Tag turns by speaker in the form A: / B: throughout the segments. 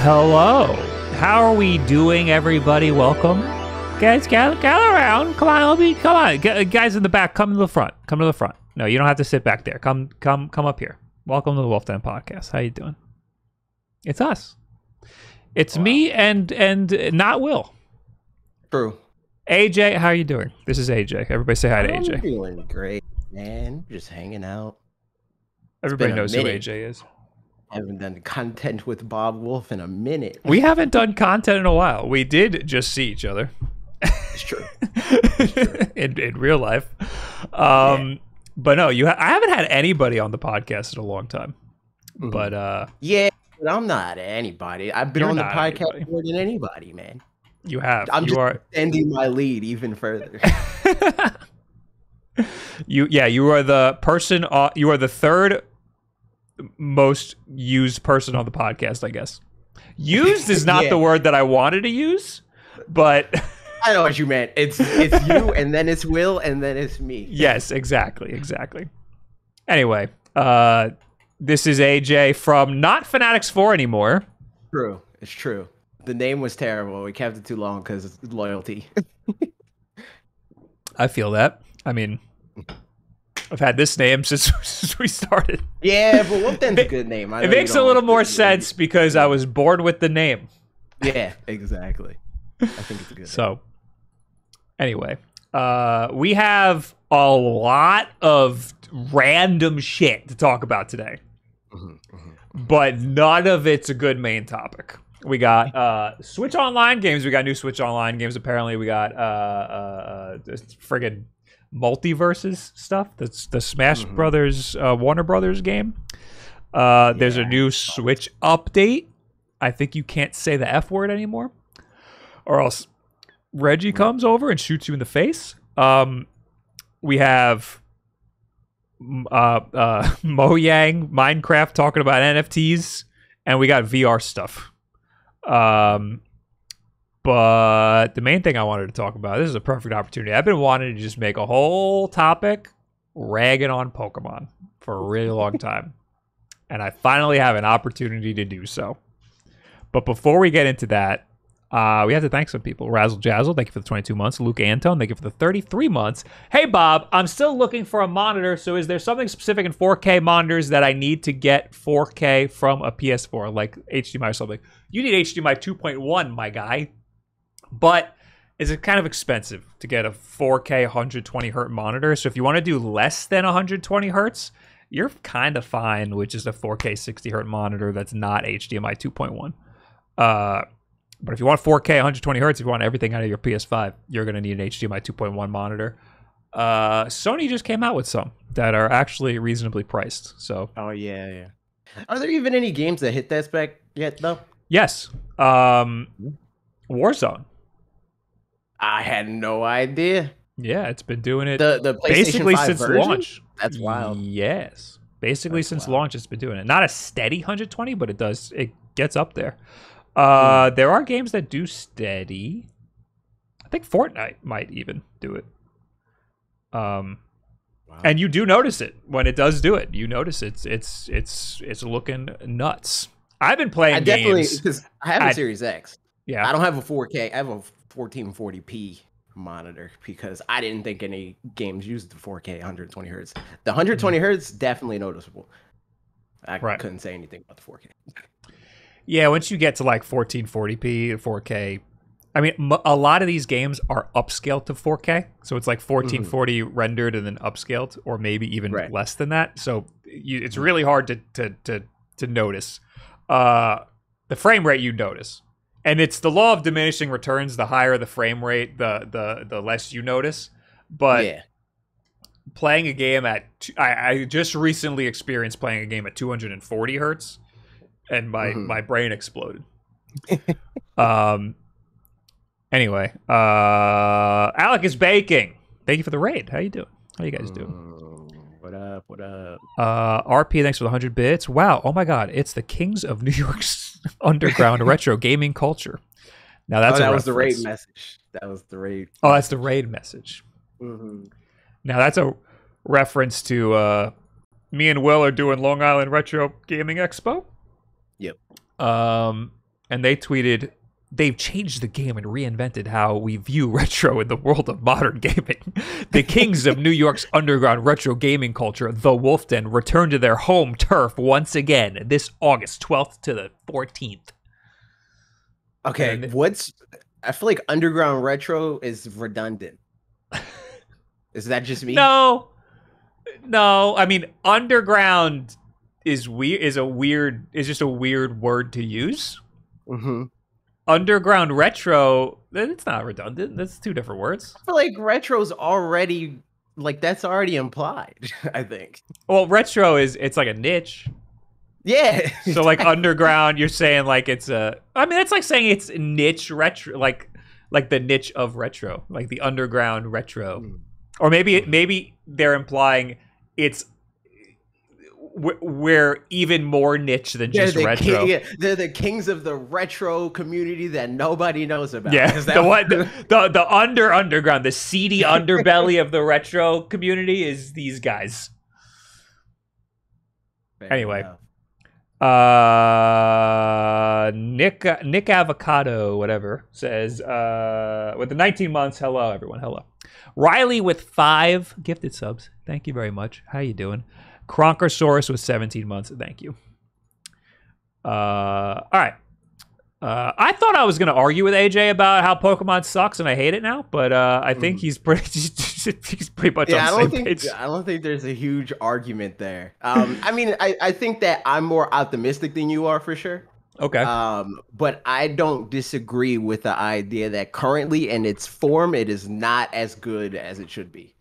A: hello. How are we doing, everybody? Welcome. Guys, gather, gather around. Come on, me, come on. Gu- uh, guys in the back, come to the front. Come to the front. No, you don't have to sit back there. Come, come, come up here. Welcome to the Wulff Den Podcast. How you doing? It's us. It's me and and not Will.
B: True.
A: AJ, how are you doing? This is AJ. Everybody say hi to
B: I'm
A: AJ.
B: doing great, man. Just hanging out.
A: Everybody knows who. AJ is.
B: Haven't done content with Bob Wulff in a minute.
A: We haven't done content in a while. We did just see each other.
B: It's true.
A: in, in real life. Um, But no, you. Ha- I haven't had anybody on the podcast in a long time.
B: Mhm.
A: But uh,
B: yeah, but I'm not anybody. I've been on the podcast
A: anybody.
B: more than anybody, man.
A: you have.
B: I'm
A: you
B: just
A: are.
B: extending my lead even further.
A: you yeah. You are the person. Uh, you are the third most used person on the podcast. I guess. Used is not
B: Yeah.
A: the word that I wanted to use, but
B: I know what you meant. It's it's you, and then it's Will, and then it's me.
A: yes, exactly, exactly. Anyway, uh, this is AJ from not Fanatix Four anymore.
B: True. It's true. The name was terrible. We kept it too long because loyalty.
A: I feel that. I mean, I've had this name since, since we started.
B: yeah, but Wulff Den's a good name. I
A: It makes a little more
B: it.
A: sense because I was born with the name.
B: Yeah, exactly. I think it's a good.
A: So, anyway, uh, we have a lot of random shit to talk about today,
B: Mhm, mhm.
A: but none of it's a good main topic. We got uh, Switch Online games. We got new Switch Online games. Apparently, we got uh, uh, uh, friggin' multiverses stuff. That's the Smash
B: Mhm.
A: Brothers uh, Warner Brothers game. Uh, There's a new Switch update. I think you can't say the F word anymore, or else Reggie comes over and shoots you in the face. Um, we have uh, uh, Mojang Minecraft talking about NFTs, and we got VR stuff. Um, but the main thing I wanted to talk about this is a perfect opportunity. I've been wanting to just make a whole topic ragging on Pokemon for a really long time, and I finally have an opportunity to do so. But before we get into that, uh, we have to thank some people. Razzle Jazzle, thank you for the 22 months. Luke Anton, thank you for the 33 months. Hey, Bob, I'm still looking for a monitor. So, is there something specific in 4K monitors that I need to get 4K from a PS4, like HDMI or something? You need HDMI 2.1, my guy. But is it kind of expensive to get a 4K 120 hertz monitor? So, if you want to do less than 120 hertz, you're kind of fine with just a 4K 60 hertz monitor that's not HDMI 2.1. Uh, but if you want 4K 120 hertz, if you want everything out of your PS5, you're going to need an HDMI 2.1 monitor. Uh, Sony just came out with some that are actually reasonably priced. So
B: Oh yeah, yeah. Are there even any games that hit that spec yet though?
A: yes, um, Warzone.
B: I had no idea.
A: Yeah, it's been doing it
B: The the
A: basically since
B: version?
A: launch.
B: That's wild.
A: Yes, basically
B: That's
A: since
B: wild.
A: launch, it's been doing it. Not a steady 120, but it does. It gets up there. Uh, there are games that do steady. I think Fortnite might even do it. Um,
B: Wow.
A: and you do notice it when it does do it. You notice it's it's it's it's looking nuts. I've been playing
B: I definitely because I have a Series X.
A: Yeah,
B: I don't have a 4K. I have a 1440p monitor because I didn't think any games used the 4K 120 hertz. The 120 mm-hmm. hertz definitely noticeable. I
A: Right.
B: couldn't say anything about the 4K.
A: Yeah, once you get to like 1440p, 4K, I mean, m- a lot of these games are upscaled to 4K, so it's like mm-hmm. 1440 rendered and then upscaled, or maybe even
B: Right.
A: less than that. So you, it's mm-hmm. really hard to to to to notice. Uh, the frame rate you notice, and it's the law of diminishing returns. The higher the frame rate, the the the less you notice. But
B: yeah,
A: playing a game at I just recently experienced playing a game at 240 hertz and my
B: Mhm.
A: my brain exploded um anyway uh alec is baking thank you for the raid how you doing how you guys doing
B: Mm, What up? What up?
A: uh rp thanks for the 100 bits wow oh my god it's the kings of new york's underground retro gaming culture now that's
B: oh, that was the raid message. That was the raid.
A: oh that's the raid message
B: Mhm.
A: Now that's a reference to uh, me and Will are doing Long Island Retro Gaming Expo.
B: Yep.
A: Um, and they tweeted they've changed the game and reinvented how we view retro in the world of modern gaming. the kings of New York's underground retro gaming culture, the Wulff Den, return to their home turf once again this August 12th to the 14th.
B: Okay,
A: And-
B: what's I feel like underground retro is redundant. is that just me?
A: No, no. I mean, underground is weird. Is a weird. Is just a weird word to use.
B: hmm
A: Underground retro. It's not redundant. That's two different words.
B: I feel like retro's already like that's already implied. I think.
A: Well, retro is it's like a niche.
B: Yeah.
A: So like underground, you're saying like it's a. I mean, that's like saying it's niche retro, like like the niche of retro, like the underground retro,
B: Mm.
A: or maybe maybe they're implying it's we're even more niche than
B: They're
A: just
B: the,
A: retro.
B: king- yeah, they're the kings of the retro community that nobody knows about.
A: Yeah, the what the, the the under underground, the seedy underbelly of the retro community is these guys.
B: Fair
A: Anyway.
B: enough.
A: Uh, Nick Nick Avocado, whatever, says uh, with the 19 months. Hello, everyone. Hello, Riley with five gifted subs. Thank you very much. How you doing? Cronkersaurus with 17 months. Thank you. Uh, all right. Uh, I thought I was going to argue with AJ about how Pokemon sucks and I hate it now, but uh, I think
B: Mhm.
A: he's pretty he's pretty much
B: Yeah, I
A: on the
B: don't
A: same
B: think
A: page.
B: I don't think there's a huge argument there. Um, I mean, I, I think that I'm more optimistic than you are for sure.
A: Okay.
B: Um, but I don't disagree with the idea that currently in its form, it is not as good as it should be.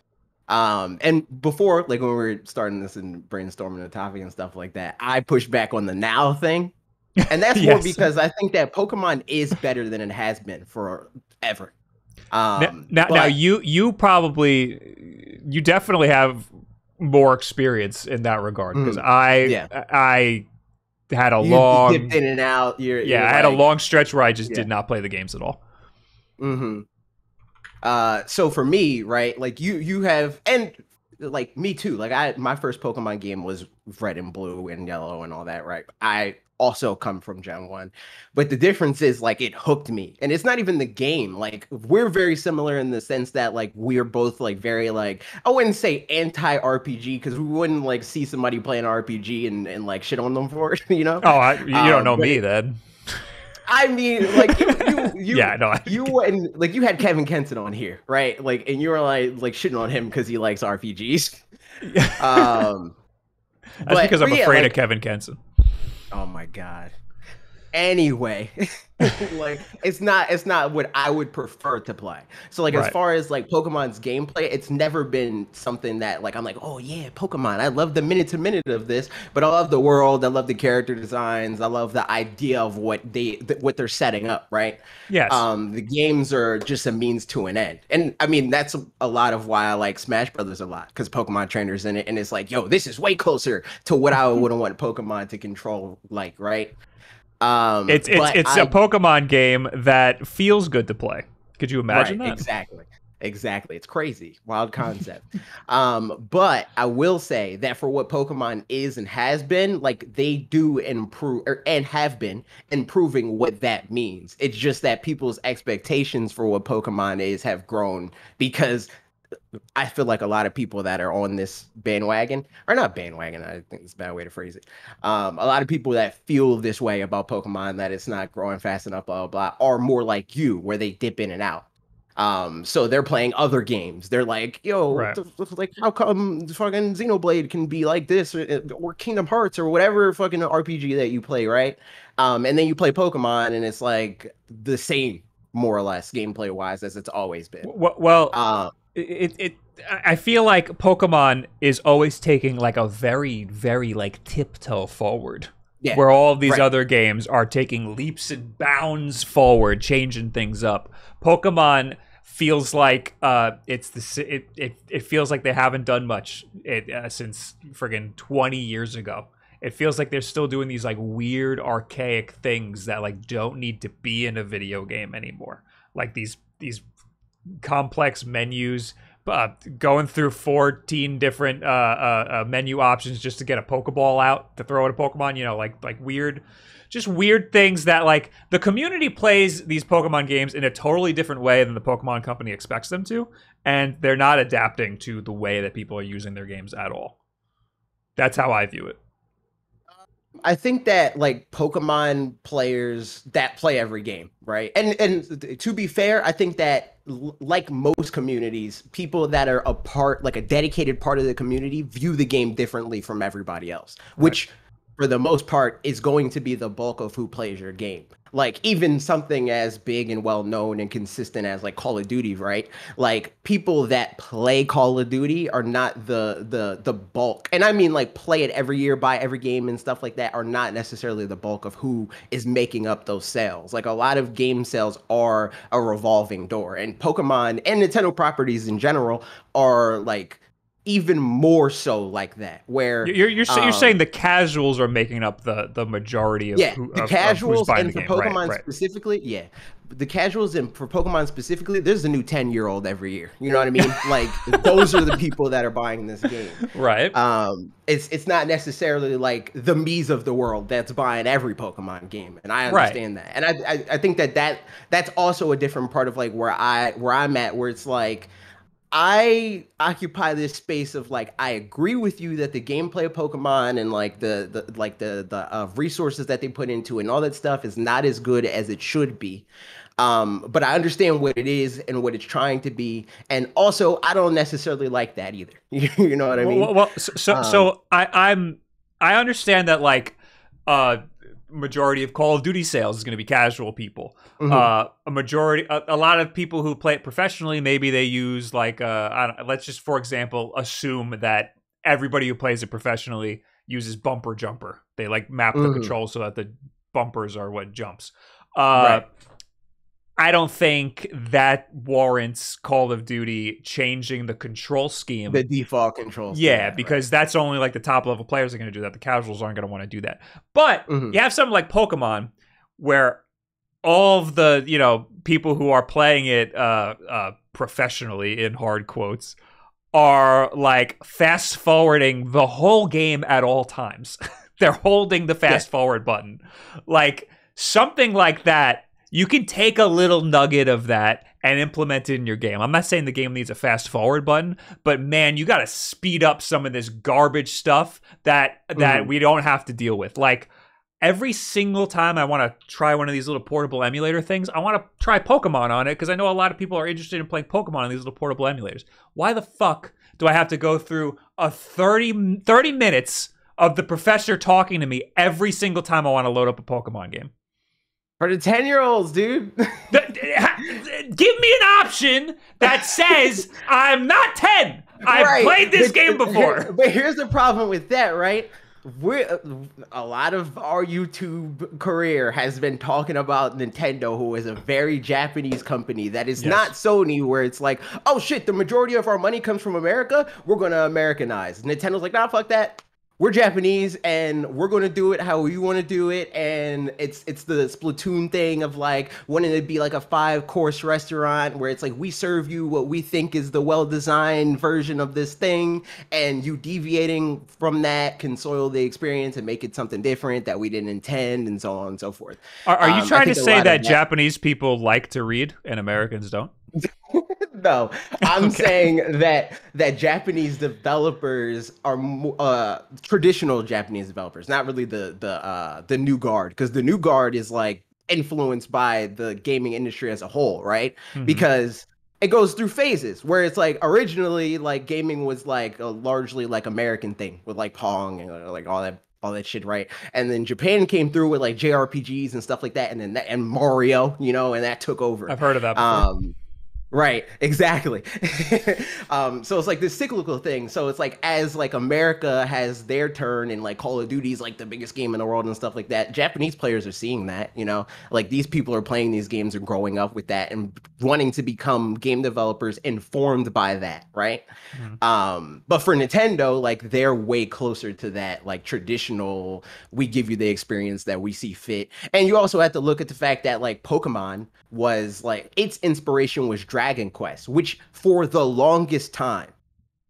B: Um, and before, like when we were starting this and brainstorming the topic and stuff like that, I pushed back on the now thing. And that's more because I think that Pokemon is better than it has been forever. Um,
A: now, now, now you you probably you definitely have more experience in that regard because I
B: Mm. Yeah.
A: I had a
B: you
A: long
B: in and out. You're,
A: yeah
B: you're
A: I had a long stretch where I just
B: Yeah.
A: did not play the games at all.
B: Mm-hmm. Uh, so for me, right, like you, you have, and like me too. Like I, my first Pokemon game was Red and Blue and Yellow and all that, right? I also come from Gen One, but the difference is like it hooked me, and it's not even the game. Like we're very similar in the sense that like we're both like very like I wouldn't say anti RPG because we wouldn't like see somebody play an RPG and and like shit on them for it, you know.
A: Oh, I, you don't
B: Um,
A: know me then.
B: I mean, like you, you, you
A: yeah, no. I,
B: you and like you had Kevin Kenton on here, right? Like, and you were like like shitting on him because he likes RPGs. Um,
A: That's
B: but-
A: because I'm
B: but yeah,
A: afraid
B: like-
A: of Kevin Kenson.
B: oh my god. Anyway, like it's not it's not what I would prefer to play. So like as far as like Pokemon's gameplay, it's never been something that like I'm like, oh yeah, Pokemon. I love the minute to minute of this, but I love the world. I love the character designs. I love the idea of what they th- what they're setting up, right?
A: Yes.
B: um the games are just a means to an end and i mean that's a, a lot of why i like smash brothers a lot because pokemon trainers in it and it's like yo this is way closer to what i would want pokemon to control like right um
A: it's it's it's
B: I-
A: a Pokemon game that feels good to play. Could you imagine
B: right,
A: that?
B: exactly. Exactly. It's crazy. Wild concept. Um but i will say that for what pokemon is and has been like they do improve or, and have been improving what that means. It's just that people's expectations for what pokemon is have grown because I feel like a lot of people that are on this bandwagon, or not bandwagon, I think it's a bad way to phrase it. Um, a lot of people that feel this way about Pokemon that it's not growing fast enough, blah blah, blah are more like you, where they dip in and out. Um, so they're playing other games. They're like, yo,
A: Right.
B: like how come fucking Xenoblade can be like this, or, or Kingdom Hearts, or whatever fucking RPG that you play, right? Um, and then you play Pokemon, and it's like the same, more or less, gameplay wise, as it's always been.
A: W- Well,
B: Uh,
A: it, it I feel like Pokemon is always taking like a very very like tiptoe forward.
B: yeah,
A: Where all of these
B: right.
A: other games are taking leaps and bounds forward, changing things up. Pokemon feels like uh, it's the it, it it feels like they haven't done much it, uh, since friggin' 20 years ago. It feels like they're still doing these like weird archaic things that like don't need to be in a video game anymore. Like these these complex menus uh, going through 14 different uh, uh, uh, menu options just to get a Pokeball out to throw at a Pokemon. You know, like like weird, just weird things that like the community plays these Pokemon games in a totally different way than the Pokemon Company expects them to, and they're not adapting to the way that people are using their games at all. That's how I view it.
B: I think that like Pokemon players that play every game, right? And and to be fair, I think that like most communities, people that are a part, like a dedicated part of the community, view the game differently from everybody else, which for the most part is going to be the bulk of who plays your game like even something as big and well known and consistent as like Call of Duty, right? Like people that play Call of Duty are not the the the bulk. And I mean like play it every year, buy every game and stuff like that are not necessarily the bulk of who is making up those sales. Like a lot of game sales are a revolving door. And Pokemon and Nintendo properties in general are like even more so like that where
A: you're you're, um, you're saying the casuals are making up the the majority of
B: yeah
A: who,
B: the
A: of,
B: casuals
A: of
B: and
A: for
B: pokemon
A: right, right.
B: specifically yeah. The casuals and for pokemon specifically there's a new 10 year old every year. You know what i mean? Like those are the people that are buying this game.
A: Right.
B: Um it's it's not necessarily like the me's of the world that's buying every pokemon game and i understand right. that. And I, I i think that that that's also a different part of like where i where i'm at where it's like I occupy this space of like I agree with you that the gameplay of Pokemon and like the the like the the uh, resources that they put into it and all that stuff is not as good as it should be. Um, but I understand what it is and what it's trying to be, and also I don't necessarily like that either. you know what I mean?
A: Well, well so so, um, so I I'm I understand that like uh majority of Call of Duty sales is going to be casual people. Mm-hmm. Uh, a majority, a, a, lot of people who play it professionally, maybe they use like, uh, let's just, for example, assume that everybody who plays it professionally uses bumper jumper. They like map the mm-hmm. controls so that the bumpers are what jumps. Uh, right. I don't think that warrants Call of Duty changing the control scheme.
B: The default controls.
A: Yeah, because right. that's only like the top level players are going to do that. The casuals aren't going to want to do that. But mm-hmm. you have something like Pokemon where all of the, you know, people who are playing it uh, uh, professionally in hard quotes are like fast forwarding the whole game at all times. They're holding the fast yeah. forward button. Like something like that you can take a little nugget of that and implement it in your game. I'm not saying the game needs a fast forward button, but man, you got to speed up some of this garbage stuff that that mm. we don't have to deal with. Like every single time I want to try one of these little portable emulator things, I want to try Pokemon on it because I know a lot of people are interested in playing Pokemon on these little portable emulators. Why the fuck do I have to go through a 30, 30 minutes of the professor talking to me every single time I want to load up a Pokemon game?
B: For the 10 year olds, dude.
A: Give me an option that says I'm not 10. I've right. played this
B: but,
A: game before.
B: But here's the problem with that, right? We're, a lot of our YouTube career has been talking about Nintendo, who is a very Japanese company that is yes. not Sony, where it's like, oh shit, the majority of our money comes from America. We're gonna Americanize. Nintendo's like, nah, fuck that we're Japanese and we're going to do it how we want to do it and it's it's the Splatoon thing of like wanting to be like a five course restaurant where it's like we serve you what we think is the well designed version of this thing and you deviating from that can soil the experience and make it something different that we didn't intend and so on and so forth.
A: Are, are you um, trying to say that, that Japanese people like to read and Americans don't?
B: No, I'm okay. saying that that Japanese developers are uh, traditional Japanese developers, not really the the uh, the new guard, because the new guard is like influenced by the gaming industry as a whole, right? Mm-hmm. Because it goes through phases where it's like originally like gaming was like a largely like American thing with like Pong and uh, like all that all that shit, right? And then Japan came through with like JRPGs and stuff like that, and then that, and Mario, you know, and that took over.
A: I've heard of that. Before.
B: Um, Right, exactly. um, so it's like this cyclical thing. So it's like as like America has their turn and like Call of Duty is like the biggest game in the world and stuff like that. Japanese players are seeing that, you know, like these people are playing these games and growing up with that and wanting to become game developers informed by that, right? Mm-hmm. Um, but for Nintendo, like they're way closer to that like traditional. We give you the experience that we see fit, and you also have to look at the fact that like Pokemon was like its inspiration was. Dragon Quest, which for the longest time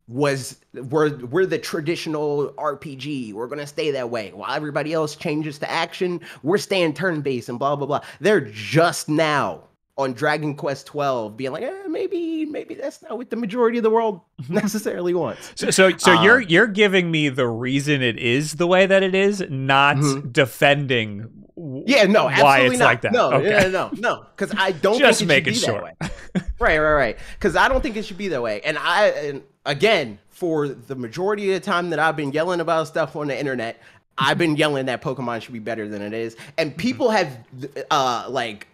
B: was we're we're the traditional RPG. We're gonna stay that way. While everybody else changes to action, we're staying turn based and blah blah blah. They're just now on Dragon Quest 12 being like, eh, maybe maybe that's not what the majority of the world necessarily wants.
A: So so, so um, you're you're giving me the reason it is the way that it is, not mm-hmm. defending.
B: Yeah, no, why it's not. like that. No, okay. yeah, no, no, because I don't just think it should be sure. that way. right, right, right. Because I don't think it should be that way, and I and again for the majority of the time that I've been yelling about stuff on the internet. I've been yelling that Pokemon should be better than it is, and people have uh like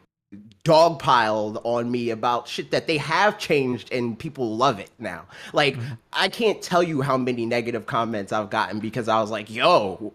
B: dogpiled on me about shit that they have changed and people love it now. Like mm-hmm. I can't tell you how many negative comments I've gotten because I was like, "Yo,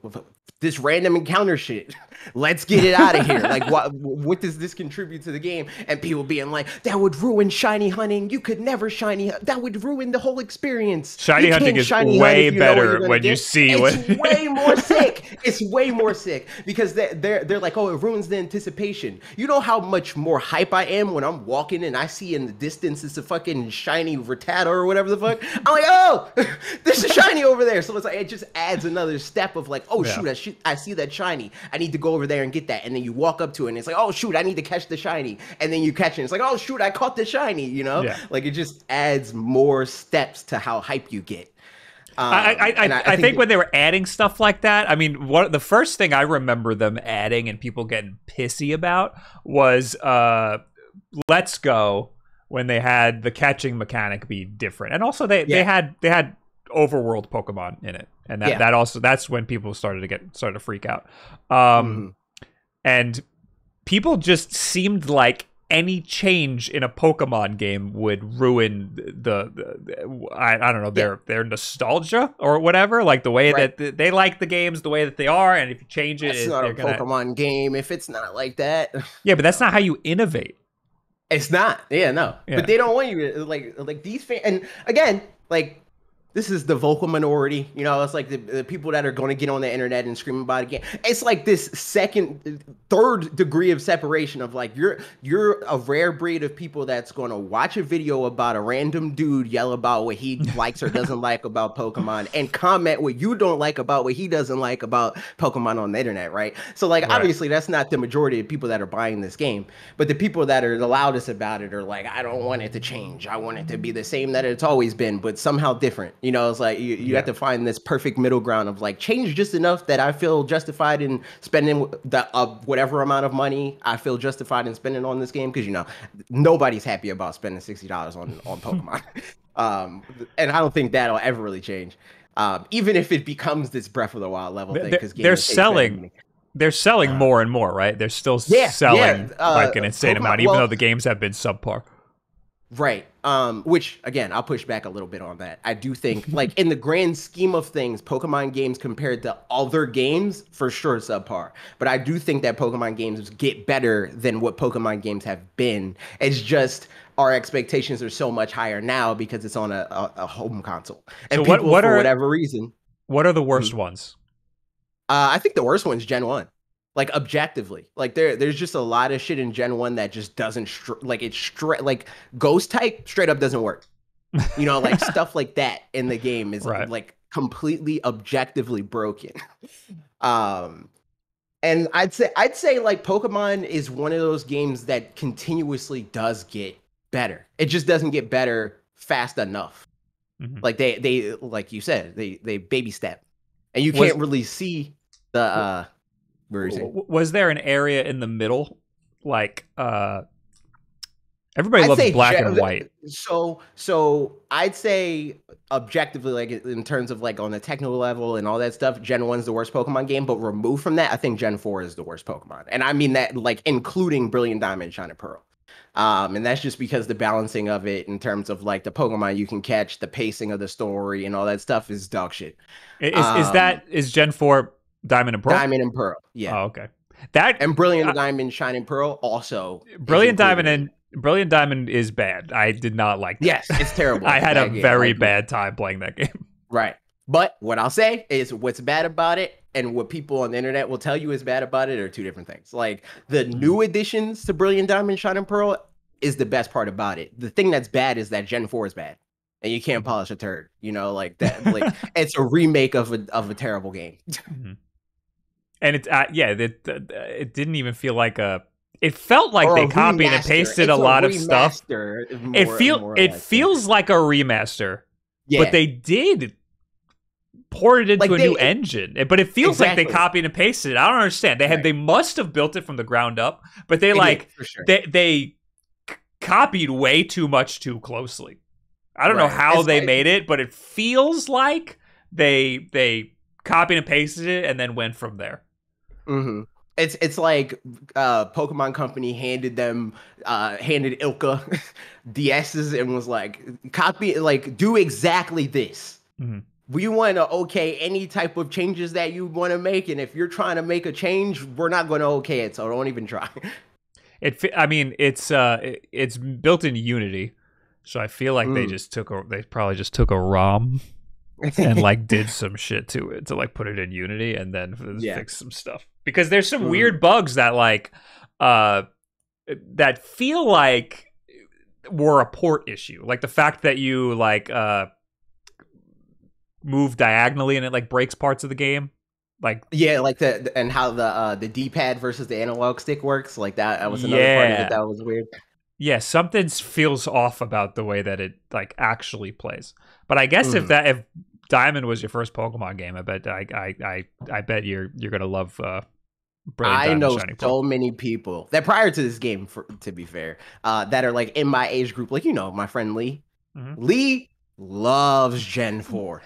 B: this random encounter shit. Let's get it out of here. like, what what does this contribute to the game? And people being like, that would ruin shiny hunting. You could never shiny. That would ruin the whole experience.
A: Shiny hunting is way better when you see.
B: It's what... way more sick. It's way more sick because they're, they're they're like, oh, it ruins the anticipation. You know how much more hype I am when I'm walking and I see in the distance it's a fucking shiny Rattata or whatever the fuck. I'm like, oh, there's a shiny over there. So it's like it just adds another step of like, oh yeah. shoot, I should I see that shiny. I need to go over there and get that. And then you walk up to it and it's like, oh shoot, I need to catch the shiny. And then you catch it. it's like, oh shoot, I caught the shiny. You know, yeah. like it just adds more steps to how hype you get.
A: Um, I, I, I, I, think, think when they were adding stuff like that, I mean, what the first thing I remember them adding and people getting pissy about was uh, "Let's Go" when they had the catching mechanic be different, and also they, yeah. they had they had overworld Pokemon in it, and that, yeah. that also that's when people started to get started to freak out. Um, mm-hmm. And people just seemed like any change in a Pokemon game would ruin the, the, I, I don't know their yeah. their nostalgia or whatever, like the way right. that they like the games the way that they are, and if you change it,
B: it's not a gonna... Pokemon game if it's not like that.
A: Yeah, but that's not how you innovate.
B: It's not. Yeah, no. Yeah. But they don't want you to like like these fans. And again, like this is the vocal minority. You know, it's like the, the people that are going to get on the internet and scream about it again. It's like this second, third degree of separation of like you're you're a rare breed of people that's going to watch a video about a random dude yell about what he likes or doesn't like about Pokemon and comment what you don't like about what he doesn't like about Pokemon on the internet, right? So like right. obviously that's not the majority of people that are buying this game, but the people that are the loudest about it are like, I don't want it to change. I want it to be the same that it's always been, but somehow different. You know, it's like you, you yeah. have to find this perfect middle ground of like change just enough that I feel justified in spending the uh, whatever amount of money I feel justified in spending on this game because you know nobody's happy about spending sixty dollars on on Pokemon, um, and I don't think that'll ever really change. Um, even if it becomes this Breath of the Wild level thing, because
A: they're, they're selling they're selling uh, more and more, right? They're still yeah, selling yeah. Uh, like an insane Pokemon, amount, even well, though the games have been subpar.
B: Right. Um, which again, I'll push back a little bit on that. I do think, like in the grand scheme of things, Pokemon games compared to other games, for sure subpar. But I do think that Pokemon games get better than what Pokemon games have been. It's just our expectations are so much higher now because it's on a, a, a home console. And so what, what for are, whatever reason.
A: What are the worst mm-hmm. ones?
B: Uh, I think the worst one's Gen One like objectively. Like there there's just a lot of shit in gen 1 that just doesn't str- like it's straight like ghost type straight up doesn't work. You know like stuff like that in the game is right. like completely objectively broken. Um and i'd say i'd say like pokemon is one of those games that continuously does get better. It just doesn't get better fast enough. Mm-hmm. like they they like you said they they baby step. And you can't really see the uh
A: was there an area in the middle, like uh, everybody I'd loves black gen- and white?
B: So, so I'd say objectively, like in terms of like on the technical level and all that stuff, Gen One's the worst Pokemon game. But removed from that, I think Gen Four is the worst Pokemon, and I mean that like including Brilliant Diamond, Shining Pearl. Um, and that's just because the balancing of it in terms of like the Pokemon you can catch, the pacing of the story, and all that stuff is dog shit.
A: Is, um, is that is Gen Four Diamond and Pearl.
B: Diamond and Pearl. Yeah.
A: Oh, okay. That
B: and Brilliant uh, Diamond, Shining Pearl also.
A: Brilliant Diamond and Brilliant Diamond is bad. I did not like. That.
B: Yes, it's terrible.
A: I had a game. very bad time playing that game.
B: Right. But what I'll say is what's bad about it and what people on the internet will tell you is bad about it are two different things. Like the mm-hmm. new additions to Brilliant Diamond, Shining Pearl is the best part about it. The thing that's bad is that Gen 4 is bad. And you can't mm-hmm. polish a turd, you know, like that. Like it's a remake of a of a terrible game.
A: Mm-hmm. And it, uh, yeah, it, uh, it didn't even feel like a. It felt like
B: Or
A: they
B: a
A: copied and pasted
B: It's
A: a lot of stuff.
B: remaster,
A: It feel it
B: yeah.
A: feels like a remaster,
B: yeah.
A: but they did port it into
B: Like
A: a new
B: they-
A: engine. But it feels like they copied and pasted it. I don't understand. They had
B: Right.
A: they must have built it from the ground up, but they
B: They did,
A: like
B: sure.
A: they they copied way too much too closely. I don't know how
B: It's
A: they
B: like-
A: made it, but it feels like they they copied and pasted it and then went from there.
B: Hmm It's it's like uh Pokemon Company handed them uh handed ILCA DSs and was like copy like do exactly this.
A: Mhm.
B: We want to okay any type of changes that you want to make, and if you're trying to make a change, we're not going to okay it. So don't even try.
A: It I mean it's uh it- it's built in Unity. So I feel like they
B: Mm.
A: just took a they probably just took a ROM and like did some shit to it to like put it in Unity and then
B: Yeah.
A: fix some stuff because there's some
B: Mhm.
A: weird bugs that like uh that feel like were a port issue like the fact that you like uh move diagonally and it like breaks parts of the game like
B: yeah, like the and how the uh the D-pad versus the analog stick works, like that. That was another part of
A: Yeah.
B: it that was weird.
A: yeah something feels off about the way that it like actually plays but i guess if
B: Mhm.
A: that if diamond was your first pokemon game i bet i i i, I bet you're you're gonna love uh Brilliant
B: I
A: Diamond,
B: know so
A: Pearl.
B: many people that prior to this game, for, to be fair, uh, that are like in my age group, like you know, my friend Lee.
A: Mhm.
B: Lee loves Gen Four,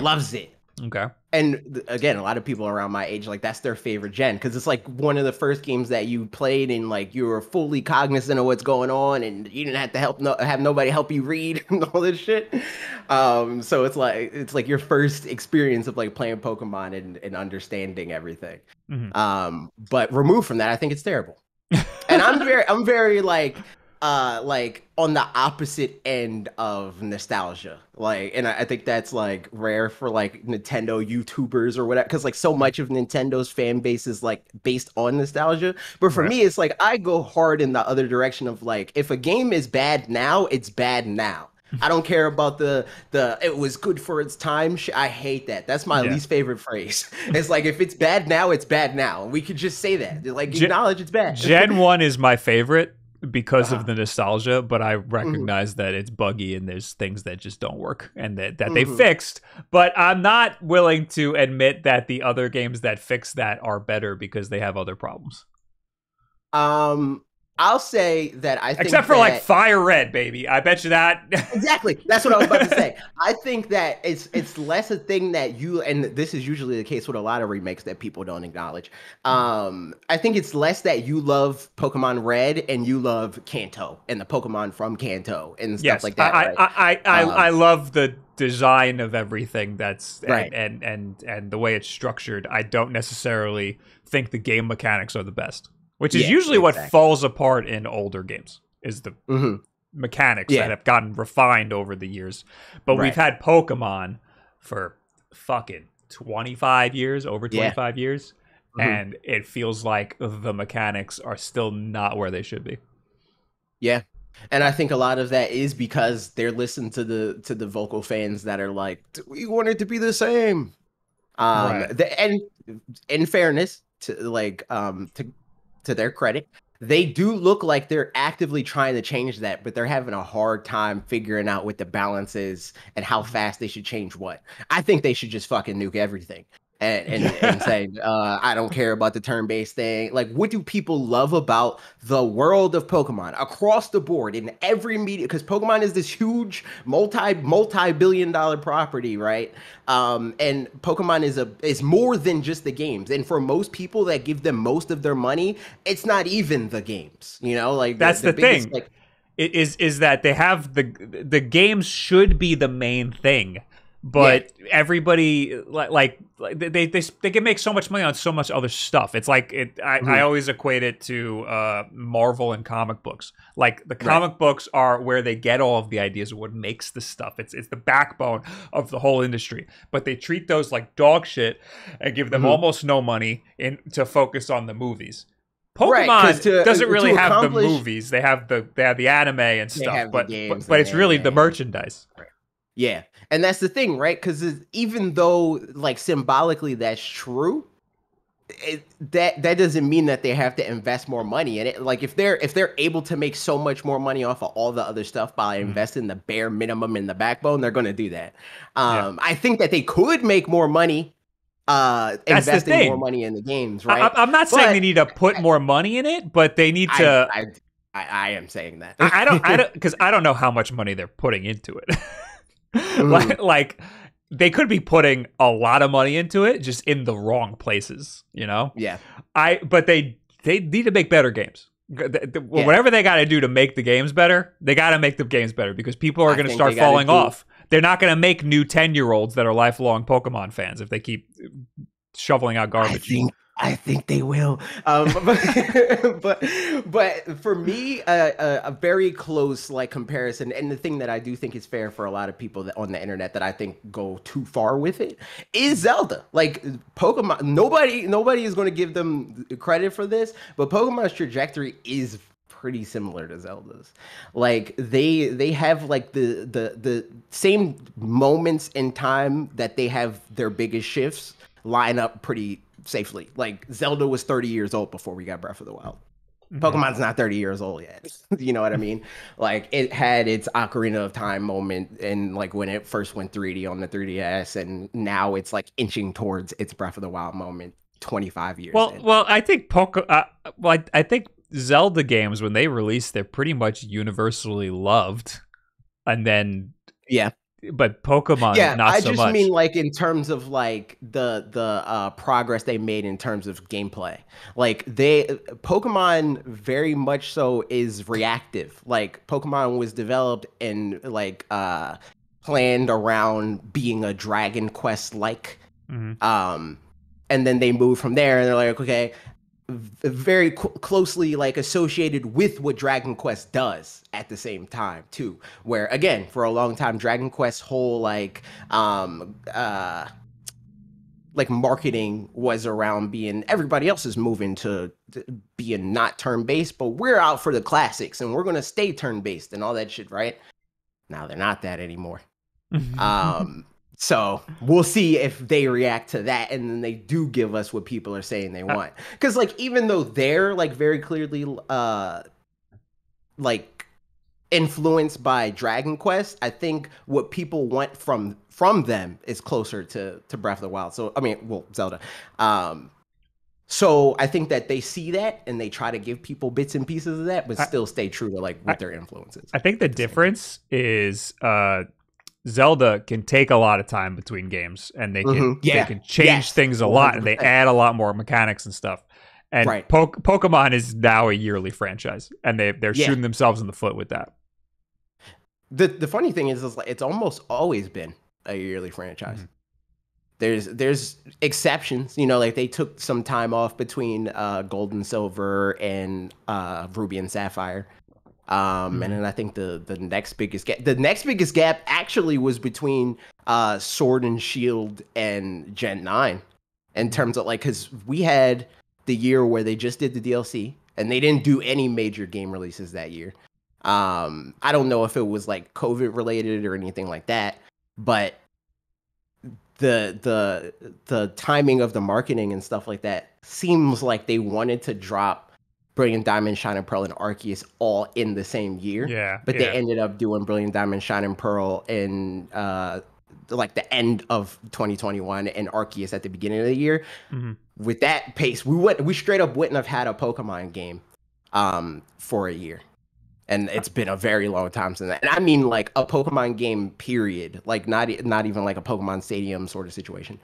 B: loves it.
A: Okay
B: And again, a lot of people around my age, like that's their favorite gen because it's like one of the first games that you played and like you were fully cognizant of what's going on and you didn't have to help no have nobody help you read and all this shit. Um, so it's like it's like your first experience of like playing Pokemon and, and understanding everything.
A: Mhm.
B: Um, but removed from that, I think it's terrible. and I'm very I'm very like uh like on the opposite end of nostalgia. Like and I, I think that's like rare for like nintendo youtubers or whatever because like so much of nintendo's fan base is like based on nostalgia. But for
A: Right.
B: me it's like i go hard in the other direction of like if a game is bad now it's bad now. I don't care about the the it was good for its time sh- i hate that. That's my
A: Yeah.
B: least favorite phrase. It's like if it's bad now it's bad now. We could just say that. Like
A: Gen-
B: acknowledge it's bad.
A: Gen 1 is my favorite because
B: Uh-huh.
A: of the nostalgia but
B: Mm-hmm.
A: i recognize that it's buggy and there's things that just don't work and that, that they
B: Mhm.
A: fixed but i'm not willing to admit that the other games that fix that are better because they have other problems
B: Um, I'll say that I think
A: except for like fire red baby i bet you that
B: exactly that's what I was about to say. I think that it's it's less a thing that you and this is usually the case with a lot of remakes that people don't acknowledge. Um, I think it's less that you love Pokemon Red and you love Kanto and the Pokemon from Kanto and stuff
A: yes
B: like that.
A: I,
B: right?
A: I, I, I,
B: Um,
A: I love the design of everything that's and,
B: Right.
A: and and and the way it's structured i don't necessarily think the game mechanics are the best which is
B: Yeah,
A: usually what falls apart in older games is the
B: Mhm.
A: mechanics
B: Yeah.
A: that have gotten refined over the years. But we've had Pokemon for fucking 25 years, over
B: Yeah.
A: 25 years,
B: Mhm.
A: and it feels like the mechanics are still not where they should be.
B: Yeah. And I think a lot of that is because they're listening to the to the vocal fans that are like, we want it to be the same. Um
A: Right.
B: the, and in fairness to like um to to their credit, they do look like they're actively trying to change that, but they're having a hard time figuring out what the balance is and how mm-hmm. fast they should change what. I think they should just fucking nuke everything. And, and, and say, uh, I don't care about the turn based thing. Like, what do people love about the world of Pokemon across the board in every media? Because Pokemon is this huge, multi multi billion dollar property, right? Um, and Pokemon is a is more than just the games. And for most people that give them most of their money, it's not even the games. You know, like
A: That's the
B: biggest,
A: thing.
B: Like,
A: It is is that they have the the games should be the main thing. But everybody like like they, they they can make so much money on so much other stuff. It's like it. I, I
B: Mhm.
A: always equate it to uh, Marvel and comic books. Like the comic books are where they get all of the ideas of what makes the stuff. It's it's the backbone of the whole industry. But they treat those like dog shit and give them
B: Mhm.
A: almost no money in to focus on the movies. Pokemon
B: Right, to-
A: doesn't really have the movies. They have the they have the anime and stuff, but, but but it's really the merchandise.
B: Yeah, and that's the thing, right? Because even though, like, symbolically that's true, it, that that doesn't mean that they have to invest more money in it. Like, if they're if they're able to make so much more money off of all the other stuff by
A: Mhm.
B: investing the bare minimum in the backbone, they're going to do that.
A: Yeah.
B: Um, I think that they could make more money, uh, investing more money in the games, right?
A: I- I'm not saying they need to put more money in it, but they need
B: I,
A: to.
B: I, I, I am saying that.
A: I, I don't, I don't, because I don't know how much money they're putting into it. Like, like they could be putting a lot of money into it, just in the wrong places. You know,
B: yeah,
A: I. But they they need to make better games. Th-
B: Yeah.
A: Whatever they got to do to make the games better, they got to make the games better because people are going to start falling
B: do-
A: off. They're not going to make new ten year olds that are lifelong Pokemon fans if they keep uh, shoveling out
B: I
A: garbage.
B: think I think they will. Um, but, but but for me, a, a very close like comparison, and the thing that I do think is fair for a lot of people that on the internet that I think go too far with it is Zelda. Like Pokemon, nobody nobody is going to give them credit for this, but Pokemon's trajectory is pretty similar to Zelda's. Like they they have like the the the same moments in time that they have their biggest shifts line up pretty safely. Like Zelda was 30 years old before we got Breath of the Wild.
A: Mhm.
B: Pokemon's not 30 years old yet. you know what I mean? Like it had its Ocarina of Time moment and like when it first went 3D on the 3DS and now it's like inching towards its Breath of the Wild moment 25 years
A: Well,
B: in.
A: well, I think Poke. Uh, well, I, I think Zelda games when they release, they're pretty much universally loved, and then
B: Yeah.
A: But Pokemon,
B: yeah,
A: not
B: I
A: so
B: just
A: much.
B: mean like in terms of like the the uh, progress they made in terms of gameplay. Like they Pokemon very much so is reactive. Like Pokemon was developed and like uh planned around being a Dragon Quest like
A: Mhm.
B: um and then they move from there and they're like okay very cl- closely like associated with what dragon quest does at the same time too. Where again for a long time dragon quest's whole like um uh like marketing was around being everybody else is moving to, to being not turn based but we're out for the classics and we're going to stay turn based and all that shit right? Now they're not that anymore. Um, so we'll see if they react to that and then they do give us what people are saying they
A: Uh,
B: want. Because like even though they're like very clearly uh like influenced by Dragon Quest, I think what people want from from them is closer to to Breath of the Wild. So I mean, well, Zelda. Um so I think that they see that and they try to give people bits and pieces of that, but still stay true to like what
A: I-
B: their influences.
A: I think the difference is uh, Zelda can take a lot of time between games, and they can
B: Mhm. Yeah.
A: they can change
B: Yes.
A: things a lot, and they add a lot more mechanics and stuff. And
B: Right.
A: po- Pokemon is now a yearly franchise, and they they're
B: Yeah.
A: shooting themselves in the foot with that.
B: the the funny thing is, is like it's almost always been a yearly franchise.
A: Mhm.
B: There's there's exceptions, you know, like they took some time off between uh, Gold and Silver and uh, Ruby and Sapphire. Um, and then I think the the next biggest gap, the next biggest gap actually was between uh, Sword and Shield and Gen Nine, in terms of like, because we had the year where they just did the DLC and they didn't do any major game releases that year. Um, I don't know if it was like COVID related or anything like that, but the the the timing of the marketing and stuff like that seems like they wanted to drop Brilliant Diamond, Shining Pearl, and Arceus all in the same year.
A: Yeah,
B: But
A: yeah.
B: they ended up doing Brilliant Diamond, Shining Pearl in uh like the end of 2021 and Arceus at the beginning of the year.
A: Mhm.
B: With that pace, we would we straight up wouldn't have had a Pokemon game um for a year. And it's been a very long time since that. And I mean like a Pokemon game period, like not not even like a Pokemon Stadium sort of situation.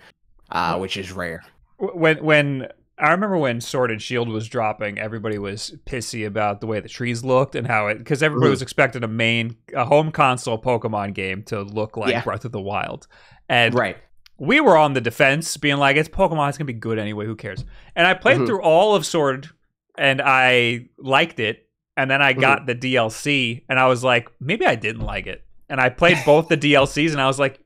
B: Uh which is rare.
A: when when I remember when Sword and Shield was dropping, everybody was pissy about the way the trees looked and how it because everybody
B: Mhm.
A: was expecting a main a home console Pokemon game to look like
B: Yeah.
A: Breath of the Wild, and
B: Right.
A: we were on the defense, being like, "It's Pokemon, it's gonna be good anyway. Who cares?" And I played
B: Mhm.
A: through all of Sword, and I liked it, and then I
B: Mm-hmm.
A: got the DLC, and I was like, maybe I didn't like it, and I played both the DLCs, and I was like.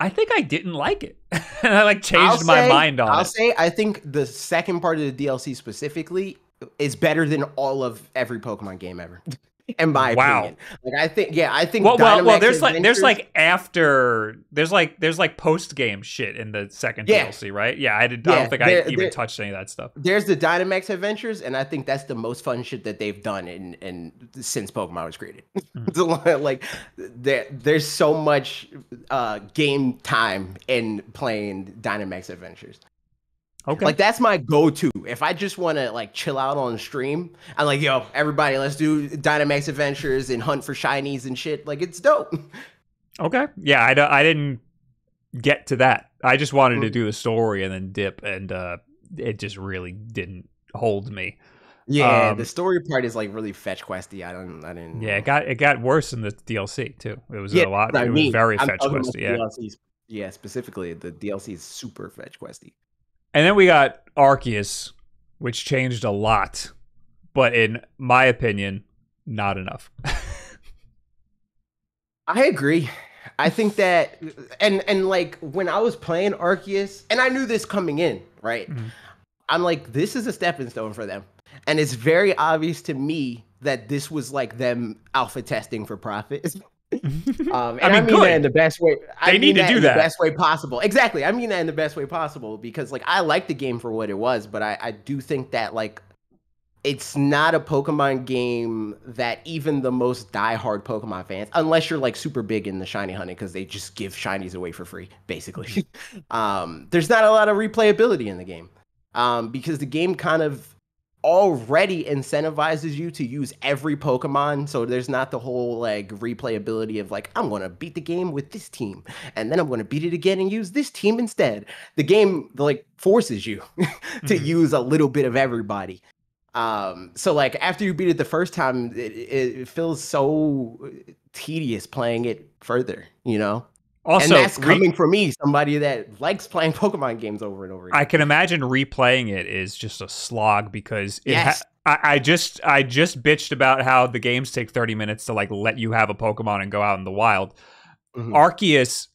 A: I think I didn't like it, and I like changed
B: I'll
A: my
B: say-
A: mind on it.
B: I'll say I think the second part of the DLC specifically is better than all of every Pokemon game ever. In my
A: Wow.
B: opinion, like I think, yeah, I think.
A: Well, well, well. There's like there's like after there's like there's like post game shit in the second
B: Yeah.
A: DLC, right? Yeah, I did. I don't think I even
B: there-
A: touched any of that stuff.
B: there's the Dynamax Adventures, and I think that's the most fun shit that they've done in, in since Pokemon was created. A like there, there's so much uh, game time in playing Dynamax Adventures.
A: Okay.
B: Like that's my go-to. If I just want to like chill out on stream, I'm like, yo, everybody, let's do Dynamax Adventures and hunt for shinies and shit. Like it's dope.
A: Okay. Yeah, I, I didn't get to that. I just wanted to
B: Mm.
A: do the story and then dip, and uh, it just really didn't hold me.
B: Yeah,
A: Um,
B: the story part is like really fetch questy. I don't, I didn't.
A: Yeah, it got it got worse in the DLC too. It was
B: yeah,
A: a lot.
B: I
A: It was very
B: I'm
A: fetch questy. Yeah.
B: DLCs. Yeah, specifically the DLC is super fetch questy.
A: And then we got Arceus, which changed a lot, but in my opinion, not enough.
B: I agree. I think that, and and like when I was playing Arceus, and I knew this coming in, right?
A: Mhm.
B: I'm like, this is a stepping stone for them, and it's very obvious to me that this was like them alpha testing for profit. Um, and I
A: mean,
B: mean, that in the best way. I
A: They need to do
B: in
A: that.
B: the best way possible. Exactly. I mean that in the best way possible because, like, I like the game for what it was, but I, I do think that like it's not a Pokemon game that even the most diehard Pokemon fans, unless you're like super big in the shiny hunting because they just give shinies away for free, basically. um, there's not a lot of replayability in the game um, because the game kind of already incentivizes you to use every Pokemon. So there's not the whole like replayability of like, I'm going to beat the game with this team and then I'm going to beat it again and use this team instead. The game like forces you to
A: Mhm.
B: use a little bit of everybody. Um, so like after you beat it the first time, it, it feels so tedious playing it further, you know?
A: Also,
B: and that's
A: re-
B: coming from me, somebody that likes playing Pokemon games over and over again.
A: I can imagine replaying it is just a slog because it
B: Yes.
A: ha- I, I just I just bitched about how the games take 30 minutes to like let you have a Pokemon and go out in the wild.
B: Mhm.
A: Arceus,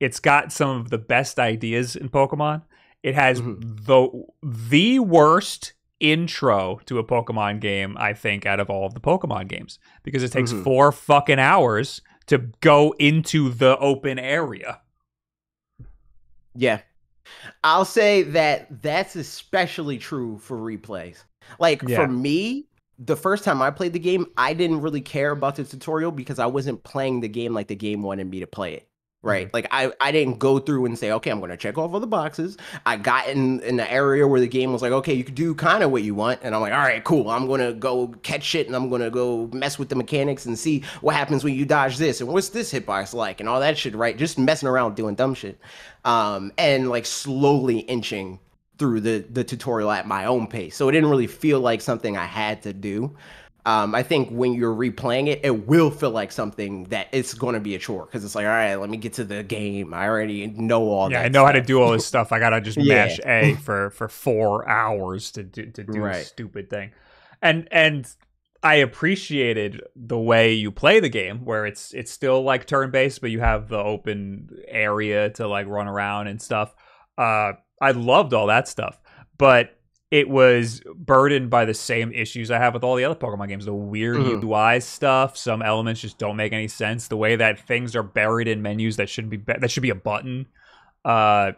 A: it's got some of the best ideas in Pokemon. It has
B: Mhm.
A: the the worst intro to a Pokemon game, I think, out of all of the Pokemon games. Because it takes
B: Mhm.
A: four fucking hours to go into the open area.
B: Yeah. I'll say that that's especially true for replays. Like
A: Yeah.
B: for me, the first time I played the game, I didn't really care about the tutorial because I wasn't playing the game like the game wanted me to play it. Right. Like I, I didn't go through and say, okay, I'm gonna check off all the boxes. I got in in the area where the game was like, okay, you can do kind of what you want. And I'm like, all right, cool. I'm gonna go catch shit and I'm gonna go mess with the mechanics and see what happens when you dodge this and what's this hitbox like and all that shit, right? Just messing around doing dumb shit. Um, and like slowly inching through the the tutorial at my own pace. So it didn't really feel like something I had to do. Um, I think when you're replaying it, it will feel like something that it's going to be a chore because it's like, all right, let me get to the game. I already know all
A: yeah. I know how to do all this stuff. I gotta just
B: Yeah.
A: mash A for for four hours to do to do
B: Right.
A: a stupid thing, and and I appreciated the way you play the game, where it's it's still like turn based, but you have the open area to like run around and stuff. Uh, I loved all that stuff, but it was burdened by the same issues I have with all the other Pokemon games. The weird
B: Mhm.
A: UI stuff. Some elements just don't make any sense. The way that things are buried in menus that shouldn't be, be- that should be a button. Uh,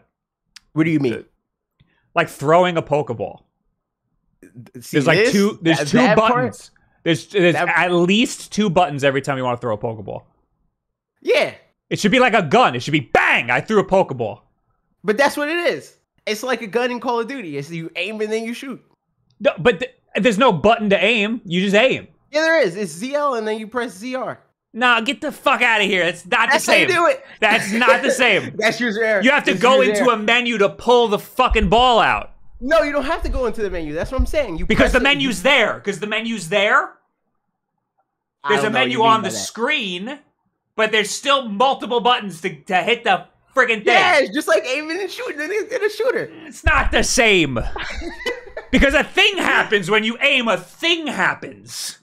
B: What do you mean?
A: like throwing a Pokeball.
B: See
A: There's like
B: this?
A: two. There's
B: That-
A: two
B: that part?
A: buttons. There's there's
B: That-
A: at least two buttons every time you want to throw a Pokeball.
B: Yeah,
A: It should be like a gun. It should be bang. I threw a Pokeball.
B: but that's what it is. It's like a gun in Call of Duty. It's you aim and then you shoot.
A: No, but th- there's no button to aim. You just aim.
B: Yeah, there is. It's ZL and then you press ZR.
A: Nah, get the fuck out of here. It's not
B: That's
A: the
B: how
A: same.
B: you do it.
A: That's not the same.
B: that's user error.
A: You have to
B: That's
A: go into
B: error.
A: a menu to pull the fucking ball out
B: No, you don't have to go into the menu. That's what I'm saying. You
A: because the menu's there. Because the menu's there. There's a
B: don't know what
A: menu on the
B: that.
A: screen, but there's still multiple buttons to, to hit the friggin' thing.
B: Yeah, it's just like aiming and shooting in a, in a shooter.
A: It's not the same. because a thing happens when you aim, a thing happens.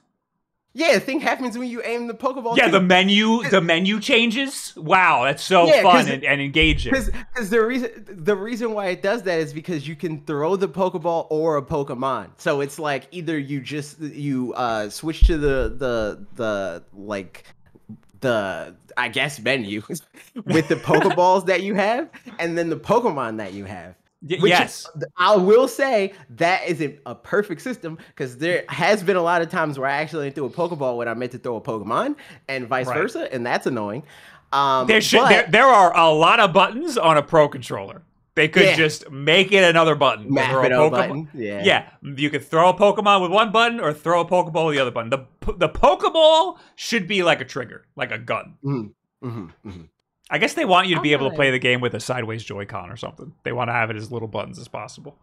B: Yeah, the thing happens when you aim the Pokeball.
A: Yeah, the menu the menu changes. Wow, that's so
B: Yeah,
A: fun and, and engaging.
B: Because the reason the reason why it does that is because you can throw the Pokeball or a Pokemon. So it's like either you just you uh switch to the the the like the I guess menu with the Pokeballs that you have and then the Pokemon that you have.
A: Y- yes.
B: is- I will say that isn't a perfect system because there has been a lot of times where I actually threw a Pokeball when I meant to throw a Pokemon and vice
A: Right.
B: versa, and that's annoying. Um,
A: There should
B: but-
A: there, there are a lot of buttons on a pro controller. They could
B: Yeah.
A: just make it another button. to
B: Map
A: throw
B: it
A: a Pokemon-
B: button. Yeah.
A: Yeah, you could throw a Pokemon with one button or throw a Pokeball with the other button. The p- the Pokeball should be like a trigger, like a gun.
B: Mhm, mhm, mhm.
A: I guess they want you to be able to play the game with a sideways Joy-Con or something. They want to have it as little buttons as possible.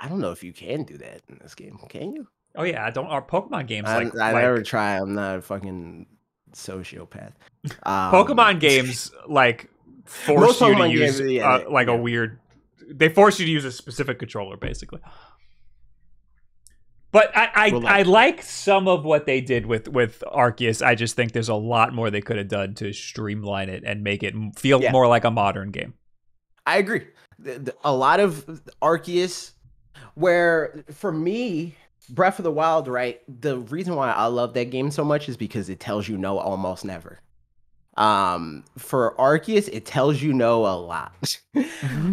B: I don't know if you can do that in this game. Can you?
A: Oh yeah, I don't. Our Pokemon games
B: I,
A: like,
B: I
A: like
B: never try. I'm not a fucking sociopath. Um,
A: Pokemon games like force you to use
B: games, yeah,
A: uh, like
B: yeah.
A: a weird. They force you to use a specific controller, basically. But I I,
B: Well,
A: I
B: like-
A: some of what they did with with Arceus. I just think there's a lot more they could have done to streamline it and make it feel
B: Yeah.
A: more like a modern game.
B: I agree. A lot of Arceus, where for me, Breath of the Wild, right? The reason why I love that game so much is because it tells you no almost never. Um, for Arceus, it tells you no a lot.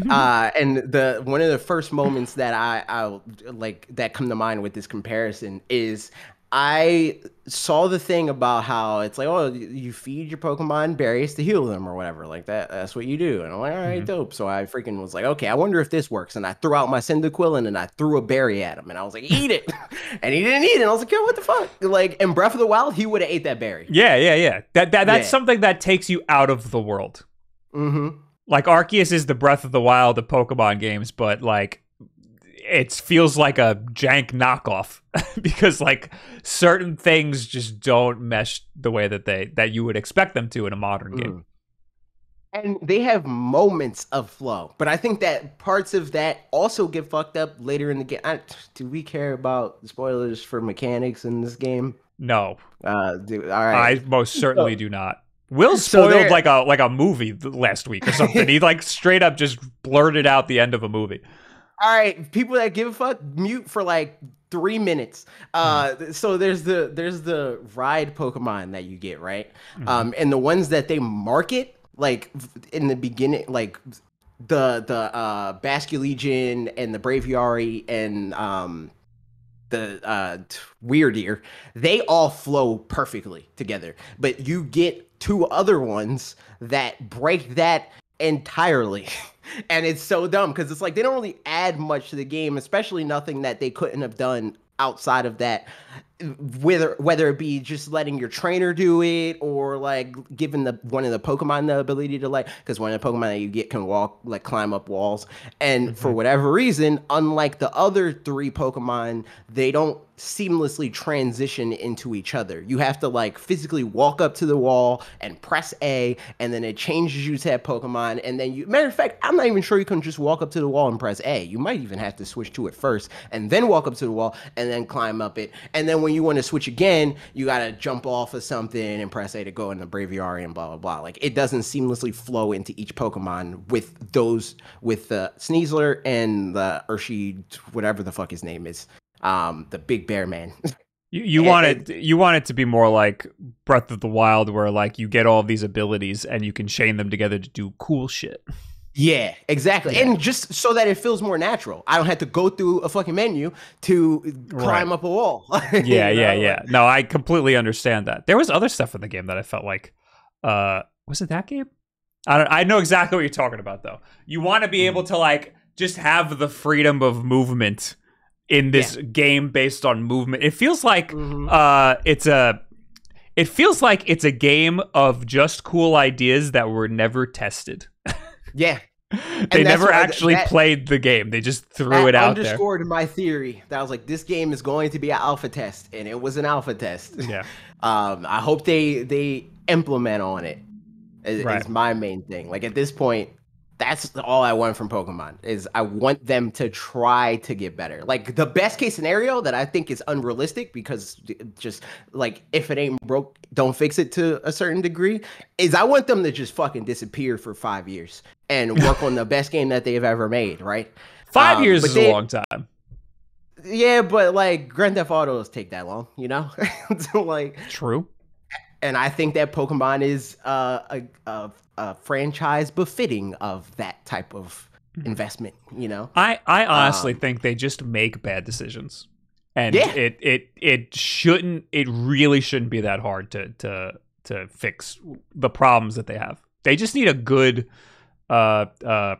B: uh, and the one of the first moments that I, I like that come to mind with this comparison is I saw the thing about how it's like, oh, you feed your Pokemon berries to heal them or whatever, like that. That's what you do. And I'm like, all right,
A: Mhm.
B: dope. So I freaking was like, okay, I wonder if this works. And I threw out my Cyndaquil and I threw a berry at him, and I was like, eat it. and he didn't eat it. And I was like, yo, what the fuck? Like in Breath of the Wild, he would have ate that berry.
A: Yeah, yeah, yeah. That that that's
B: Yeah.
A: something that takes you out of the world.
B: Mm-hmm.
A: like Arceus is the Breath of the Wild of Pokemon games, but like it feels like a jank knockoff because like certain things just don't mesh the way that they that you would expect them to in a modern game.
B: Mm. And they have moments of flow, but I think that parts of that also get fucked up later in the game. I, do we care about spoilers for mechanics in this game?
A: No,
B: Uh, do, all right.
A: I most certainly do not. Will spoiled
B: there-
A: like a like a movie last week or something. he like straight up just blurted out the end of a movie.
B: All right, people that give a fuck, mute for like three minutes. Uh, so there's the there's the ride Pokemon that you get right, um, and the ones that they market like in the beginning, like the the uh, Basculegion and the Braviary and um, the uh, t- Wyrdeer, they all flow perfectly together. But you get two other ones that break that entirely. and it's so dumb because it's like they don't really add much to the game, especially nothing that they couldn't have done outside of that whether whether it be just letting your trainer do it or like giving the one of the pokemon the ability to like because one of the pokemon that you get can walk like climb up walls. And for mm-hmm. whatever reason unlike the other three pokemon they don't seamlessly transition into each other. You have to like physically walk up to the wall and press a and then it changes you to that pokemon. And then you matter of fact i'm not even sure you can just walk up to the wall and press a. You might even have to switch to it first and then walk up to the wall and then climb up it. And then when you want to switch again you got to jump off of something and press a to go in the braviary and blah blah blah. Like it doesn't seamlessly flow into each pokemon with those with the sneasler and the urshi whatever the fuck his name is. Um the big bear man.
A: You, you
B: And-
A: want it you want it to be more like Breath of the Wild where like you get all of these abilities and you can chain them together to do cool shit.
B: Yeah, exactly. And just so that it feels more natural. I don't have to go through a fucking menu to climb up a wall.
A: yeah,
B: You
A: yeah,
B: know?
A: yeah. No, I completely understand that. There was other stuff in the game that I felt like, uh, was it that game? I don't. I know exactly what you're talking about, though. You want to be able to like just have the freedom of movement in this game based on movement. It feels like
B: Mhm.
A: uh, it's a. It feels like it's a game of just cool ideas that were never tested.
B: Yeah.
A: they never actually
B: that-
A: played the game. They just threw it out there.
B: underscored my theory that I was like, this game is going to be an alpha test, and it was an alpha test.
A: Yeah.
B: Um, I hope they they implement on it. Is,
A: Right.
B: is my main thing. Like at this point, That's all I want from Pokemon is I want them to try to get better. Like the best case scenario that I think is unrealistic because just like if it ain't broke, don't fix it to a certain degree, is I want them to just fucking disappear for five years and work on the best game that they've ever made, right?
A: Five
B: Um,
A: years is
B: they-
A: a long time.
B: Yeah, but like Grand Theft Autos take that long, you know? so like
A: True.
B: And I think that Pokemon is uh, a, a a franchise befitting of that type of
A: Mhm.
B: investment. You know,
A: I I honestly
B: Um,
A: think they just make bad decisions, and
B: Yeah.
A: it it it shouldn't. It really shouldn't be that hard to to to fix the problems that they have. They just need a good, uh uh,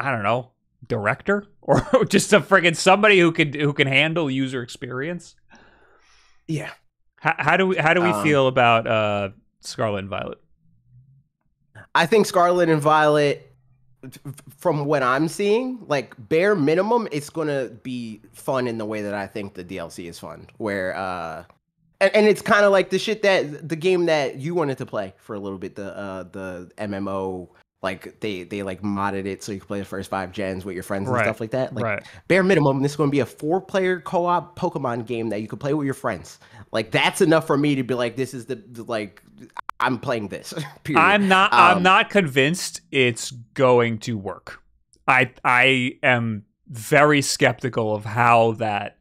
A: I don't know, director or just a friggin' somebody who can who can handle user experience.
B: yeah.
A: How, how do we how do we
B: Um,
A: feel about uh Scarlet and Violet?
B: I think Scarlet and Violet, from what I'm seeing, like bare minimum, it's gonna be fun in the way that I think the DLC is fun. Where uh, and, and it's kind of like the shit that the game that you wanted to play for a little bit, the uh the MMO. Like they they like modded it so you can play the first five gens with your friends and
A: Right.
B: stuff like that. Like
A: right.
B: bare minimum, this is going to be a four player co op Pokemon game that you can play with your friends. Like that's enough for me to be like, this is the, like, I'm playing this. Period.
A: I'm not. I'm
B: Um,
A: not convinced it's going to work. I I am very skeptical of how that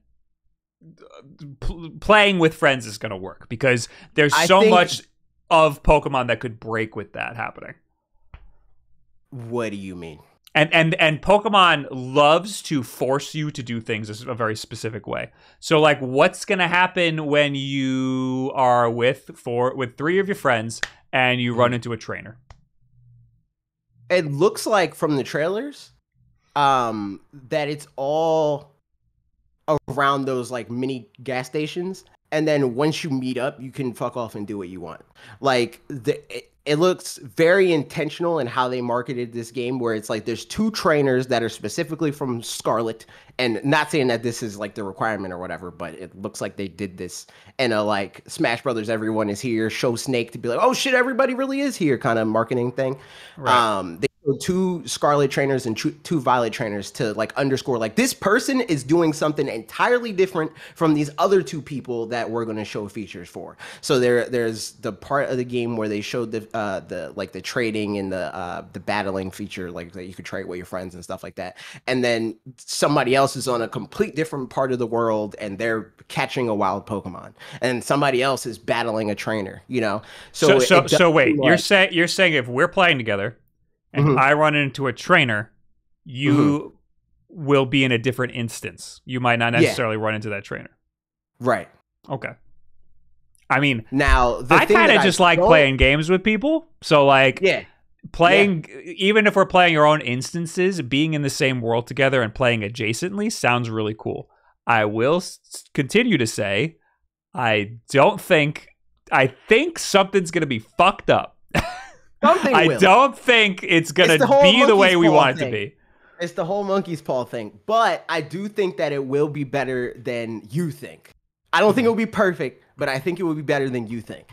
A: pl- playing with friends is going to work because there's
B: I
A: so much of Pokemon that could break with that happening.
B: What do you mean?
A: And and and Pokemon loves to force you to do things in a very specific way. So like what's going to happen when you are with four with three of your friends and you
B: Mm-hmm.
A: run into a trainer?
B: It looks like from the trailers, um, that it's all around those like mini gas stations, and then once you meet up, you can fuck off and do what you want. Like the. It, it looks very intentional in how they marketed this game where it's like there's two trainers that are specifically from Scarlet and not saying that this is like the requirement or whatever but it looks like they did this in a like Smash Brothers everyone is here show Snake to be like oh shit everybody really is here kind of marketing thing. Um they two Scarlet trainers and two, Violet trainers to like underscore like this person is doing something entirely different from these other two people that we're going to show features for. So there there's the part of the game where they showed the uh the like the trading and the uh the battling feature like that you could trade with your friends and stuff like that. And then somebody else is on a complete different part of the world and they're catching a wild pokemon. And somebody else is battling a trainer you know?
A: So
B: so
A: so
B: it
A: so, wait,
B: seem
A: you're saying you're saying if we're playing together and
B: Mhm.
A: I run into a trainer, you will be in a different instance. You might not
B: Mm-hmm. Yeah.
A: necessarily run into that trainer.
B: right
A: Okay. I mean,
B: now the
A: I kind of just like
B: don't-
A: playing games with people. So like
B: yeah
A: playing even if we're playing our own instances, being in the same world together and playing adjacently sounds really cool. I will s- continue to say I don't think I think something's going to be fucked up.
B: something
A: I
B: will.
A: don't think it's going
B: It's
A: to
B: the
A: be the way we want it to be.
B: It's the whole monkey's paw thing. But I do think that it will be better than you think. I don't think it will be perfect, but I think it will be better than you think.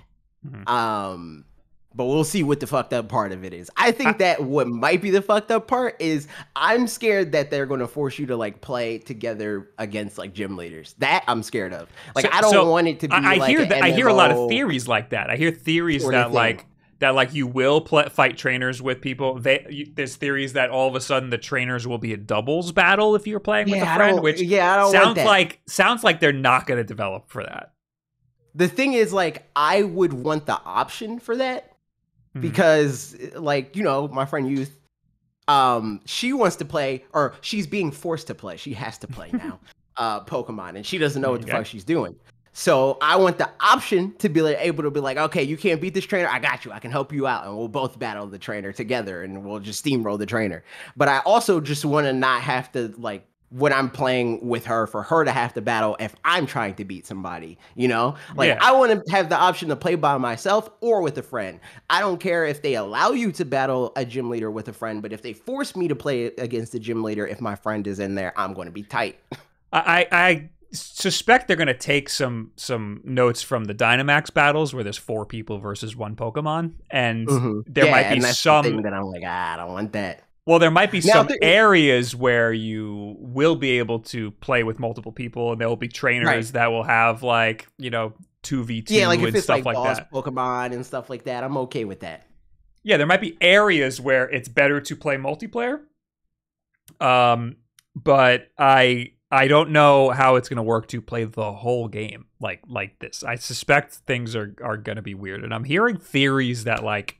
A: Mhm.
B: Um, but we'll see what the fucked up part of it is. I think that what might be the fucked up part is I'm scared that they're going to force you to like play together against like gym leaders. That I'm scared of. Like
A: So-
B: I don't
A: so
B: want it to be.
A: I, I
B: like
A: hear that. I hear a lot of theories like that. I hear theories that
B: thing.
A: like that like you will play, fight trainers with people. They you, there's theories that all of a sudden the trainers will be a doubles battle if you're playing with a friend, which
B: yeah, I don't
A: sounds
B: that.
A: like sounds like they're not going to develop for that.
B: the thing is like I would want the option for that
A: Mhm.
B: because like you know my friend youth um she wants to play or she's being forced to play she has to play now uh pokemon and she doesn't know what the
A: Okay.
B: fuck she's doing so i want the option to be like, able to be like okay you can't beat this trainer i got you i can help you out and we'll both battle the trainer together and we'll just steamroll the trainer but i also just want to not have to like when I'm playing with her for her to have to battle if I'm trying to beat somebody, you know? Like
A: Yeah.
B: I want to have the option to play by myself or with a friend. I don't care if they allow you to battle a gym leader with a friend, but if they force me to play against the gym leader if my friend is in there, I'm going to be tight.
A: I, I I suspect they're going to take some some notes from the Dynamax battles where there's four people versus one Pokemon, and there
B: Mm-hmm. Yeah,
A: might be
B: the
A: some
B: thing that I'm like, ah, I don't want that.
A: Well, there might be
B: Now,
A: some
B: there-
A: areas where you will be able to play with multiple people, and there will be trainers
B: Right.
A: that will have like you know two v two
B: Yeah, like if
A: and
B: it's
A: stuff
B: like,
A: like,
B: boss
A: that.
B: Pokemon and stuff like that, I'm okay with that.
A: Yeah, there might be areas where it's better to play multiplayer. Um, but I I don't know how it's going to work to play the whole game like like this. I suspect things are are going to be weird, and I'm hearing theories that like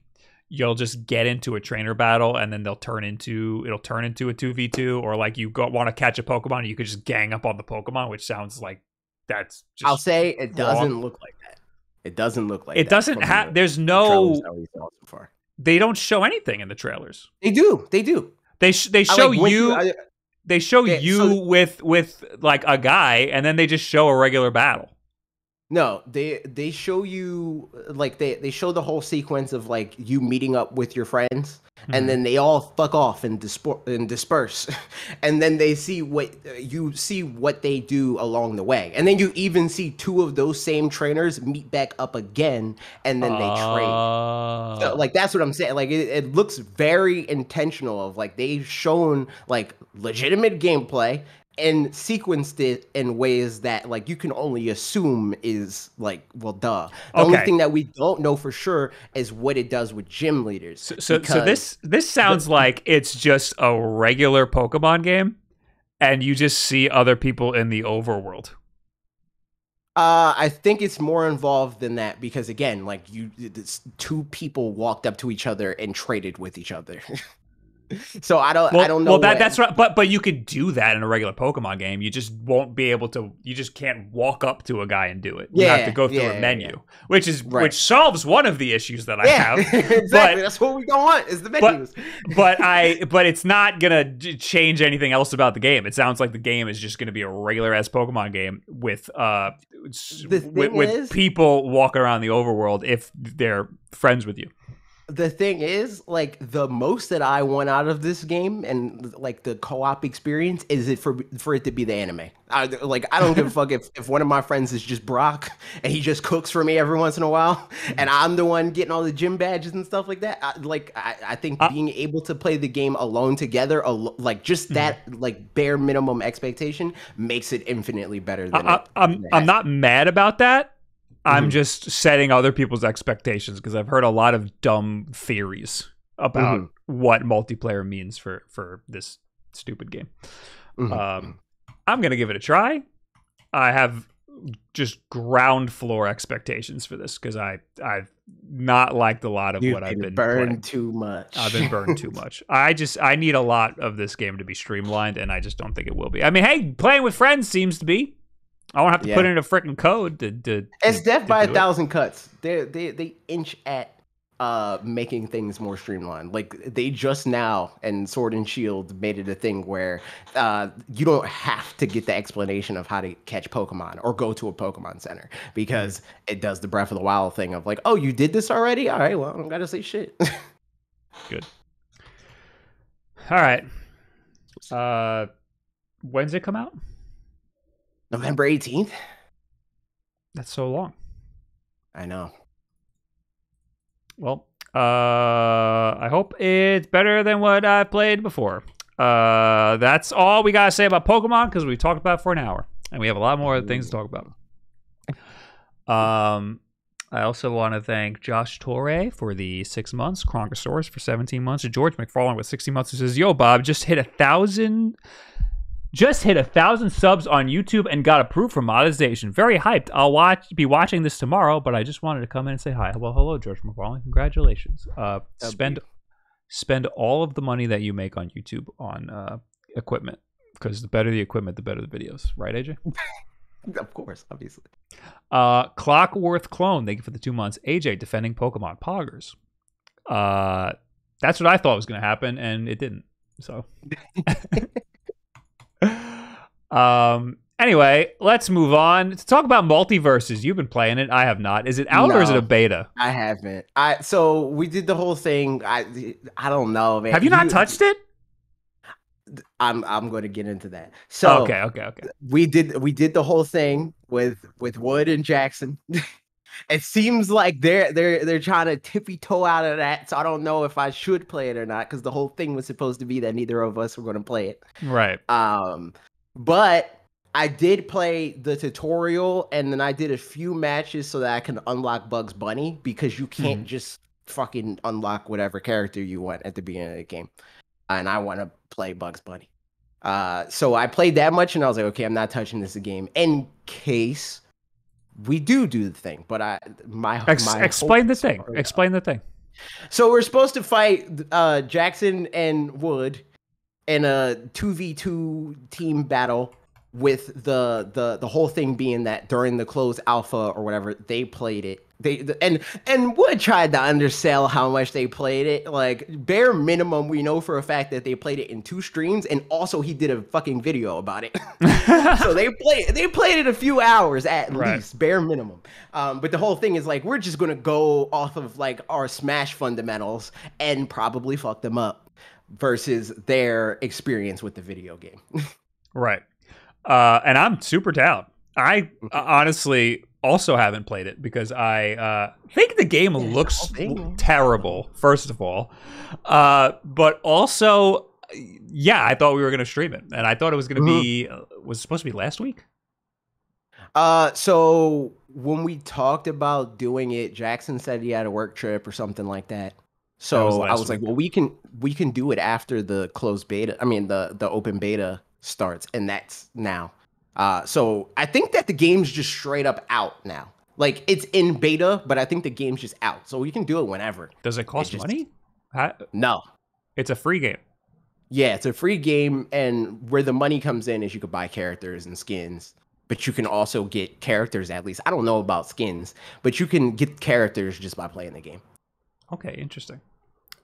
A: you'll just get into a trainer battle and then they'll turn into it'll turn into a 2v2 or like you go want to catch a pokemon and you could just gang up on the pokemon which sounds like that's just
B: I'll say it
A: wrong.
B: doesn't look like that. It doesn't look like
A: it doesn't have
B: the
A: there's no
B: that so far.
A: they don't show anything in the trailers
B: They do. They do.
A: they sh- they show
B: like,
A: you
B: I-
A: they show
B: Okay,
A: you
B: so-
A: with with like a guy and then they just show a regular battle
B: No, they they show you like they they show the whole sequence of like you meeting up with your friends,
A: Mhm.
B: and then they all fuck off and disper- and disperse, and then they see what you see what they do along the way, and then you even see two of those same trainers meet back up again, and then they trade.
A: Oh.
B: So, like that's what I'm saying. Like it, it looks very intentional. Of like they've shown like legitimate gameplay and sequenced it in ways that like you can only assume is like well duh. The only thing that we don't know for sure is what it does with gym leaders.
A: so so, so this this sounds like it's just a regular pokemon game and you just see other people in the overworld
B: Uh, I think it's more involved than that because again, like you, two people walked up to each other and traded with each other. so I don't,
A: well,
B: I don't know.
A: well that, that's right but but you could do that in a regular pokemon game you just won't be able to you just can't walk up to a guy and do it you have to go through
B: yeah,
A: a menu
B: yeah.
A: which is
B: Right.
A: which solves one of the issues that i
B: yeah,
A: have
B: exactly.
A: but-
B: that's what we don't want is the menus.
A: but I but it's not gonna change anything else about the game. It sounds like the game is just gonna be a regular ass Pokemon game with uh with, with
B: is-
A: people walking around the overworld if they're friends with you.
B: The thing is, like the most that I want out of this game and like the co-op experience is it for for it to be the anime. I, like I don't give a fuck if, if one of my friends is just Brock and he just cooks for me every once in a while, and I'm the one getting all the gym badges and stuff like that. I, like I, I think
A: Uh,
B: being able to play the game alone together, alo- like just
A: Hmm.
B: that like bare minimum expectation makes it infinitely better than.
A: I, I'm I'm not mad about that. I'm
B: Mhm.
A: just setting other people's expectations because I've heard a lot of dumb theories about
B: Mm-hmm.
A: what multiplayer means for for this stupid game.
B: Mhm.
A: Um, I'm gonna give it a try. I have just ground floor expectations for this because I I've not liked a lot of
B: You've
A: what I've been
B: burned
A: playing.
B: too much.
A: I've been burned too much. I just I need a lot of this game to be streamlined, and I just don't think it will be. I mean, hey, playing with friends seems to be. I won't have to
B: Yeah.
A: put in a freaking code to. to
B: It's
A: to-
B: death
A: to
B: by a
A: do it.
B: thousand cuts. They they they inch at uh making things more streamlined. Like they just now and Sword and Shield made it a thing where uh you don't have to get the explanation of how to catch Pokemon or go to a Pokemon Center because it does the Breath of the Wild thing of like, oh, you did this already? All right, well, I don't gotta say shit.
A: Good. All right. Uh, when's it come out?
B: November eighteenth.
A: That's so long.
B: I know.
A: Well, uh, I hope it's better than what I've played before. Uh, that's all we gotta say about Pokemon because we talked about it for an hour, and we have a lot more things to talk about. Um, I also want to thank Josh Torre for the six months, Chronkosaurus for seventeen months, and George McFarland with 16 months. Who says, "Yo, Bob, just hit a thousand." Just hit a thousand subs on YouTube and got approved for monetization. Very hyped. I'll watch be watching this tomorrow, but I just wanted to come in and say hi. Well, hello, George McFarlane. Congratulations. Uh, spend spend all of the money that you make on YouTube on uh, equipment because the better the equipment, the better the videos. Right, AJ?
B: Of course, obviously.
A: Uh, Clockworth Clone, thank you for the two months. AJ defending Pokemon Poggers. Uh, that's what I thought was going to happen, and it didn't. So, um. Anyway, let's move on to talk about MultiVersus. You've been playing it. I have not. Is it out or is it a beta?
B: I haven't. I so we did the whole thing. I I don't know, man.
A: Have you not touched it?
B: I'm I'm going to get into that. So
A: okay, okay, okay.
B: we did we did the whole thing with with Wood and Jackson. it seems like they're they're they're trying to tippy toe out of that. So I don't know if I should play it or not because the whole thing was supposed to be that neither of us were going to play it.
A: Right.
B: Um, but I did play the tutorial and then I did a few matches so that I can unlock Bugs Bunny because you can't
A: Mhm.
B: just fucking unlock whatever character you want at the beginning of the game. And I want to play Bugs Bunny. Uh, so I played that much and I was like, okay, I'm not touching this game in case we do do the thing. But I, my,
A: Ex-
B: my
A: explain the thing.
B: are-
A: Explain the thing.
B: so we're supposed to fight uh, Jackson and Wood in a two v two team battle, with the the the whole thing being that during the closed alpha or whatever they played it. They the, and and Wood tried to undersell how much they played it. Like bare minimum, we know for a fact that they played it in two streams, and also he did a fucking video about it. so they play they played it a few hours at
A: Right.
B: least, bare minimum. Um, but the whole thing is like we're just gonna go off of like our Smash fundamentals and probably fuck them up versus their experience with the video game.
A: Right. Uh, and I'm super down. I
B: Mm-hmm.
A: uh, honestly also haven't played it because I uh, think the game looks
B: the whole thing.
A: terrible, first of all. Uh, but also, yeah, I thought we were going to stream it. And I thought it was going to be,
B: Mm-hmm.
A: uh, was it supposed to be last week?
B: Uh, so when we talked about doing it, Jackson said he had a work trip or something like that. So
A: was
B: I was like, well, we can we can do it after the closed beta. I mean, the the open beta starts, and that's now. Uh, so I think that the game's just straight up out now. Like it's in beta, but I think the game's just out, so we can do it whenever.
A: Does it cost
B: just-
A: money? How,
B: No,
A: it's a free game.
B: Yeah, it's a free game, and where the money comes in is you could buy characters and skins, but you can also get characters at least. I don't know about skins, but you can get characters just by playing the game.
A: Okay, interesting.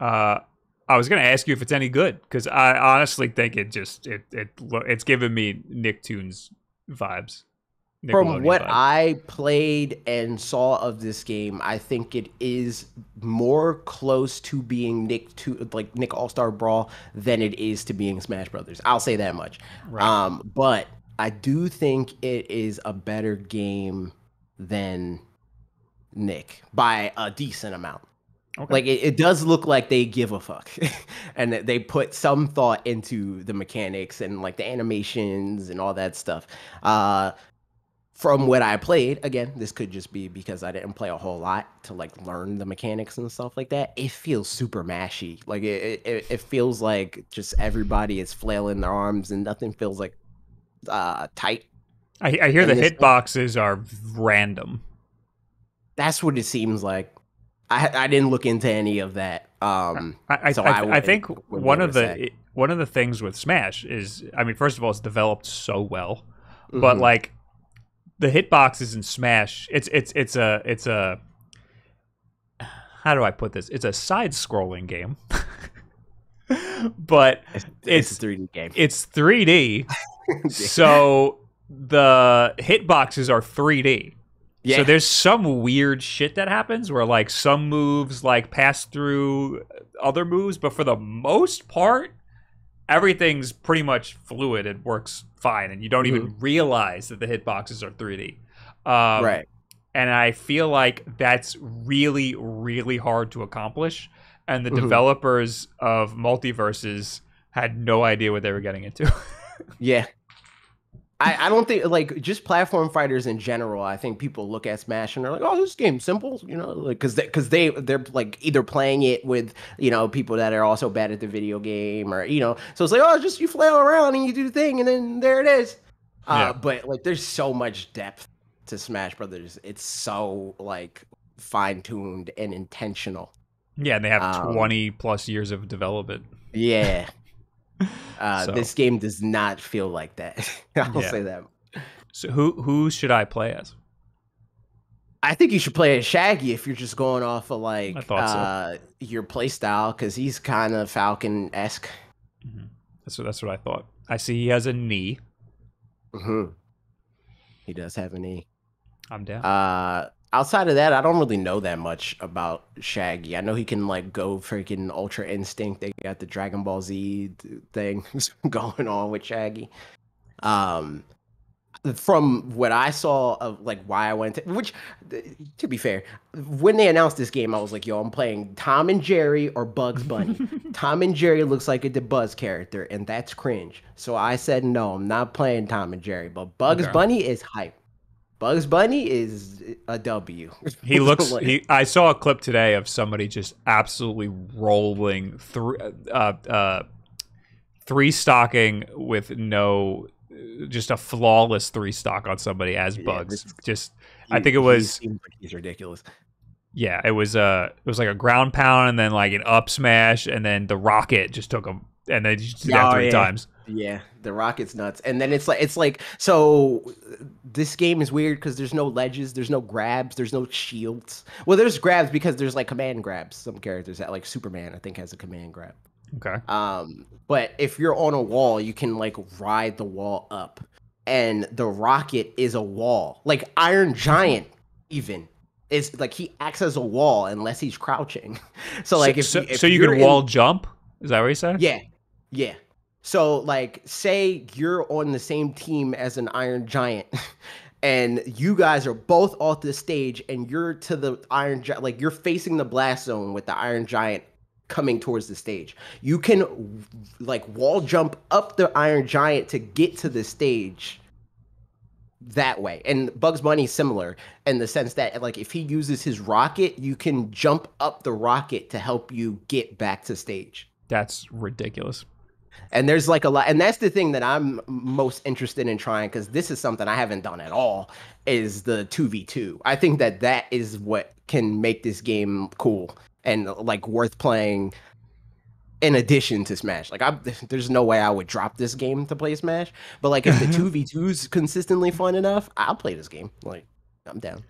A: Uh, I was gonna ask you if it's any good because I honestly think it just it it it's giving me Nicktoons vibes.
B: From what
A: vibes.
B: I played and saw of this game, I think it is more close to being Nick to like Nick All Star Brawl than it is to being Smash Brothers. I'll say that much.
A: Right.
B: Um, but I do think it is a better game than Nick by a decent amount.
A: Okay.
B: Like it, it does look like they give a fuck, and they put some thought into the mechanics and like the animations and all that stuff. Uh, from what I played, again, this could just be because I didn't play a whole lot to like learn the mechanics and stuff like that. It feels super mashy. Like it, it, it feels like just everybody is flailing their arms and nothing feels like uh tight.
A: I, I hear
B: and
A: the hitboxes are random.
B: That's what it seems like. I I didn't look into any of that. Um,
A: I I,
B: So
A: I,
B: I
A: think one of the one of the things with Smash is I mean first of all it's developed so well, but
B: mhm.
A: like the hitboxes in Smash it's it's it's a it's a how do I put this? It's a side scrolling game. but
B: it's,
A: it's-
B: it's a 3D game.
A: it's 3D. so the hitboxes are 3D.
B: Yeah,
A: So there's some weird shit that happens where like some moves like pass through other moves, but for the most part, everything's pretty much fluid. It works fine, and you don't even realize that the hitboxes are 3D. Um,
B: right.
A: And I feel like that's really, really hard to accomplish. And the
B: Mhm.
A: developers of MultiVersus had no idea what they were getting into.
B: Yeah. I, I don't think like just platform fighters in general. I think people look at Smash and they're like, "Oh, this game's simple," you know, like because because they, they're like either playing it with you know people that are also bad at the video game or you know, so it's like, "Oh, just you flail around and you do the thing and then there it is." Uh,
A: Yeah.
B: But like, there's so much depth to Smash Brothers. It's so like fine tuned and intentional.
A: yeah, and they have
B: Um,
A: 20 plus years of development.
B: Yeah. Uh,
A: So-
B: This game does not feel like that. I'll
A: Yeah.
B: say that.
A: So who who should I play as?
B: I think you should play as Shaggy if you're just going off of like
A: thought so.
B: uh, your play style because he's kind of Falcon esque.
A: Mhm. That's what that's what I thought. I see he has a knee.
B: Mm-hmm. He does have a knee.
A: I'm down.
B: Uh, outside of that, I don't really know that much about Shaggy. I know he can like go freaking Ultra Instinct. They got the Dragon Ball Z thing going on with Shaggy. Um, from what I saw of like why I went to which to be fair, when they announced this game, I was like, yo, I'm playing Tom and Jerry or Bugs Bunny. Tom and Jerry looks like a Buzz character, and that's cringe. So I said no, I'm not playing Tom and Jerry, but Bugs
A: Okay.
B: Bunny is hype. Bugs Bunny is a W.
A: He looks.
B: Like-
A: He. I saw a clip today of somebody just absolutely rolling through, uh, uh, three stocking with no, just a flawless three stock on somebody as
B: Yeah,
A: bugs.
B: this-
A: Just, I think it was.
B: like he's ridiculous.
A: Yeah, it was. Uh, it was like a ground pound and then like an up smash and then the rocket just took him and they just did that
B: Oh,
A: three
B: yeah.
A: times.
B: Yeah, the rocket's nuts. And then it's like it's like so this game is weird because there's no ledges, there's no grabs, there's no shields. Well, there's grabs because there's like command grabs. Some characters that like Superman, I think, has a command grab.
A: Okay.
B: Um, but if you're on a wall, you can like ride the wall up. And the rocket is a wall. Like Iron Giant even is like he acts as a wall unless he's crouching. So like if
A: so,
B: if
A: so you can
B: in-
A: wall jump. Is that what you said?
B: yeah. Yeah. So like say you're on the same team as an Iron Giant and you guys are both off the stage and you're to the Iron Giant like you're facing the blast zone with the Iron Giant coming towards the stage. You can like wall jump up the Iron Giant to get to the stage that way. And Bugs Bunny's similar in the sense that like if he uses his rocket, you can jump up the rocket to help you get back to stage.
A: That's ridiculous.
B: And there's like a lot, and that's the thing that I'm most interested in trying because this is something I haven't done at all. Is the two v two? I think that that is what can make this game cool and like worth playing. In addition to Smash, like I, there's no way I would drop this game to play Smash. But like if the two v twos consistently fun enough, I'll play this game. Like I'm down.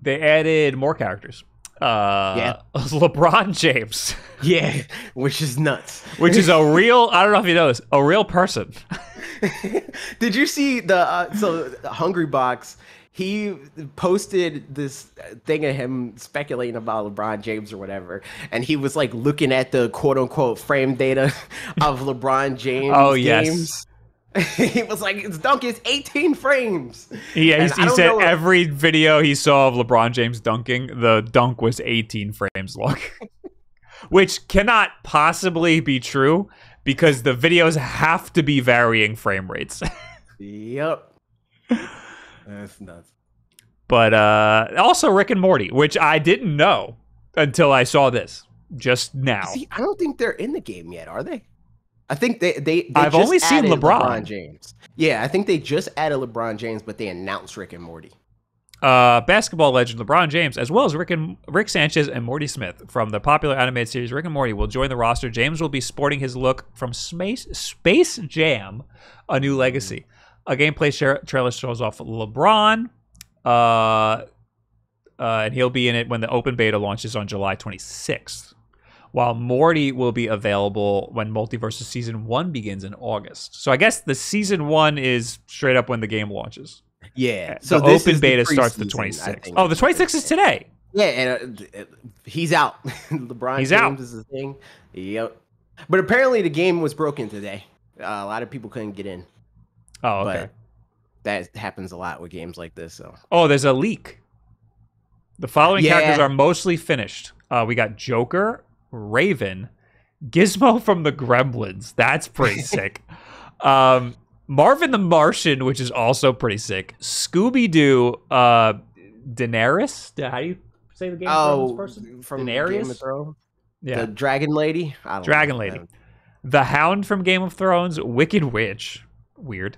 A: They added more characters. Uh,
B: Yeah.
A: LeBron James,
B: Yeah, which is nuts.
A: which is a real. I don't know if you know this, a real person.
B: Did you see the uh, so Hungrybox? He posted this thing of him speculating about LeBron James or whatever, and he was like looking at the quote unquote frame data of LeBron James.
A: Oh, yes.
B: Games. he was like, "It's dunk is 18 frames."
A: Yeah,
B: And
A: he, he said
B: know-
A: every video he saw of LeBron James dunking, the dunk was 18 frames long, which cannot possibly be true because the videos have to be varying frame rates.
B: Yep, that's nuts.
A: but uh, also Rick and Morty, which I didn't know until I saw this just now.
B: See, I don't think they're in the game yet, are they? I think they they. they
A: I've
B: just
A: only seen
B: added
A: LeBron.
B: James. Yeah, I think they just added LeBron James, but they announced Rick and Morty.
A: uh, basketball legend LeBron James, as well as Rick and Rick Sanchez and Morty Smith from the popular animated series Rick and Morty, will join the roster. James will be sporting his look from Space Space Jam: A New Legacy. A gameplay share, trailer shows off LeBron, uh, uh, and he'll be in it when the open beta launches on July 26th. While Morty will be available when Multiverse Season 1 begins in August. So I guess the Season 1 is straight up when the game launches.
B: Yeah.
A: So the
B: this
A: open beta starts the 26th. Oh, the 26th is today.
B: Yeah, and uh, he's out. LeBron
A: He's
B: James
A: out.
B: is the thing. Yep. But apparently the game was broken today. Uh, a lot of people couldn't get in.
A: Oh, okay.
B: But that happens a lot with games like this. So
A: Oh, there's a leak. The following
B: Yeah.
A: characters are mostly finished. Uh, we got Joker, Raven, Gizmo from the Gremlins. That's pretty sick. Um, Marvin the Martian, which is also pretty sick. Scooby Doo, uh, Daenerys. How do you say the Game of Thrones person?
B: Oh, from
A: Daenerys?
B: Game of Thrones,
A: Yeah.
B: the Dragon Lady. I don't
A: Dragon
B: know.
A: Lady. The Hound from Game of Thrones, Wicked Witch, weird.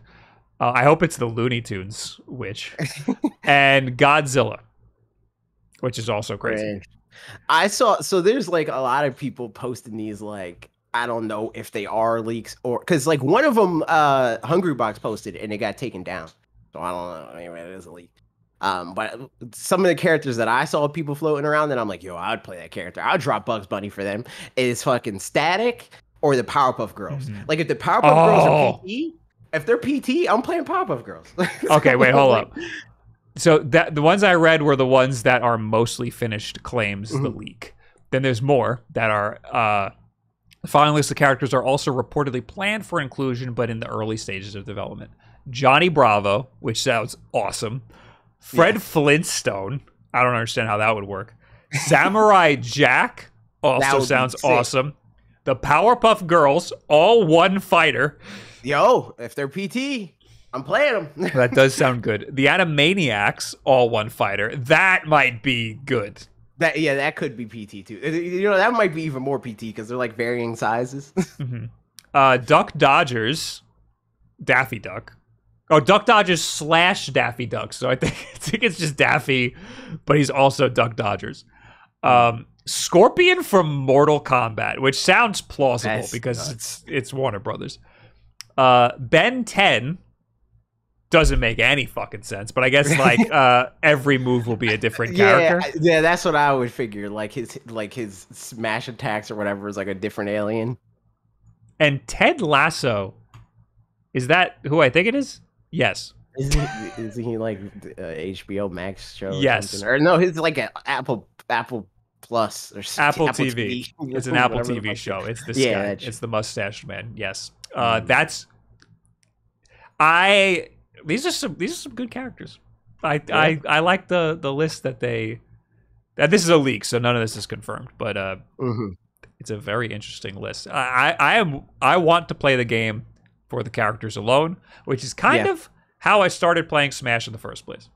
A: Uh, I hope it's the Looney Tunes witch, and Godzilla, which is also crazy.
B: Cringe. I saw so there's like a lot of people posting these like I don't know if they are leaks or because like one of them uh Hungrybox posted and it got taken down. So I don't know. Anyway, it is a leak. Um, but some of the characters that I saw people floating around, and I'm like, yo, I'd play that character. I'd drop Bugs Bunny for them. Is fucking Static or the Powerpuff Girls.
A: Mhm.
B: Like if the Powerpuff Girls
A: Oh.
B: are PT, if they're PT, I'm playing Powerpuff Girls.
A: Okay, wait, hold up. So that the ones I read were the ones that are mostly finished claims the
B: Mhm.
A: leak. Then there's more that are uh The following list of characters are also reportedly planned for inclusion, but in the early stages of development. Johnny Bravo, which sounds awesome. Fred
B: Yeah.
A: Flintstone. I don't understand how that would work. Samurai Jack also sounds awesome. The Powerpuff Girls, all one fighter.
B: Yo, if they're PT, I'm playing them.
A: That does sound good. The Animaniacs, all one fighter. That might be good.
B: that yeah, that could be PT too. Uh, You know, that might be even more PT because they're like varying sizes.
A: Mhm. Uh, Duck Dodgers, Daffy Duck. Oh, Duck Dodgers slash Daffy Duck. So I think, I think it's just Daffy, but he's also Duck Dodgers. Um, Scorpion from Mortal Kombat, which sounds plausible
B: That's
A: because
B: nuts.
A: it's it's Warner Brothers. Uh, Ben 10 doesn't make any fucking sense, but I guess like uh, every move will be a different
B: yeah,
A: character.
B: I- yeah, that's what I would figure. Like his like his smash attacks or whatever is like a different alien.
A: And Ted Lasso, is that who I think it is? Yes.
B: Isn't he, isn't he like uh, HBO Max show? Or
A: Yes.
B: something? or no, he's like an Apple Apple Plus or s-
A: Apple TV. It's an Apple TV show. It's this
B: Yeah,
A: guy. It's the mustached man. Yes. Uh,
B: Mm.
A: that's. I. These are some. These are some good characters. I. I. I like the the list that they. Uh, this is a leak, so none of this is confirmed. But uh,
B: Mhm.
A: it's a very interesting list. I. I, I am. I want to play the game for the characters alone, which is kind
B: Yeah.
A: of how I started playing Smash in the first place.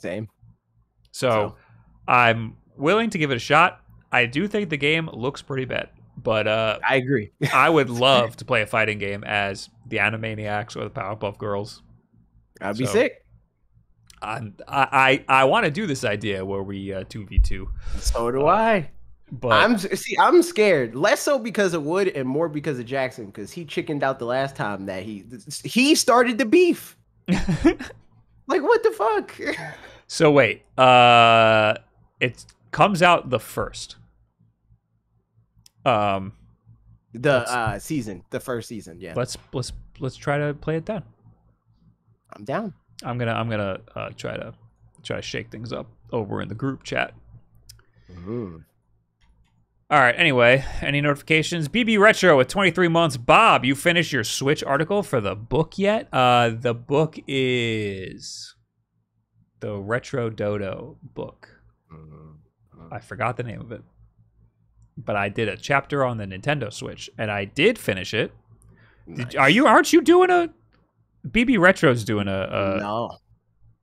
B: Same.
A: So,
B: So-
A: I'm willing to give it a shot. I do think the game looks pretty bad, but uh,
B: I agree.
A: I would love to play a fighting game as the Animaniacs or the Powerpuff Girls.
B: I'd be
A: So-
B: sick.
A: I I, I want to do this idea where we uh, two v two,
B: So do I.
A: but
B: I'm see. I'm scared. Less so because of Wood and more because of Jackson because he chickened out the last time that he he started the beef. Like what the fuck?
A: so wait, uh, it comes out the first. Um,
B: The uh season, the first season. Yeah,
A: let's let's let's try to play it down.
B: I'm down.
A: I'm gonna I'm gonna uh, try to try to shake things up over in the group chat.
B: Mhm.
A: All right. Anyway, any notifications? BB Retro with 23 months. Bob, you finished your Switch article for the book yet? Uh, the book is the Retro Dodo book.
B: Mhm.
A: I forgot the name of it, but I did a chapter on the Nintendo Switch, and I did finish it. Did, are you? Aren't you doing a? BB Retro's doing a. a
B: no.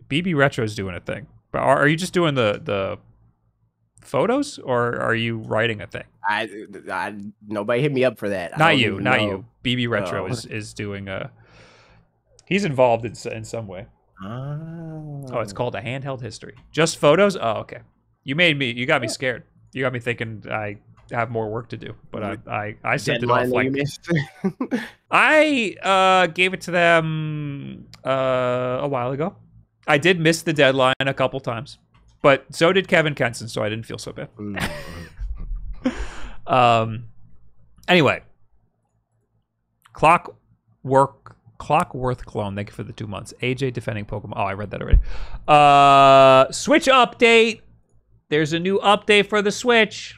A: BB Retro's doing a thing, but are, are you just doing the the photos, or are you writing a thing?
B: I, I nobody hit me up for that.
A: Not you, not
B: know.
A: you. BB uh, Retro
B: Oh.
A: is is doing a. He's involved in in some way.
B: Oh,
A: Oh, it's called a handheld history. Just photos. Oh, okay. You made me. You got me scared. You got me thinking I have more work to do. But I I, I sent it off
B: Deadline that you
A: like. I uh, gave it to them uh, a while ago. I did miss the deadline a couple times, but so did Kevin Kenson, so I didn't feel so bad.
B: Mm.
A: Um. Anyway, Clockwork Clockworth clone. Thank you for the two months. AJ defending Pokemon. Oh, I read that already. Uh, Switch update. There's a new update for the Switch.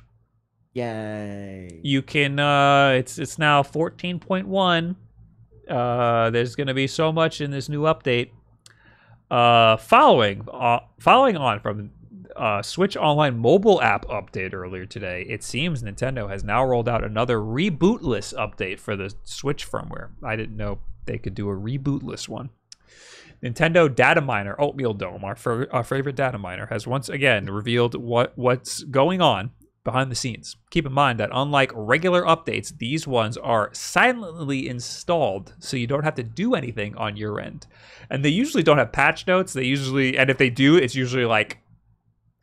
B: Yay!
A: You can. Uh, it's it's now 14.1. Uh, there's going to be so much in this new update. Uh, following uh, following on from uh, Switch Online mobile app update earlier today, it seems Nintendo has now rolled out another rebootless update for the Switch firmware. I didn't know they could do a rebootless one. Nintendo data miner OatmealDome, our, fir- our favorite data miner, has once again revealed what what's going on behind the scenes. Keep in mind that unlike regular updates, these ones are silently installed, so you don't have to do anything on your end. And they usually don't have patch notes. They usually, and if they do, it's usually like,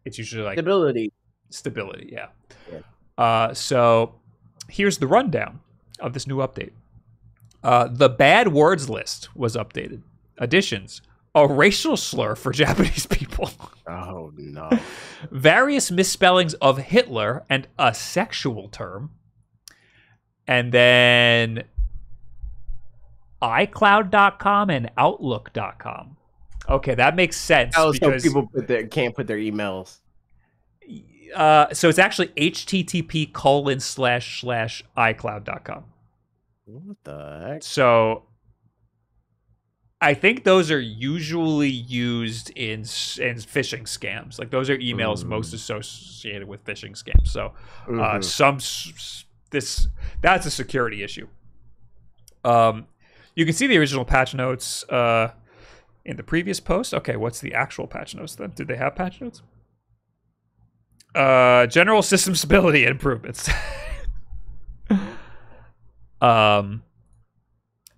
A: it's usually like
B: Stability.
A: stability. Yeah.
B: Yeah.
A: Uh, so here's the rundown of this new update. Uh, the bad words list was updated. Additions: a racial slur for Japanese people,
B: Oh no!
A: various misspellings of Hitler, and a sexual term. And then iCloud.com and Outlook.com. Okay, that makes sense
B: Oh, so
A: because
B: people put their can't put their emails.
A: uh, so it's actually http colon slash slash icloud.com.
B: What the heck?
A: So I think those are usually used in in phishing scams. Like those are emails
B: Mm.
A: most associated with phishing scams. So uh,
B: Mhm.
A: some this that's a security issue. Um, you can see the original patch notes uh, in the previous post. Okay, what's the actual patch notes then? Did they have patch notes? Uh, general system stability improvements. um,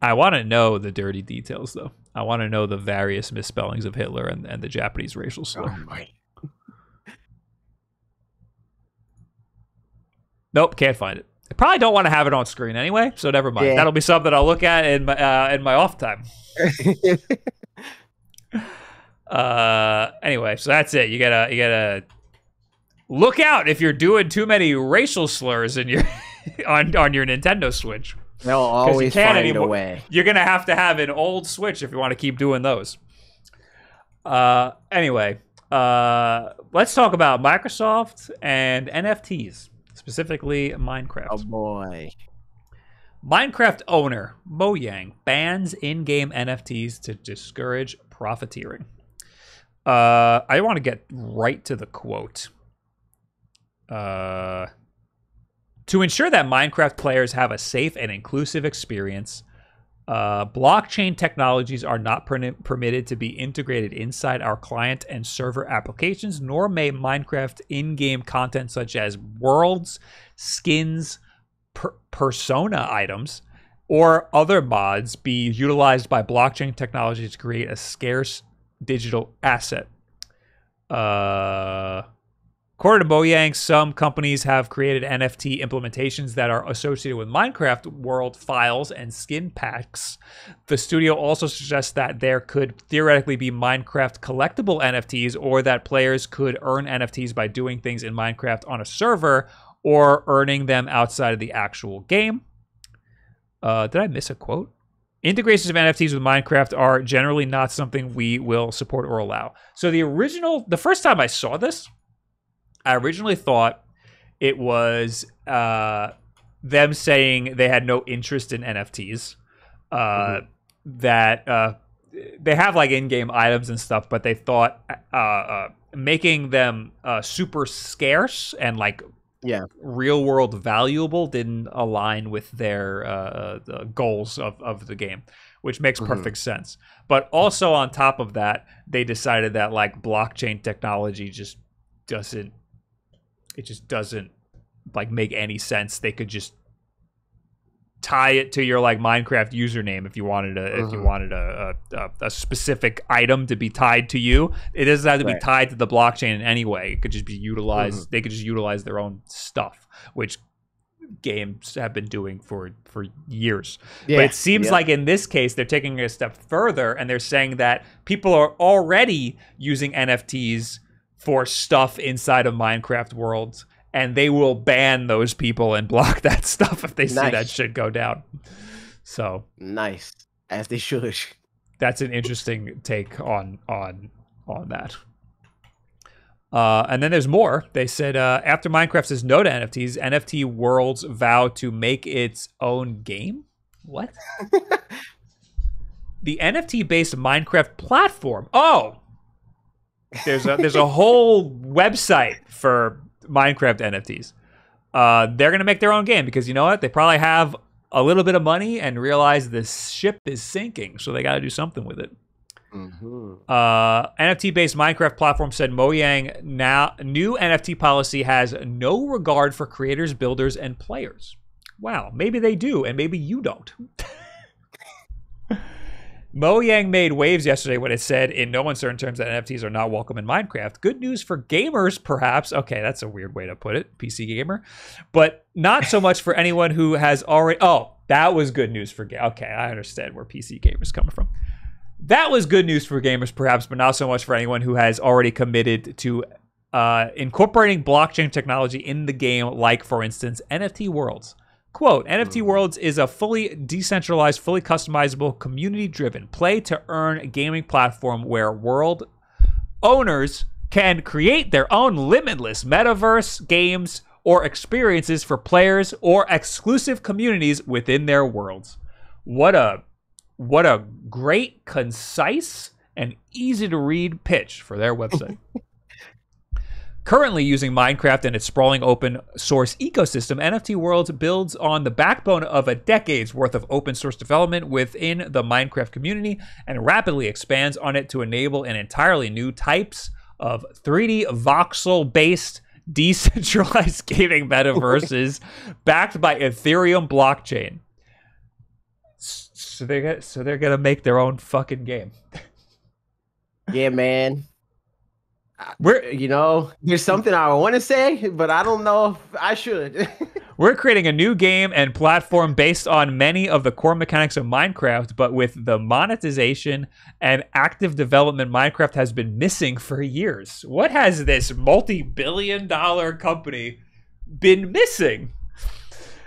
A: I want to know the dirty details though. I want to know the various misspellings of Hitler and, and the Japanese racial slur.
B: Oh my.
A: Nope, can't find it. I probably don't want to have it on screen anyway, so never mind.
B: Yeah.
A: That'll be something I'll look at in my uh, in my off time. Uh, anyway, so that's it. You gotta you gotta look out if you're doing too many racial slurs in your on on your Nintendo Switch.
B: They'll always
A: can't
B: find
A: anymore.
B: a way.
A: You're gonna have to have an old Switch if you want to keep doing those. Uh, anyway, uh, let's talk about Microsoft and NFTs, specifically Minecraft.
B: Oh boy.
A: Minecraft owner Mojang bans in-game NFTs to discourage profiteering. Uh, I want to get right to the quote. Uh, to ensure that Minecraft players have a safe and inclusive experience, uh, blockchain technologies are not per- permitted to be integrated inside our client and server applications, nor may Minecraft in game content such as worlds, skins, per- persona items, or other mods be utilized by blockchain technology to create a scarce digital asset. Uh, According to Mojang, some companies have created NFT implementations that are associated with Minecraft world files and skin packs. The studio also suggests that there could theoretically be Minecraft collectible NFTs or that players could earn NFTs by doing things in Minecraft on a server or earning them outside of the actual game. Uh, did I miss a quote? Integrations of NFTs with Minecraft are generally not something we will support or allow. So the original, the first time I saw this, I originally thought it was uh, them saying they had no interest in NFTs. Uh,
B: Mhm.
A: That uh, they have like in-game items and stuff, but they thought uh, uh, making them uh, super scarce and like
B: Yeah.
A: real world valuable didn't align with their uh, the goals of, of the game, which makes
B: Mhm.
A: perfect sense. But also on top of that, they decided that like blockchain technology just doesn't it just doesn't like make any sense. They could just tie it to your like Minecraft username if you wanted a if you
B: Mhm.
A: wanted a, a, a specific item to be tied to you. It doesn't have to be tied to the blockchain in any way. It could just be utilized. They could just utilize their own stuff, which games have been doing for for years.
B: Yeah.
A: But it seems
B: yeah.
A: like in this case, they're taking it a step further and they're saying that people are already using NFTs for stuff inside of Minecraft worlds, and they will ban those people and block that stuff if they see that shit go down. So
B: nice as they should.
A: that's an interesting take on on on that. Uh, and then there's more. They said uh, after Minecraft says no to NFTs, NFT Worlds vow to make its own game. What? the NFT-based Minecraft platform. Oh, there's a there's a whole website for Minecraft NFTs. Uh, they're gonna make their own game because you know what? They probably have a little bit of money and realize the ship is sinking, so they got to do something with it.
B: hmm
A: Uh, NFT-based Minecraft platform said Mojang now new NFT policy has no regard for creators, builders, and players. Wow, maybe they do, and maybe you don't. Mojang made waves yesterday when it said, in no uncertain terms, that NFTs are not welcome in Minecraft. Good news for gamers, perhaps. Okay, that's a weird way to put it, PC gamer, but not so much for anyone who has already. Oh, that was good news for. Ga- okay, I understand where PC gamers coming from. That was good news for gamers, perhaps, but not so much for anyone who has already committed to uh, incorporating blockchain technology in the game, like, for instance, NFT Worlds. Quote hmm. NFT Worlds is a fully decentralized, fully customizable, community driven play to earn gaming platform where world owners can create their own limitless metaverse games or experiences for players or exclusive communities within their worlds. What a what a great, concise, and easy to read pitch for their website. Currently using Minecraft and its sprawling open source ecosystem, NFT Worlds builds on the backbone of a decade's worth of open source development within the Minecraft community and rapidly expands on it to enable an entirely new types of 3D voxel based decentralized gaming metaverses backed by Ethereum blockchain. So they're gonna, so they're gonna make their own fucking game.
B: Yeah, man.
A: We're
B: You know, there's something I want to say, but I don't know if I should.
A: We're creating a new game and platform based on many of the core mechanics of Minecraft, but with the monetization and active development Minecraft has been missing for years. What has this multi billion dollar company been missing?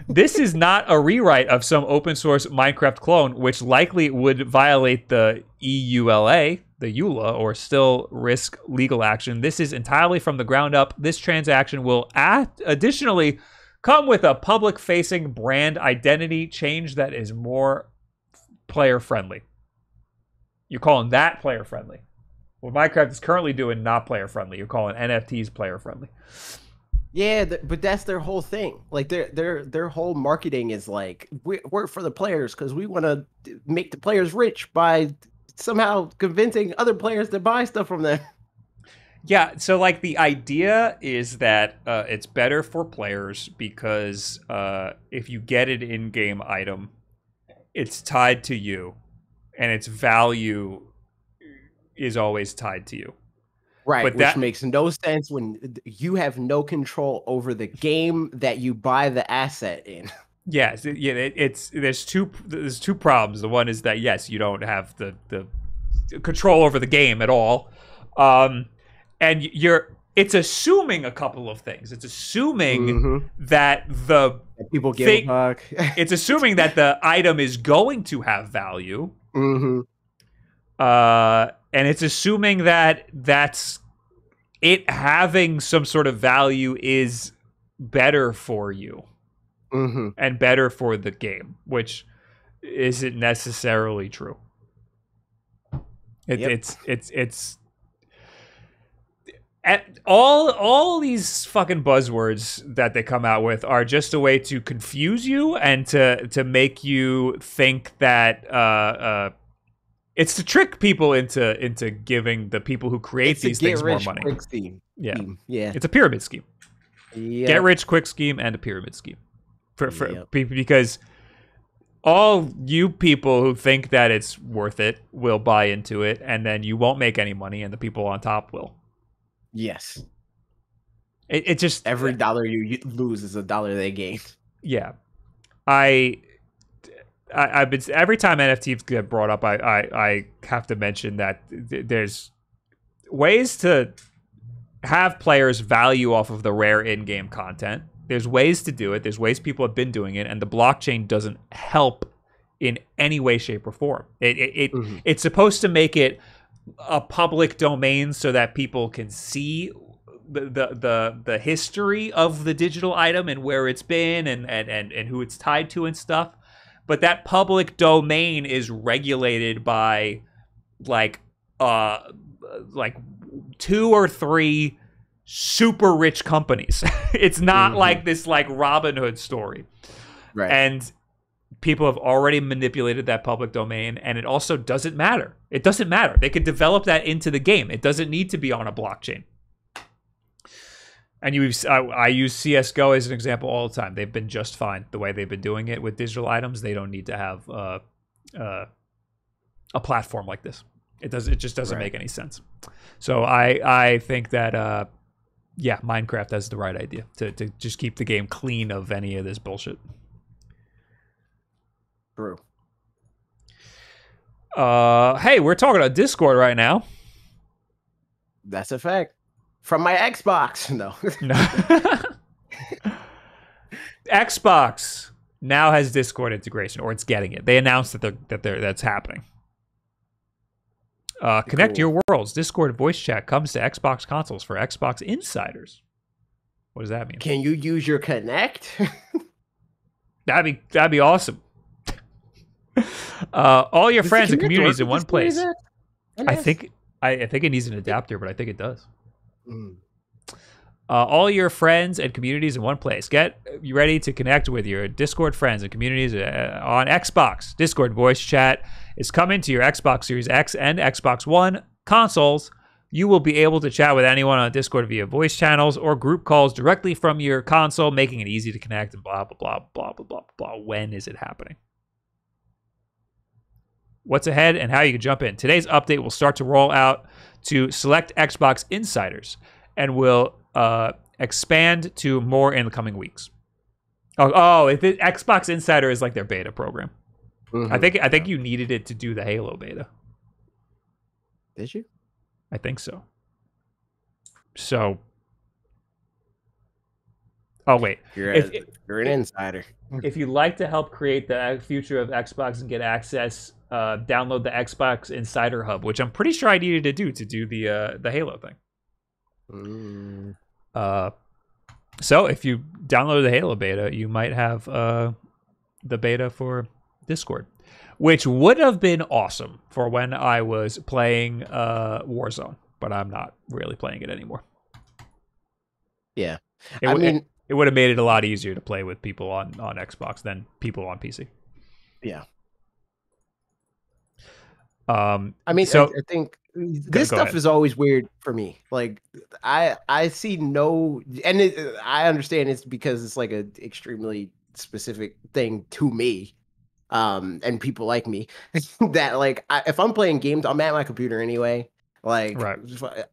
A: This is not a rewrite of some open source Minecraft clone, which likely would violate the EULA, the EULA, or still risk legal action. This is entirely from the ground up. This transaction will add, additionally come with a public facing brand identity change that is more player friendly. You're calling that player friendly. What Minecraft is currently doing, not player friendly. You're calling NFTs player friendly.
B: yeah, but that's their whole thing. Like their their their whole marketing is like we work for the players because we want to make the players rich by somehow convincing other players to buy stuff from them.
A: Yeah, so like the idea is that uh, it's better for players because uh, if you get an in-game item, it's tied to you, and its value is always tied to you.
B: Right,
A: But
B: which
A: that-
B: makes no sense when you have no control over the game that you buy the asset in.
A: Yes, it- yeah, it, it's there's two there's two problems. The one is that yes, you don't have the the control over the game at all, um, and you're it's assuming a couple of things. It's assuming
B: Mhm.
A: that the
B: People give
A: Think-
B: a fuck.
A: it's assuming that the item is going to have value,
B: hmm
A: uh, and it's assuming that that's it having some sort of value is better for you
B: hmm
A: and better for the game, which isn't necessarily true. It,
B: Yep.
A: It's it's it's at all all these fucking buzzwords that they come out with are just a way to confuse you and to to make you think that uh uh it's to trick people into into giving the people who create
B: It's
A: these things more money.
B: quick scheme.
A: Yeah.
B: scheme. Yeah.
A: It's a pyramid scheme
B: yeah.
A: get rich quick scheme and a pyramid scheme for, for
B: Yep.
A: because all you people who think that it's worth it will buy into it and then you won't make any money and the people on top will
B: Yes.
A: it, it just
B: Every dollar you lose is a dollar they gain.
A: yeah i I, I've been every time NFTs get brought up, I, I, I have to mention that th- there's ways to have players value off of the rare in-game content. There's ways to do it. There's ways people have been doing it, and the blockchain doesn't help in any way, shape, or form. It, it, it
B: Mhm.
A: it's supposed to make it a public domain so that people can see the, the the the history of the digital item and where it's been and and and, and who it's tied to and stuff but that public domain is regulated by like uh like two or three super rich companies. It's not
B: Mhm.
A: like this like robin hood story.
B: Right.
A: and people have already manipulated that public domain and it also doesn't matter. It doesn't matter. They could develop that into the game. It doesn't need to be on a blockchain. And you I, I use csgo as an example all the time. They've been just fine the way they've been doing it with digital items. They don't need to have uh, uh, a platform like this. It does it just doesn't
B: Right.
A: make any sense. So i i think that uh yeah minecraft has the right idea to, to just keep the game clean of any of this bullshit
B: True.
A: Uh, hey, we're talking about Discord right now.
B: That's a fact. From my Xbox. No.
A: No. Xbox now has Discord integration, or it's getting it. They announced that they're, that they're, that's happening. Uh, connect
B: Cool.
A: your worlds. Discord voice chat comes to Xbox consoles for Xbox insiders. What does that mean?
B: Can you use your Connect?
A: That'd be that'd be awesome. uh, all your
B: Does
A: friends and communities in one place. I think I, I think it needs an adapter, but I think it does.
B: Mm.
A: Uh, all your friends and communities in one place. Get you ready to connect with your Discord friends and communities uh, on Xbox. Discord voice chat is coming to your Xbox Series X and Xbox One consoles. You will be able to chat with anyone on Discord via voice channels or group calls directly from your console, making it easy to connect and blah blah blah blah blah blah blah. When is it happening? What's ahead and how you can jump in. Today's update will start to roll out to select Xbox insiders and will uh, expand to more in the coming weeks. Oh, oh, Xbox Insider is like their beta program. I
B: Mhm.
A: think I think you needed it to do the Halo beta.
B: Did you?
A: I think so. So, oh wait,
B: You're,
A: If-
B: a, you're an insider.
A: if you'd like to help create the future of Xbox and get access, uh, download the Xbox Insider Hub, which I'm pretty sure I needed to do to do the uh, the Halo thing.
B: Mm.
A: Uh, so if you download the Halo beta, you might have uh, the beta for Discord, which would have been awesome for when I was playing uh, Warzone, but I'm not really playing it anymore.
B: Yeah.
A: It,
B: I
A: would-
B: mean,
A: it, it would have made it a lot easier to play with people on, on Xbox than people on PC.
B: Yeah.
A: Um,
B: I mean,
A: So-
B: I, I think this stuff
A: ahead.
B: is always weird for me. Like, I I see no, and it, I understand it's because it's like a extremely specific thing to me, um, and people like me. that like, I, if I'm playing games, I'm at my computer anyway. Like,
A: Right.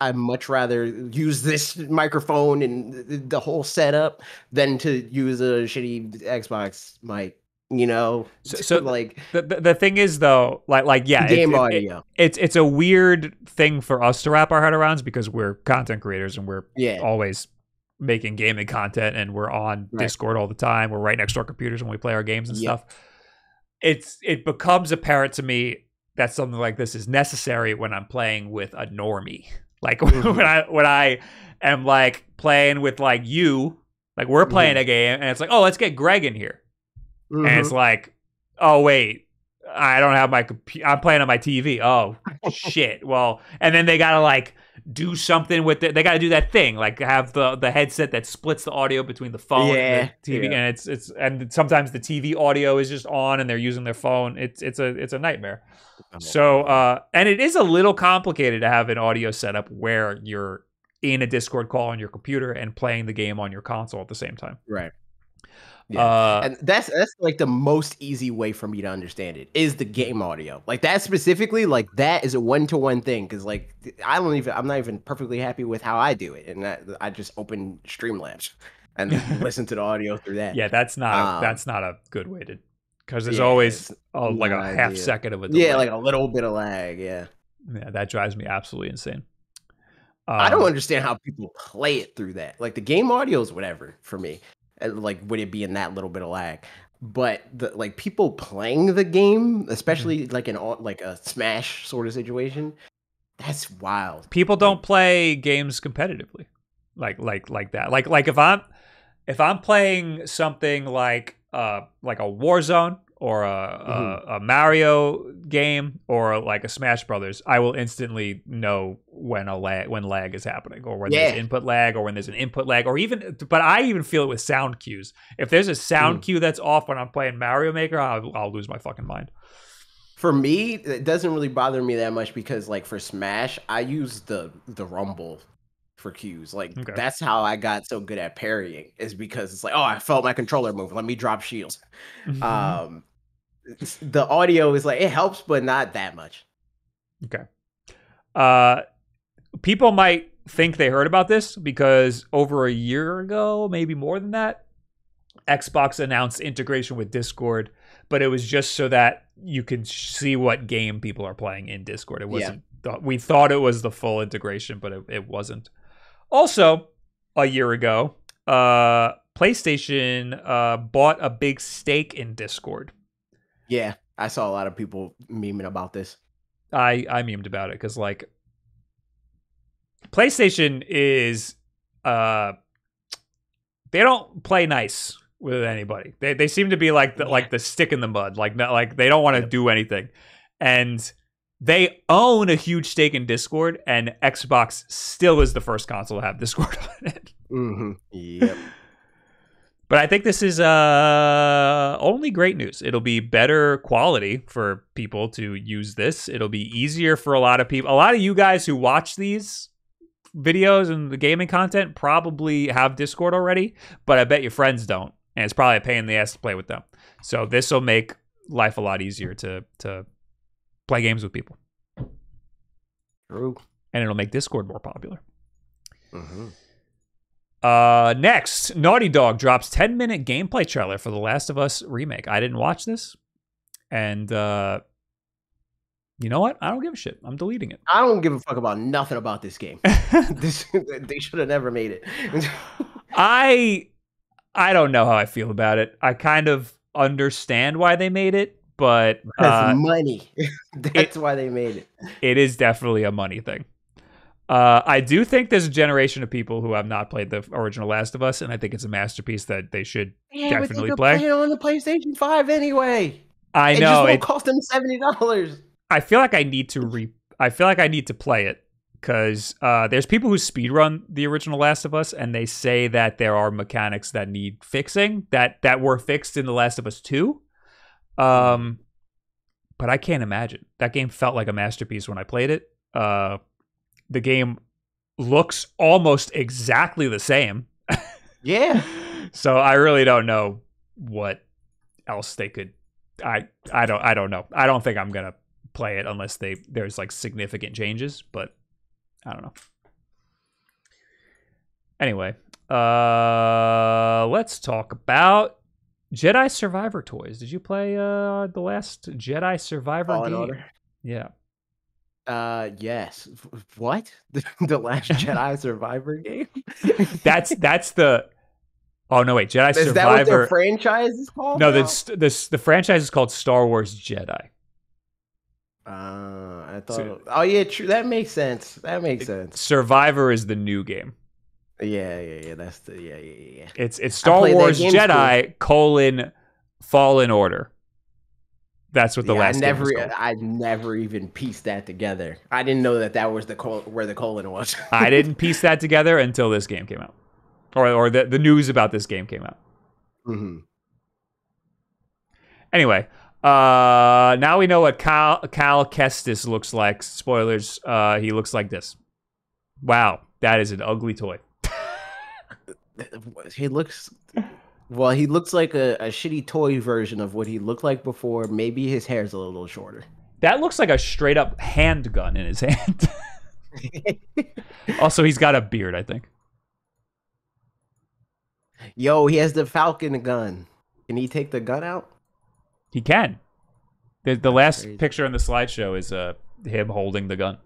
B: I'd much rather use this microphone and the, whole setup than to use a shitty Xbox mic. You know,
A: So- so
B: like
A: the, the the thing is though, like like yeah, it's-
B: game
A: it- it-
B: audio.
A: it's it's a weird thing for us to wrap our head around because we're content creators and we're
B: yeah,
A: always making gaming content and we're on
B: Right.
A: Discord all the time. We're right next to our computers when we play our games and
B: Yep.
A: stuff. It's it becomes apparent to me that something like this is necessary when I'm playing with a normie. Like
B: Mhm.
A: when I when I am like playing with like you, like we're playing
B: Mm-hmm.
A: a game and it's like, oh, let's get Greg in here.
B: Mhm.
A: And it's like, oh wait, I don't have my computer. I'm playing on my TV. Oh shit. Well, and then they gotta like do something with it. They gotta do that thing, like have the the headset that splits the audio between the phone
B: Yeah,
A: and the TV,
B: yeah.
A: and it's it's and sometimes the TV audio is just on and they're using their phone. It's it's a it's a nightmare. So uh, and it is a little complicated to have an audio setup where you're in a Discord call on your computer and playing the game on your console at the same time.
B: right. Yeah.
A: Uh,
B: and that's that's like the most easy way for me to understand it is the game audio like that specifically like that is a one-to-one thing because like i don't even i'm not even perfectly happy with how i do it and that, i just open streamlabs and listen to the audio through that
A: Yeah, that's not a,
B: Um,
A: that's not a good way to because there's
B: yeah,
A: always a, like a half second of a delay.
B: yeah like a little bit of lag yeah
A: yeah, that drives me absolutely insane.
B: I don't
A: Um,
B: understand how people play it through that. Like the game audio is whatever for me. And, Like would it be in that little bit of lag? But the like people playing the game, especially
A: Mm-hmm.
B: like an like a smash sort of situation, that's wild.
A: people don't play games competitively, like like like that. Like like if I'm if I'm playing something like uh like a Warzone or a,
B: Mm-hmm.
A: a, a Mario game or like a Smash Brothers, I will instantly know when a lag when lag is happening or when
B: Yeah.
A: there's input lag or when there's an input lag or even but I even feel it with sound cues. If there's a sound
B: Mm.
A: cue that's off when I'm playing Mario Maker, I'll, I'll lose my fucking mind.
B: For me, it doesn't really bother me that much because like for Smash, I use the the rumble for cues. Like
A: Okay.
B: that's how I got so good at parrying is because it's like, oh, I felt my controller move. Let me drop shields.
A: Mm-hmm.
B: Um the audio is like it helps, but not that much.
A: Okay. Uh, people might think they heard about this because over a year ago, maybe more than that, Xbox announced integration with Discord, but it was just so that you could see what game people are playing in Discord. It wasn't. We thought it was the full integration, but it, it wasn't. Also, a year ago, uh, PlayStation uh, bought a big stake in Discord.
B: Yeah, I saw a lot of people memeing about this.
A: I I memed about it because like PlayStation is uh they don't play nice with anybody. They they seem to be like the
B: Yeah.
A: like the stick in the mud. Like not, like they don't want to do anything. And they own a huge stake in Discord and Xbox still is the first console to have Discord on it.
B: Mm-hmm. Yep.
A: But I think this is uh, only great news. It'll be better quality for people to use this. It'll be easier for a lot of people. A lot of you guys who watch these videos and the gaming content probably have Discord already, but I bet your friends don't. And it's probably a pain in the ass to play with them. So this will make life a lot easier to to play games with people.
B: True.
A: And it'll make Discord more popular.
B: Mm-hmm.
A: Uh, next, Naughty Dog drops 10 minute gameplay trailer for The Last of Us remake. I didn't watch this, and uh, you know what? I don't give a shit. I'm deleting it.
B: I don't give a fuck about nothing about this game. this they should have never made it.
A: I I don't know how I feel about it. I kind of understand why they made it, but uh,
B: money. That's why they made it.
A: it is definitely a money thing. Uh, I do think there's a generation of people who have not played the original Last of Us, and I think it's a masterpiece that they should.
B: Yeah,
A: Definitely
B: but they could
A: play.
B: play it on the PlayStation Five anyway.
A: I
B: it
A: know
B: just won't
A: it,
B: cost them seventy dollars.
A: I feel like I need to re. I feel like I need to play it because uh, there's people who speedrun the original Last of Us, and they say that there are mechanics that need fixing that that were fixed in the Last of Us Two. Um, but I can't imagine that game felt like a masterpiece when I played it. Uh, the game looks almost exactly the same,
B: Yeah,
A: so I really don't know what else they could. I I don't I don't know. I don't think I'm gonna play it unless they there's like significant changes, but I don't know. Anyway, uh let's talk about Jedi Survivor toys. Did you play uh the last Jedi Survivor
B: Fallen
A: game?
B: Order.
A: Yeah.
B: Uh, yes. What? The, the Last Jedi Survivor game?
A: That's that's the Oh no wait, Jedi
B: Is that what their
A: Survivor
B: franchise is called?
A: No, this this the franchise is called Star Wars Jedi.
B: Uh, I thought.
A: So-
B: oh yeah, true. That makes sense. That makes sense.
A: Survivor is the new game.
B: Yeah, yeah, yeah. That's the yeah, yeah, yeah.
A: It's it's Star Wars Jedi colon Fallen Order. That's what the
B: Yeah,
A: last
B: I never. I never even pieced that together. I didn't know that that was the col- where the colon was.
A: I didn't piece that together until this game came out, or or the the news about this game came out.
B: Mhm.
A: Anyway, uh, now we know what Cal Cal Kestis looks like. Spoilers. Uh, he looks like this. Wow, that is an ugly toy.
B: He looks. Well, he looks like a, a shitty toy version of what he looked like before. Maybe his hair's a little shorter.
A: That looks like a straight up handgun in his hand. also, he's got a beard. I think.
B: Yo, he has the Falcon gun. Can he take the gun out?
A: He can. The, the last
B: Crazy.
A: picture in the slideshow is uh him holding the gun.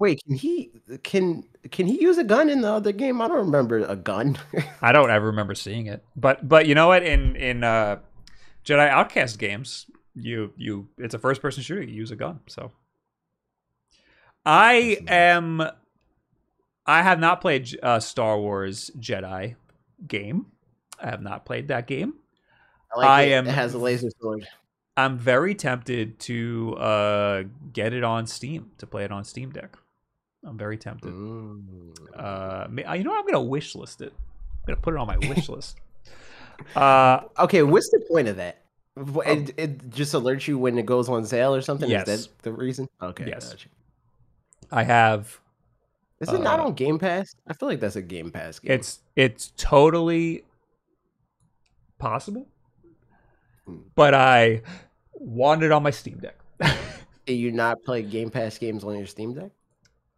B: Wait, can he can can he use a gun in the other game? I don't remember a gun.
A: I don't ever remember seeing it. But but you know what? In in uh, Jedi Outcast games, you you it's a first person shooter. You use a gun. So I am. I have not played uh, Star Wars Jedi game. I have not played that game.
B: I, like
A: I
B: it.
A: am-
B: It has a laser sword.
A: I'm very tempted to uh, get it on Steam to play it on Steam Deck. I'm very tempted.
B: Mm.
A: Uh, you know? I'm gonna wish list it. I'm gonna put it on my wish list. Uh,
B: Okay, what's the point of that? Wh- It, it just alerts you when it goes on sale or something.
A: Oh. Yes.
B: Is that the reason? Okay.
A: Yes.
B: gotcha.
A: I have.
B: Is it not
A: Uh,
B: on Game Pass? I feel like that's a Game Pass game.
A: It's it's totally possible,
B: Hmm.
A: but I want it on my Steam Deck.
B: Do you not play Game Pass games on your Steam Deck?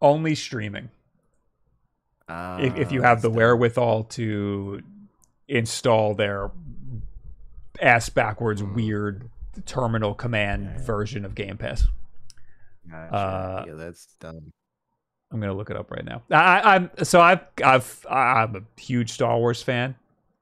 A: Only streaming. if, if you
B: Ah,
A: have the wherewithal to install their ass backwards
B: Mm.
A: weird terminal command
B: Yeah.
A: version of Game Pass.
B: Gotcha.
A: uh,
B: yeah, that's dumb.
A: I'm gonna look it up right now. I, I'm so I've I've I'm a huge Star Wars fan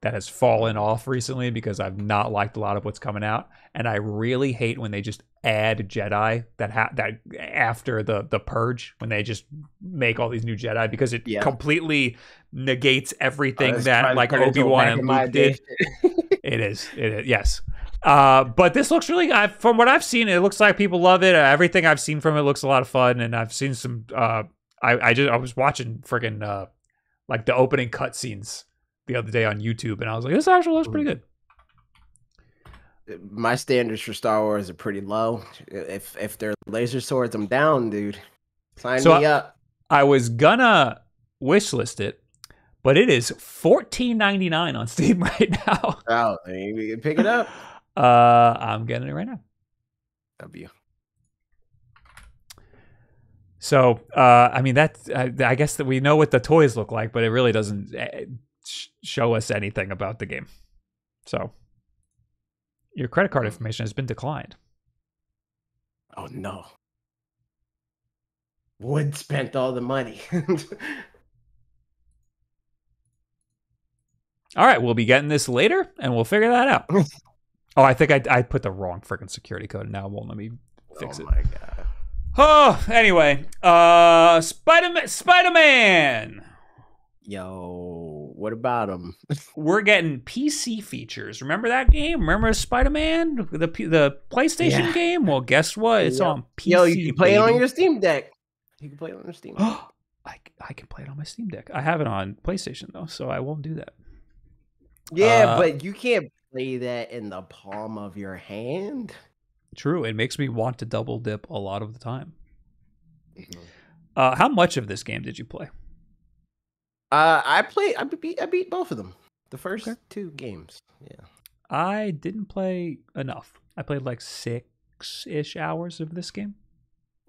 A: that has fallen off recently because I've not liked a lot of what's coming out, and I really hate when they just add Jedi that ha- that after the the purge when they just make all these new Jedi because it
B: Yeah.
A: completely negates everything
B: Oh,
A: that like
B: turn into a
A: Obi Wan and Luke did. It is. It is. Yes. Uh, but this looks really. I, from what I've seen, it looks like people love it. Uh, everything I've seen from it looks a lot of fun, and I've seen some. Uh, I I just I was watching friggin' uh, like the opening cutscenes the other day on YouTube, and I was like, this actually looks pretty good.
B: my standards for Star Wars are pretty low. If if they're laser swords, I'm down, dude. Sign
A: So
B: me up.
A: I was gonna wishlist it, but it is fourteen ninety nine on Steam right now.
B: Oh, you can pick it up.
A: Uh, I'm getting it right now.
B: W.
A: So, uh, I mean, that I, I guess that we know what the toys look like, but it really doesn't eh, sh- show us anything about the game. So, your credit card information has been declined.
B: Oh no. Wood spent all the money.
A: All right, we'll be getting this later, and we'll figure that out. oh, I think I, I put the wrong freaking security code. Now it won't let me fix
B: oh
A: it.
B: my god.
A: Oh, anyway, uh, Spider Spider Man.
B: Yo, what about them?
A: We're getting PC features. Remember that game? Remember Spider Man, the the PlayStation
B: Yeah.
A: game? Well, guess what? It's
B: Yep.
A: on PC.
B: Yo, you can play it on your Steam Deck. You can play it on your Steam. Deck.
A: I, I can play it on my Steam Deck. I have it on PlayStation though, so I won't do that.
B: yeah,
A: Uh,
B: but you can't play that in the palm of your hand.
A: True, it makes me want to double dip a lot of the time. Uh, how much of this game did you play?
B: Uh, I played. I beat. I beat both of them. The first
A: Okay.
B: two games. Yeah.
A: I didn't play enough. I played like six ish hours of this game.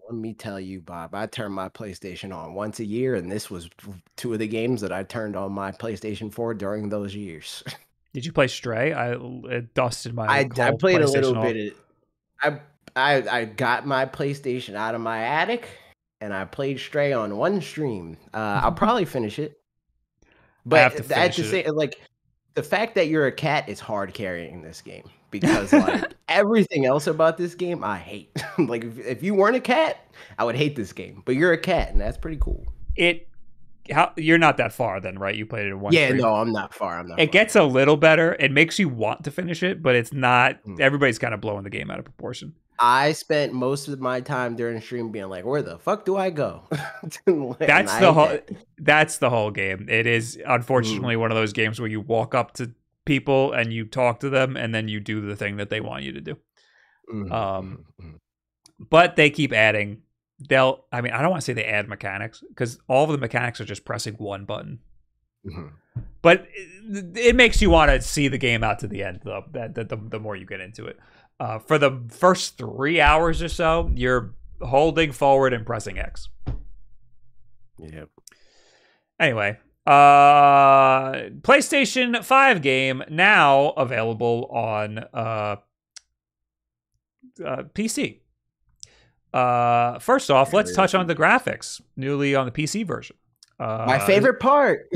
B: Let me tell you, Bob. I turn my PlayStation on once a year, and this was two of the games that I turned on my PlayStation 4 during those years.
A: Did you play Stray? I dusted my.
B: I, I played a little bit. Of, I I I got my PlayStation out of my attic, and I played Stray on one stream. Uh, I'll probably finish it. But I
A: have to
B: th- at the
A: finish
B: same, like the fact that you're a cat is hard carrying this game because like everything else about this game I hate. like if, if you weren't a cat, I would hate this game. But you're a cat, and that's pretty cool.
A: It. How you're not that far then, right? You played it in one.
B: yeah,
A: stream.
B: no, I'm not far. I'm not.
A: It
B: far.
A: gets a little better. It makes you want to finish it, but it's not.
B: Mm.
A: Everybody's kind of blowing the game out of proportion.
B: I spent most of my time during stream being like, "Where the fuck do I go?"
A: That's the whole.
B: that.
A: That's the whole game. It is unfortunately one of those games where you walk up to people and you talk to them, and then you do the thing that they want you to do.
B: Mhm,
A: Um,
B: mhm, mhm.
A: But they keep adding. They'll. I mean, I don't want to say they add mechanics because all of the mechanics are just pressing one button.
B: Mhm.
A: but it, it makes you want to see the game out to the end though that, that the, the more you get into it uh, for the first three hours or so you're holding forward and pressing x
B: Yep.
A: anyway uh playstation 5 game now available on uh, uh pc uh first off let's touch on the graphics newly on the pc version uh,
B: My favorite part.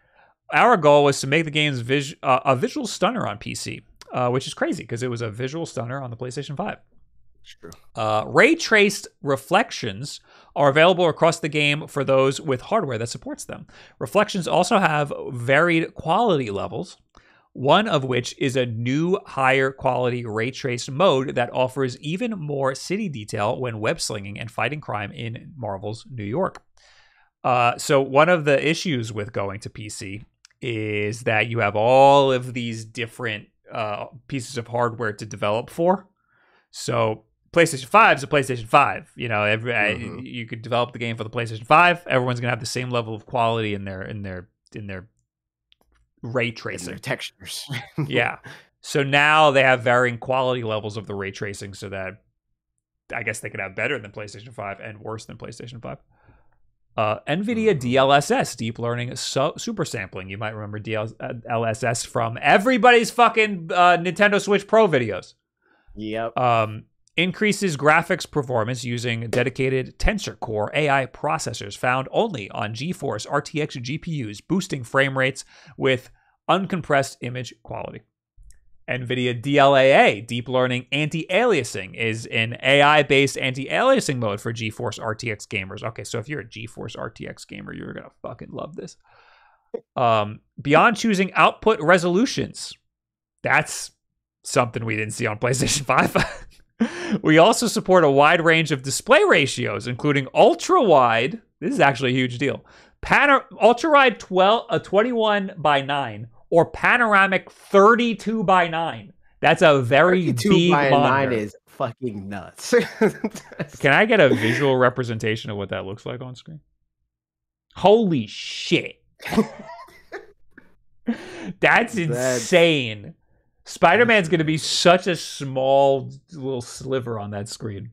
A: our goal was to make the game's vis- uh, a visual stunner on PC, uh, which is crazy because it was a visual stunner on the PlayStation 5.
B: True.
A: Uh, ray traced reflections are available across the game for those with hardware that supports them. Reflections also have varied quality levels, one of which is a new higher quality ray traced mode that offers even more city detail when web slinging and fighting crime in Marvel's New York. Uh, so one of the issues with going to PC is that you have all of these different uh, pieces of hardware to develop for. So PlayStation 5 is a PlayStation 5. You know, every I-
B: Mhm.
A: you could develop the game for the PlayStation 5. Everyone's gonna have the same level of quality in their in their in their ray tracing.
B: textures.
A: yeah. So now they have varying quality levels of the ray tracing, so that I guess they could have better than PlayStation 5 and worse than PlayStation 5. Uh, NVIDIA
B: Mhm.
A: DLSS, deep learning so- super sampling. You might remember DLSS from everybody's fucking uh, Nintendo Switch Pro videos.
B: Yep.
A: Um, increases graphics performance using dedicated Tensor Core AI processors found only on GeForce RTX GPUs, boosting frame rates with uncompressed image quality. NVIDIA DLAA, Deep Learning Anti Aliasing, is in AI based anti aliasing mode for GeForce RTX gamers. Okay, so if you're a GeForce RTX gamer, you're going to fucking love this. Um, beyond choosing output resolutions, that's something we didn't see on PlayStation 5. We also support a wide range of display ratios, including ultra wide. This is actually a huge deal. Panor- ultra wide 12, uh, 21 by 9 or panoramic 32 by 9. That's a very big
B: by
A: monitor.
B: nine is fucking nuts.
A: Can I get a visual representation of what that looks like on screen? Holy shit. That's insane. Spider Man's going to be such a small little sliver on that screen.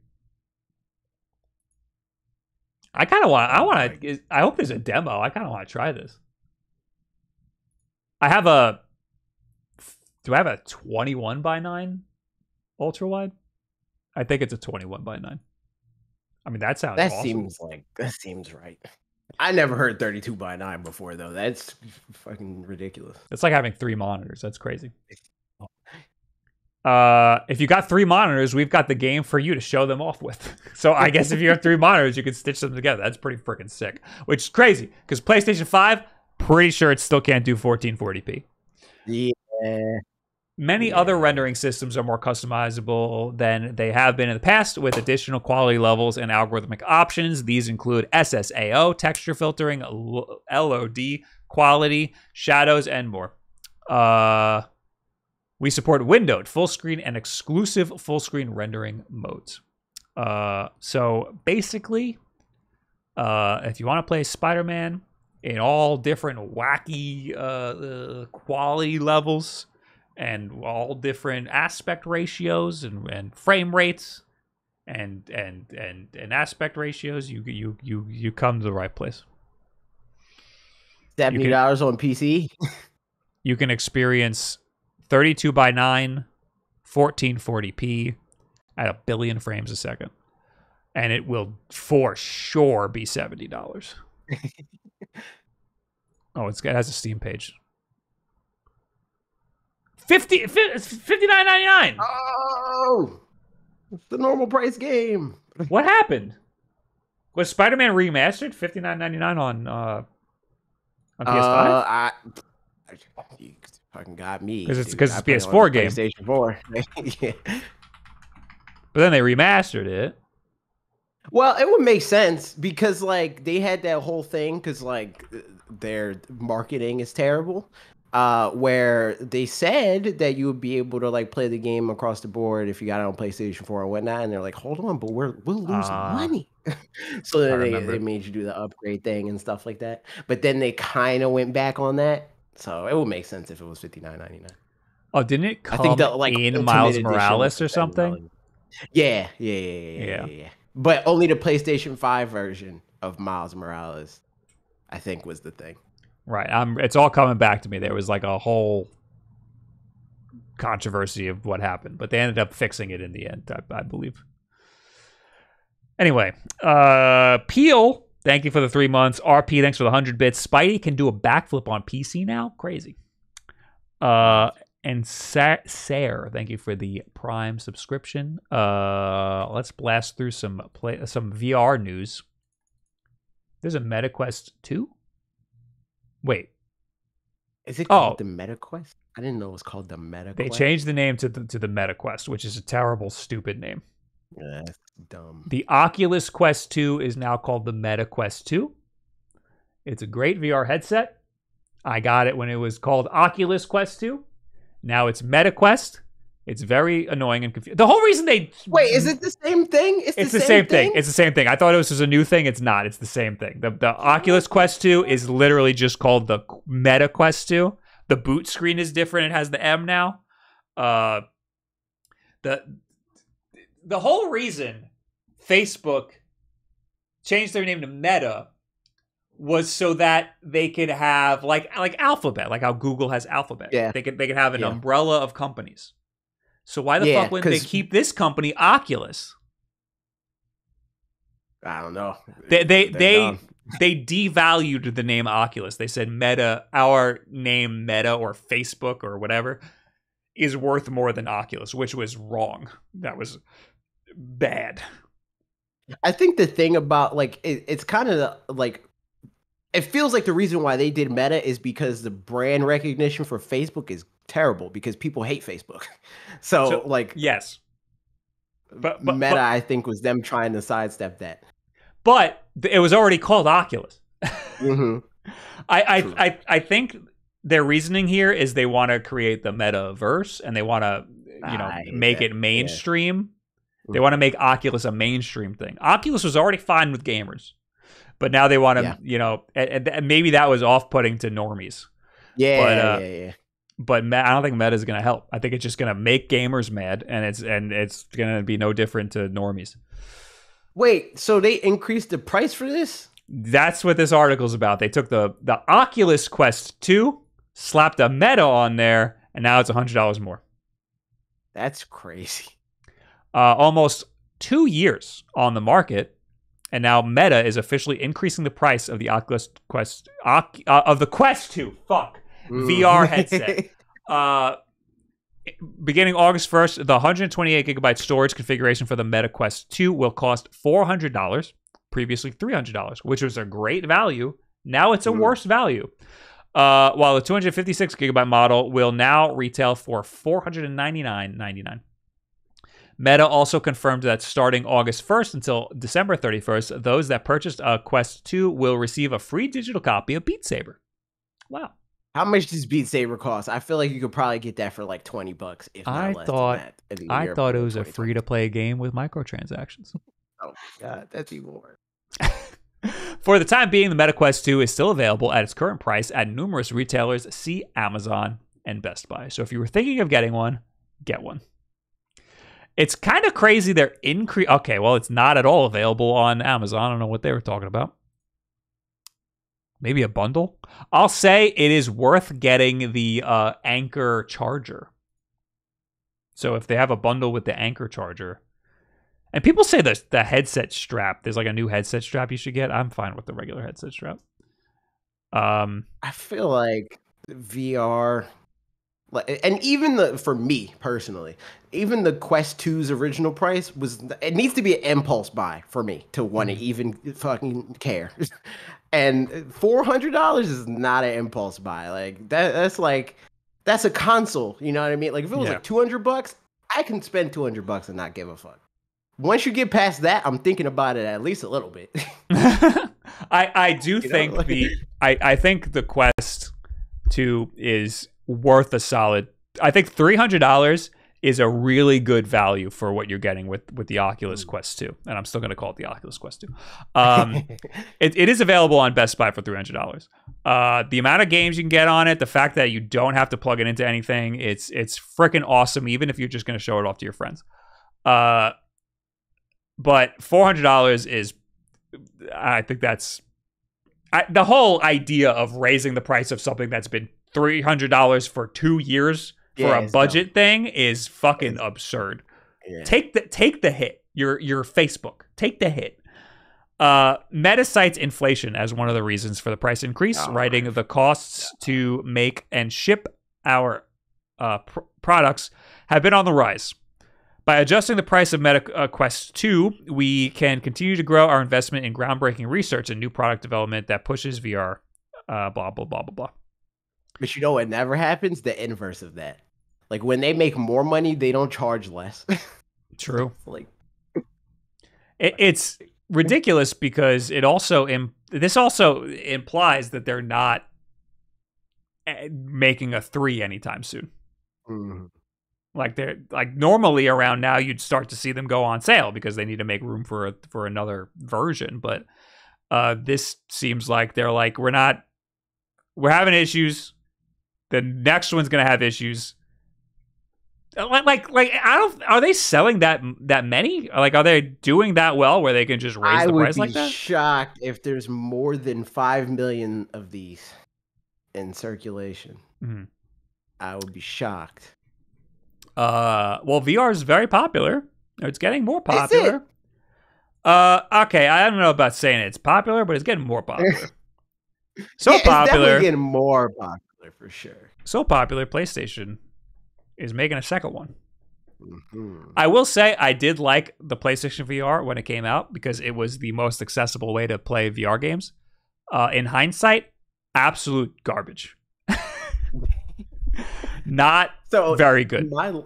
A: I kind of want. I want to. I hope there's a demo. I kind of want to try this. I have a. Do I have a 21 by 9 ultra wide? I think it's a 21 by 9. I mean, that sounds
B: that
A: awesome.
B: seems like that seems right. I never heard 32 by 9 before though. That's fucking ridiculous.
A: It's like having three monitors. That's crazy. Uh, if you got three monitors, we've got the game for you to show them off with. So I guess if you have three monitors, you can stitch them together. That's pretty freaking sick. Which is crazy because PlayStation 5, pretty sure it still can't do 1440p.
B: Yeah.
A: Many
B: Yeah.
A: other rendering systems are more customizable than they have been in the past with additional quality levels and algorithmic options. These include SSAO, texture filtering, LOD, quality, shadows, and more. Uh, we support windowed, full screen, and exclusive full screen rendering modes. Uh, so basically, uh, if you want to play Spider Man in all different wacky uh, uh, quality levels and all different aspect ratios and, and frame rates and and and and aspect ratios, you you you you come to the right place.
B: Seventy dollars on PC.
A: You can experience 32 by 9, 1440p at a billion frames a second. And it will for sure be $70. oh, it's, it has got has a Steam page. 50 59.99.
B: Oh, it's the normal price game.
A: What happened? Was Spider-Man remastered 59.99 on uh on PS5?
B: Uh, I, fucking got me.
A: Because it's- cause it's
B: played it on
A: PS4
B: the
A: game.
B: PlayStation Four. yeah.
A: but then they remastered it.
B: Well, it would make sense because like they had that whole thing because like their marketing is terrible. Uh, where they said that you would be able to like play the game across the board if you got it on PlayStation 4 and whatnot, and they're like, hold on, but we're we'll lose
A: Ah.
B: money. so then they,
A: remember.
B: they made you do the upgrade thing and stuff like that. But then they kind of went back on that. So it would make sense if it was fifty nine ninety nine.
A: Oh, didn't it
B: I think the like
A: in Miles Morales or something?
B: Yeah, yeah, yeah, yeah, yeah,
A: Yeah.
B: yeah, yeah. But only the PlayStation 5 version of Miles Morales, I think, was the thing.
A: Right. Um, it's all coming back to me. There was like a whole controversy of what happened, but they ended up fixing it in the end, I, I believe. Anyway, uh, Peel, thank you for the three months. RP, thanks for the 100 bits. Spidey can do a backflip on PC now? Crazy. Uh, and Sa- Sayer, thank you for the Prime subscription. Uh, let's blast through some play some VR news. There's a MetaQuest 2? Wait,
B: Is it
A: Oh.
B: called the MetaQuest? I didn't know it was called the MetaQuest.
A: they changed the name to the, to the MetaQuest, which is a terrible, stupid name.
B: Yeah, that's dumb.
A: The Oculus Quest 2 is now called the Meta Quest 2. It's a great VR headset. I got it when it was called Oculus Quest 2. Now it's Meta Quest. It's very annoying and confusing. The whole reason they
B: Wait, is it the same thing?
A: It's the same thing. It's the same thing. I thought it was just a new thing. It's not. It's the same thing. The the Oculus Quest 2 is literally just called the Meta Quest 2. The boot screen is different. It has the M now. Uh the the whole reason Facebook changed their name to Meta was so that they could have like like Alphabet, like how Google has Alphabet.
B: Yeah.
A: They could they could have an
B: Yeah.
A: umbrella of companies. So why the
B: Yeah,
A: fuck wouldn't they keep this company Oculus?
B: I don't know.
A: They they
B: They're
A: they,
B: dumb.
A: they devalued the name Oculus. They said Meta, our name Meta or Facebook or whatever is worth more than Oculus, which was wrong. That was bad.
B: I think the thing about like it, it's kind of like it feels like the reason why they did Meta is because the brand recognition for Facebook is terrible because people hate Facebook. So,
A: So,
B: like
A: Yes. But but,
B: Meta,
A: but
B: I think was them trying to sidestep that.
A: but it was already called Oculus.
B: hmm
A: I I, I I think their reasoning here is they want to create the metaverse and they want to you know make it mainstream. They want to make Oculus a mainstream thing. Oculus was already fine with gamers, but now they want to
B: Yeah.
A: you know and, and maybe that was off putting to normies.
B: Yeah,
A: But, uh,
B: yeah, yeah.
A: But I don't think Meta is going to help. I think it's just going to make gamers mad, and it's and it's going to be no different to normies.
B: Wait, so they increased the price for this?
A: That's what this article's about. They took the the Oculus Quest 2, slapped a Meta on there, and now it's hundred dollars more.
B: That's crazy.
A: Uh, almost two years on the market, and now Meta is officially increasing the price of the Oculus Quest Oc- uh, of the Quest 2. Fuck. VR headset. Uh, beginning August 1st, the 128 gigabyte storage configuration for the Meta Quest 2 will cost $400, previously $300, which was a great value. Now it's a
B: Mm.
A: worse value. Uh, while the 256 gigabyte model will now retail for $499.99. Meta also confirmed that starting August 1st until December 31st, those that purchased a Quest 2 will receive a free digital copy of Beat Saber. Wow.
B: How much does Beat Saber cost? I feel like you could probably get that for like twenty bucks. If not
A: I thought- I thought it was a free to play game with microtransactions.
B: Oh my god, that's even worse.
A: For the time being, the MetaQuest 2 is still available at its current price at numerous retailers. See Amazon and Best Buy. So if you were thinking of getting one, get one. It's kind of crazy they're increase. Okay, well, it's not at all available on Amazon. I don't know what they were talking about. Maybe a bundle. I'll say it is worth getting the uh, Anker charger. So if they have a bundle with the Anker charger, and people say the the headset strap. There's like a new headset strap you should get. I'm fine with the regular headset strap. Um,
B: I feel like VR, and even the for me personally, even the Quest 2's original price was. It needs to be an impulse buy for me to want to mm-hmm. even fucking care. and four hundred dollars is not an impulse buy. Like that. That's like that's a console. You know what I mean? Like if it was
A: Yeah.
B: like two hundred bucks, I can spend two hundred bucks and not give a fuck. Once you get past that, I'm thinking about it at least a little bit.
A: I I do
B: know,
A: think
B: like-
A: the I I think the Quest Two is worth a solid. I think three hundred dollars is a really good value for what you're getting with with the Oculus
B: Mm.
A: Quest Two, and I'm still going to call it the Oculus Quest Two. Um, it, it is available on Best Buy for three hundred dollars. Uh, the amount of games you can get on it, the fact that you don't have to plug it into anything, it's it's freaking awesome. Even if you're just going to show it off to your friends. Uh, but four hundred dollars is, I think that's, I, the whole idea of raising the price of something that's been three hundred dollars for two years for
B: Yeah,
A: a
B: it's
A: budget thing is fucking absurd
B: Yeah.
A: take the take the hit. Your your Facebook take the hit. Uh, Meta cites inflation as one of the reasons for the price increase,
B: Oh,
A: writing the costs to make and ship our uh, pr- products have been on the rise. By adjusting the price of Meta uh, Quest 2, we can continue to grow our investment in groundbreaking research and new product development that pushes VR. Uh, blah blah blah blah blah.
B: But you know what never happens? The inverse of that. Like when they make more money, they don't charge less.
A: True.
B: like
A: It, it's ridiculous because it also Im- this also implies that they're not eh, making a three anytime soon.
B: mm,
A: Like they're like normally around now you'd start to see them go on sale because they need to make room for a, for another version. But uh, this seems like they're like we're not we're having issues. The next one's gonna have issues. Uh, Like, like, like, I don't. Are they selling that that many? Like, are they doing that well where they can just raise
B: I
A: the price like that?
B: Shocked if there's more than five million of these in circulation.
A: Mhm.
B: I would be shocked.
A: Uh, well, VR is very popular. It's getting more popular. Uh, okay, I don't know about saying it's popular, but it's getting more popular. so
B: Yeah, It's
A: popular,
B: getting more popular for sure.
A: so popular. PlayStation is making a second one.
B: Mhm.
A: I will say I did like the PlayStation VR when it came out because it was the most accessible way to play VR games. Uh, in hindsight, absolute garbage. Not
B: So
A: very good.
B: my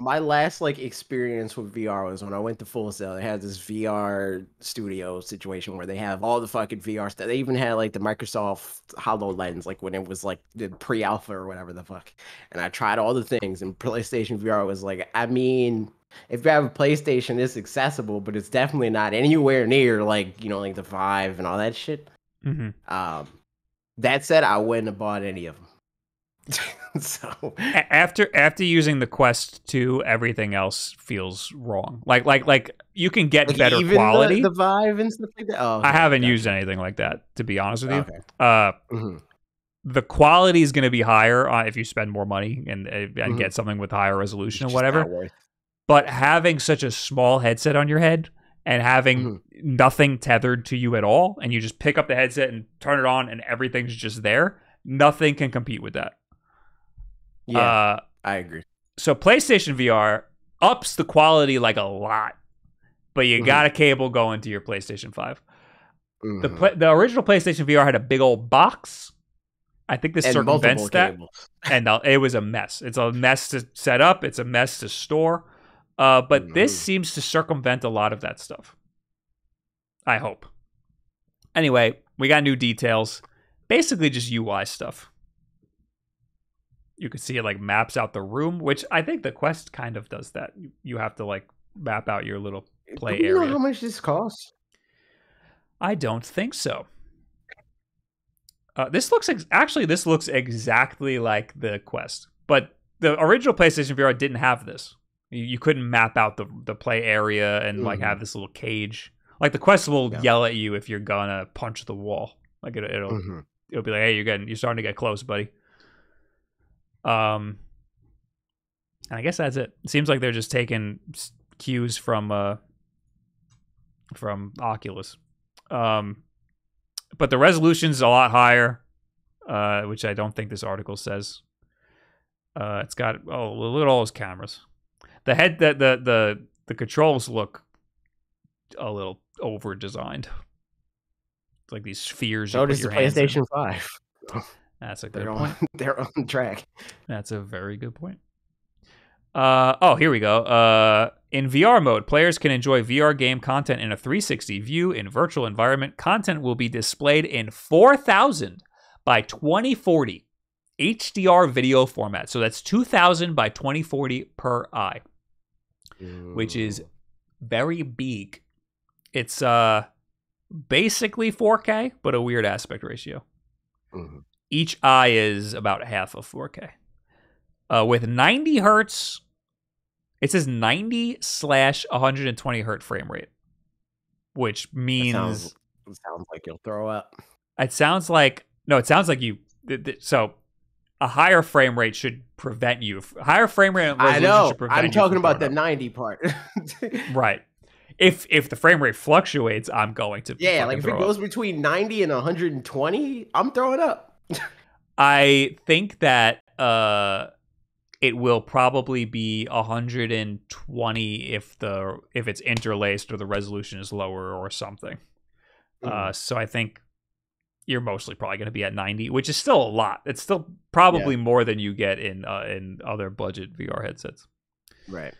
B: my last like experience with VR was when I went to Full Sail. They had this VR studio situation where they have all the fucking VR stuff. They even had like the Microsoft HoloLens, like when it was like the pre-alpha or whatever the fuck. And I tried all the things, and PlayStation VR was like, I mean, if you have a PlayStation, it's accessible, but it's definitely not anywhere near like you know like the Vive and all that shit.
A: hmm
B: Um, that said, I wouldn't have bought any of them. so
A: after after using the Quest 2, everything else feels wrong. Like like like you can get
B: like,
A: better
B: even the-
A: quality.
B: The, Vive and stuff like that. Oh,
A: I haven't used anything like that to be honest with you.
B: Okay.
A: Uh,
B: Mhm.
A: the quality is going to be higher uh, if you spend more money and uh, and
B: Mhm.
A: get something with higher resolution
B: It's
A: or whatever. But having such a small headset on your head and having
B: Mm-hmm.
A: nothing tethered to you at all, and you just pick up the headset and turn it on, and everything's just there. Nothing can compete with that.
B: Yeah,
A: Uh,
B: I agree.
A: so PlayStation VR ups the quality like a lot, but you
B: Mhm.
A: got a cable going to your PlayStation Five. The
B: Mhm.
A: pla the original PlayStation VR had a big old box. I think this
B: and
A: circumvents that. and uh, it was a mess. It's a mess to set up. It's a mess to store. Uh, but this
B: Mhm.
A: seems to circumvent a lot of that stuff. I hope. Anyway, we got new details. Basically, just UI stuff. You can see it like maps out the room, which I think the Quest kind of does that. You, have to like map out your little play
B: Do you know
A: area.
B: how much this costs?
A: I don't think so. Uh, this looks ex- actually this looks exactly like the Quest, but the original PlayStation VR didn't have this. You, you couldn't map out the the play area and like
B: Mhm.
A: have this little cage. Like the Quest will
B: Yeah.
A: yell at you if you're gonna punch the wall. Like it, it'll
B: Mhm.
A: it'll be like, hey, you're getting you're starting to get close, buddy. Um, and I guess that's it. It seems like they're just taking cues from uh from Oculus. Um, but the resolution's a lot higher, uh, which I don't think this article says. Uh, it's got oh look at all those cameras. The head that the the the controls look a little over designed. It's like these spheres.
B: So
A: put
B: does the
A: your in.
B: PlayStation Five.
A: That's a good
B: They're
A: point.
B: on. They're on track.
A: That's a very good point. Uh, oh, here we go. Uh, in VR mode, players can enjoy VR game content in a 360 view in virtual environment. Content will be displayed in 4000 by 2040 HDR video format. So that's 2000 by 2040 per eye, which is very big. It's uh basically 4K, but a weird aspect ratio
B: Mhm.
A: Each eye is about half of 4K. Uh, with 90 hertz, it says 90 slash 120 hertz frame rate, which means
B: sounds, it sounds like you'll throw up.
A: it sounds like no, it sounds like you. th- th- So a higher frame rate should prevent you. Higher frame rate.
B: I know.
A: should prevent
B: I'm talking about the
A: up.
B: 90 part.
A: right. If if the frame rate fluctuates, I'm going to
B: yeah, like if it
A: up.
B: goes between 90 and 120, I'm throwing up.
A: I think that uh it will probably be 120 if the if it's interlaced or the resolution is lower or something. Uh so I think you're mostly probably going to be at 90, which is still a lot. It's still probably more than you get in uh, in other budget VR headsets.
B: Right.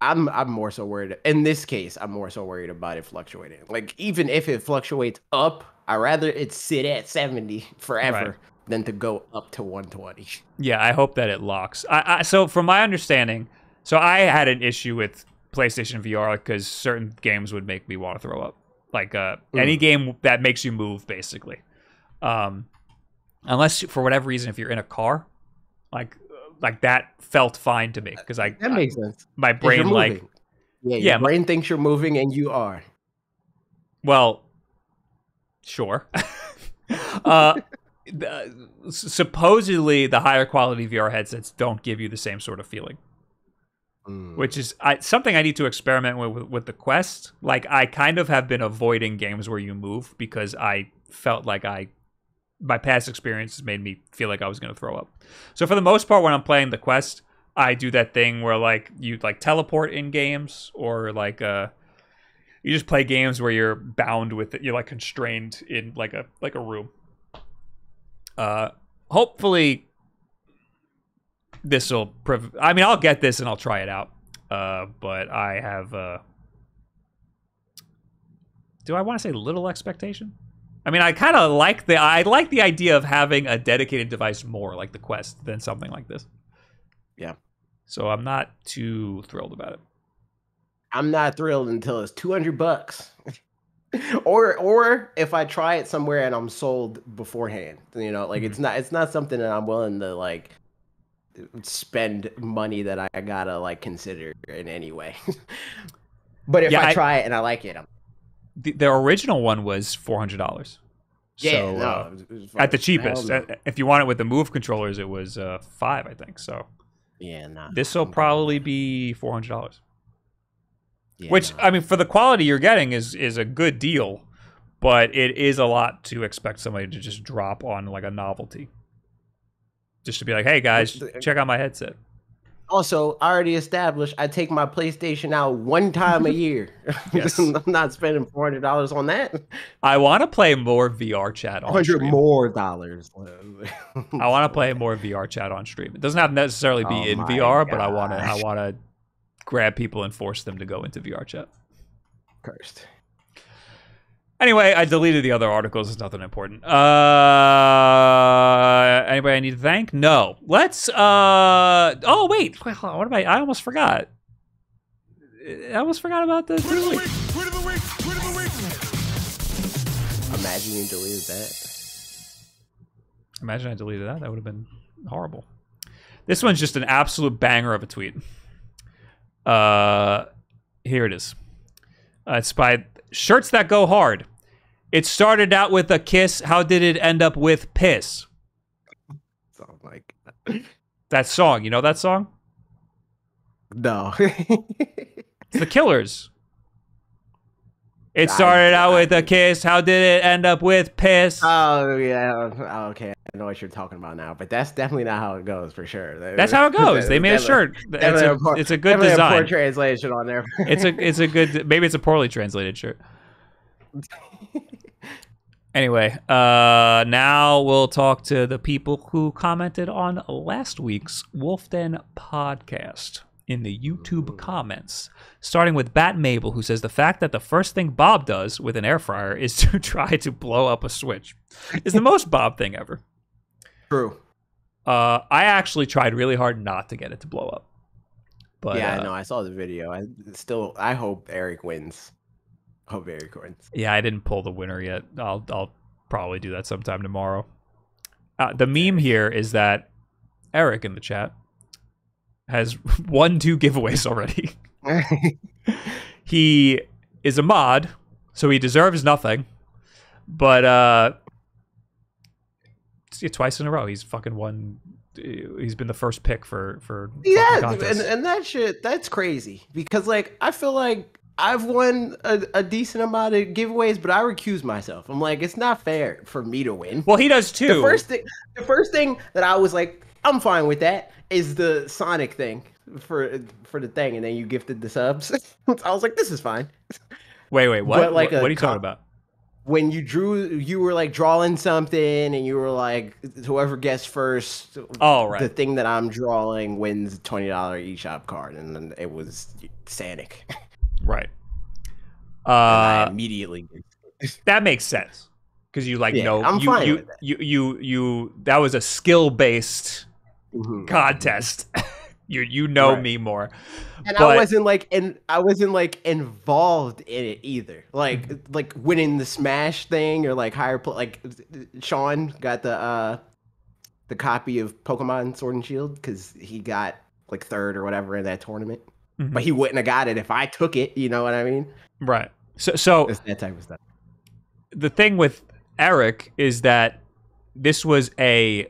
B: I'm I'm more so worried in this case, I'm more so worried about it fluctuating. Like even if it fluctuates up, I rather it sit at 70 forever. Than to go up to 120.
A: Yeah, I hope that it locks. I, I so from my understanding, so I had an issue with PlayStation VR because certain games would make me want to throw up. Like uh, any game that makes you move, basically. Um, unless for whatever reason, if you're in a car, like like that felt fine to me because I,
B: That
A: I-
B: makes sense.
A: my brain like
B: yeah, your
A: Yeah, my-
B: brain thinks you're moving and you are.
A: Well, sure. uh, th- supposedly, the higher quality VR headsets don't give you the same sort of feeling,
B: Mm.
A: which is I, something I need to experiment with, with with the Quest. Like, I kind of have been avoiding games where you move because I felt like I my past experiences made me feel like I was going to throw up. So for the most part, when I'm playing the Quest, I do that thing where like you like teleport in games or like uh you just play games where you're bound with it. You're like constrained in like a like a room. Uh, hopefully this will. Prev- I mean, I'll get this and I'll try it out. Uh, but I have. Uh, do I want to say little expectation? I mean, I kind of like the I like the idea of having a dedicated device more like the Quest than something like this.
B: Yeah.
A: So I'm not too thrilled about it.
B: I'm not thrilled until it's 200 bucks. or or if I try it somewhere and I'm sold beforehand. You know, like mm-hmm. it's not it's not something that I'm willing to like spend money that I gotta like consider in any way. but if yeah, I, I, try it and I like it, I'm...
A: The, the original one was four hundred dollars.
B: Yeah, so, no,
A: uh, it was, at the cheapest. No. If you want it with the move controllers, it was uh, five, I think. So
B: yeah, nah,
A: this will probably be four hundred dollars. Yeah, Which I mean, for the quality you're getting is is a good deal, but it is a lot to expect somebody to just drop on like a novelty, just to be like, "Hey guys, uh, check out my headset."
B: Also, already established, I take my PlayStation out one time a year. yes. I'm not spending four hundred dollars on that.
A: I want to play more VR chat on hundred
B: more dollars.
A: I want to play more VR chat on stream. It doesn't have to necessarily be oh in VR, gosh. but I want to. I want to grab people and force them to go into VR chat.
B: Cursed.
A: Anyway, I deleted the other articles. It's nothing important. Uh, anybody I need to thank? No. Let's. Uh. Oh wait. What am I? I almost forgot. I almost forgot about this. Tweet of the week. Tweet of the week. Tweet of the
B: week. Imagine you deleted that.
A: Imagine I deleted that. That would have been horrible. This one's just an absolute banger of a tweet. Uh, here it is. Uh, it's by Shirts That Go Hard. It started out with a kiss. How did it end up with piss?
B: Oh my
A: god. That song, you know that song?
B: No.
A: it's the Killers. It started out with a kiss. How did it end up with piss?
B: Oh yeah. Oh, okay, I know what you're talking about now, but that's definitely not how it goes for sure.
A: That's how it goes. They made a shirt. It's a, poor, it's a good design. A poor
B: translation on there.
A: it's a it's a good. Maybe it's a poorly translated shirt. anyway, uh, now we'll talk to the people who commented on last week's Wulff Den podcast in the YouTube comments. Starting with Bat Mabel, who says the fact that the first thing Bob does with an air fryer is to try to blow up a switch is the most Bob thing ever.
B: True.
A: Uh, I actually tried really hard not to get it to blow up. But
B: yeah,
A: uh,
B: I know. I saw the video. I still, I hope Eric wins. Hope Eric wins.
A: Yeah, I didn't pull the winner yet. I'll, I'll probably do that sometime tomorrow. Uh, the meme here is that Eric in the chat has won two giveaways already. he is a mod, so he deserves nothing. But uh twice in a row, he's fucking won. He's been the first pick for for
B: yeah, and, and that shit that's crazy because like I feel like I've won a, a, decent amount of giveaways, but I recuse myself. I'm like, it's not fair for me to win.
A: Well, he does too.
B: The first thing, the first thing that I was like, I'm fine with that is the Sonic thing for for the thing, and then you gifted the subs. I was like, this is fine.
A: Wait, wait, what? But like what, what are you talking about?
B: When you drew, you were like drawing something, and you were like, whoever gets first,
A: oh right,
B: the thing that I'm drawing wins twenty dollar eShop card, and then it was Sonic.
A: Right.
B: Uh, immediately.
A: that makes sense because you like yeah, know I'm you, you, you you you that was a skill based mm-hmm. contest. you you know right. me more.
B: And but, I wasn't like and I wasn't like involved in it either. Like mm-hmm. like winning the smash thing or like higher like Sean got the uh the copy of Pokemon Sword and Shield because he got like third or whatever in that tournament. Mm-hmm. But he wouldn't have got it if I took it, you know what I mean?
A: Right. So so
B: it's that type of stuff.
A: The thing with Eric is that this was a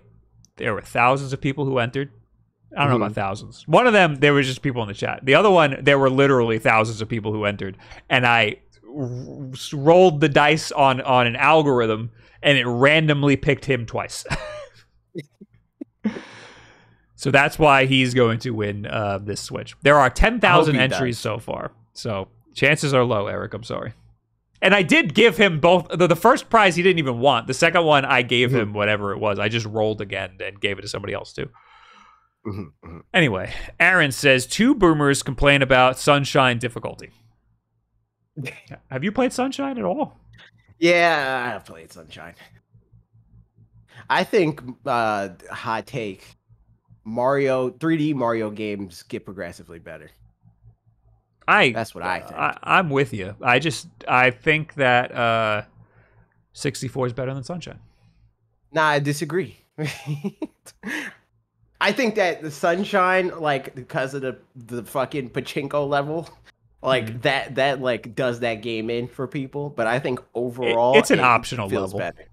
A: there were thousands of people who entered. I don't mm-hmm. know about mm-hmm. thousands. One of them, there was just people in the chat. The other one, there were literally thousands of people who entered, and I r- rolled the dice on on an algorithm, and it randomly picked him twice. So that's why he's going to win uh, this Switch. There are 10,000
B: he
A: entries
B: does.
A: so far. So chances are low, Eric. I'm sorry. And I did give him both. The, the first prize he didn't even want. The second one, I gave him whatever it was. I just rolled again and gave it to somebody else too.
B: Mhm, mhm.
A: Anyway, Aaron says two boomers complain about Sunshine difficulty. Have you played Sunshine at all?
B: Yeah, I've played Sunshine. I think uh hot take Mario 3D Mario games get progressively better.
A: I
B: That's what I think.
A: I, I'm with you. I just I think that uh, 64 is better than Sunshine.
B: Nah, I disagree. I think that the sunshine, like because of the the fucking pachinko level, like
A: Mhm.
B: that that like does that game in for people. But I think overall,
A: it's an
B: it
A: optional
B: feels
A: level.
B: better.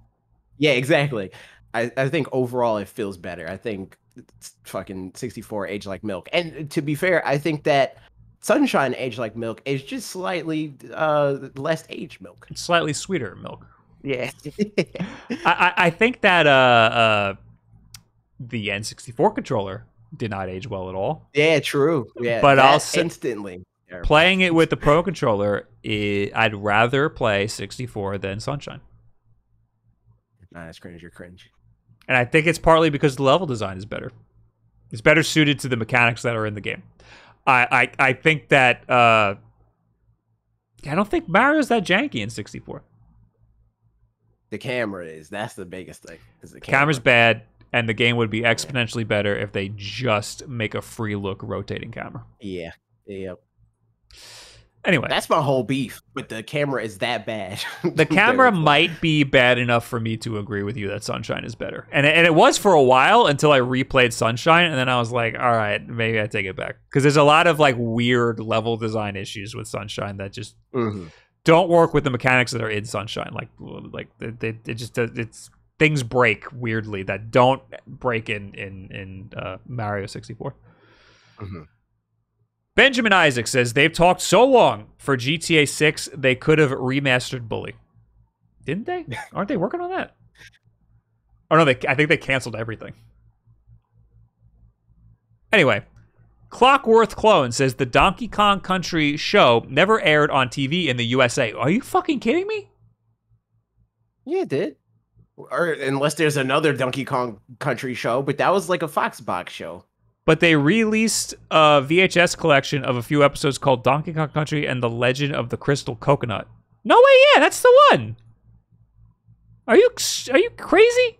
B: Yeah, exactly. I, I think overall it feels better. I think it's fucking 64 age like milk. And to be fair, I think that sunshine aged like milk is just slightly uh less aged milk.
A: It's slightly sweeter milk.
B: Yeah.
A: I, I, I think that uh, uh, the N64 controller did not age well at all.
B: yeah, true. Yeah.
A: But I'll
B: that
A: say-
B: instantly.
A: Playing it with the Pro controller, i I'd rather play 64 than Sunshine.
B: Nah, that's cringe. You're cringe.
A: And I think it's partly because the level design is better. It's better suited to the mechanics that are in the game. I I, I think that uh, I don't think Mario's that janky in 64.
B: The camera is. That's the biggest thing. Is the
A: Camera's
B: camera.
A: bad, and the game would be exponentially better if they just make a free look rotating camera.
B: Yeah. Yeah.
A: Anyway,
B: That's my whole beef. But the camera is that bad.
A: the camera might be bad enough for me to agree with you that Sunshine is better, and and it was for a while until I replayed Sunshine, and then I was like, all right, maybe I take it back because there's a lot of like weird level design issues with Sunshine that just
B: Mhm.
A: don't work with the mechanics that are in Sunshine. Like like it, it, it just it's things break weirdly that don't break in in in uh, Mario 64.
B: Mhm.
A: Benjamin Isaac says they've talked so long for GTA 6 they could have remastered Bully. Didn't they? Aren't they working on that? Oh no, they I think they canceled everything. Anyway, Clockworth Clone says the Donkey Kong Country show never aired on TV in the USA. Are you fucking kidding me?
B: Yeah, it did. Or unless there's another Donkey Kong Country show, but that was like a Fox box show.
A: But they released a VHS collection of a few episodes called Donkey Kong Country and the Legend of the Crystal Coconut. No way, yeah, that's the one. Are you are you crazy?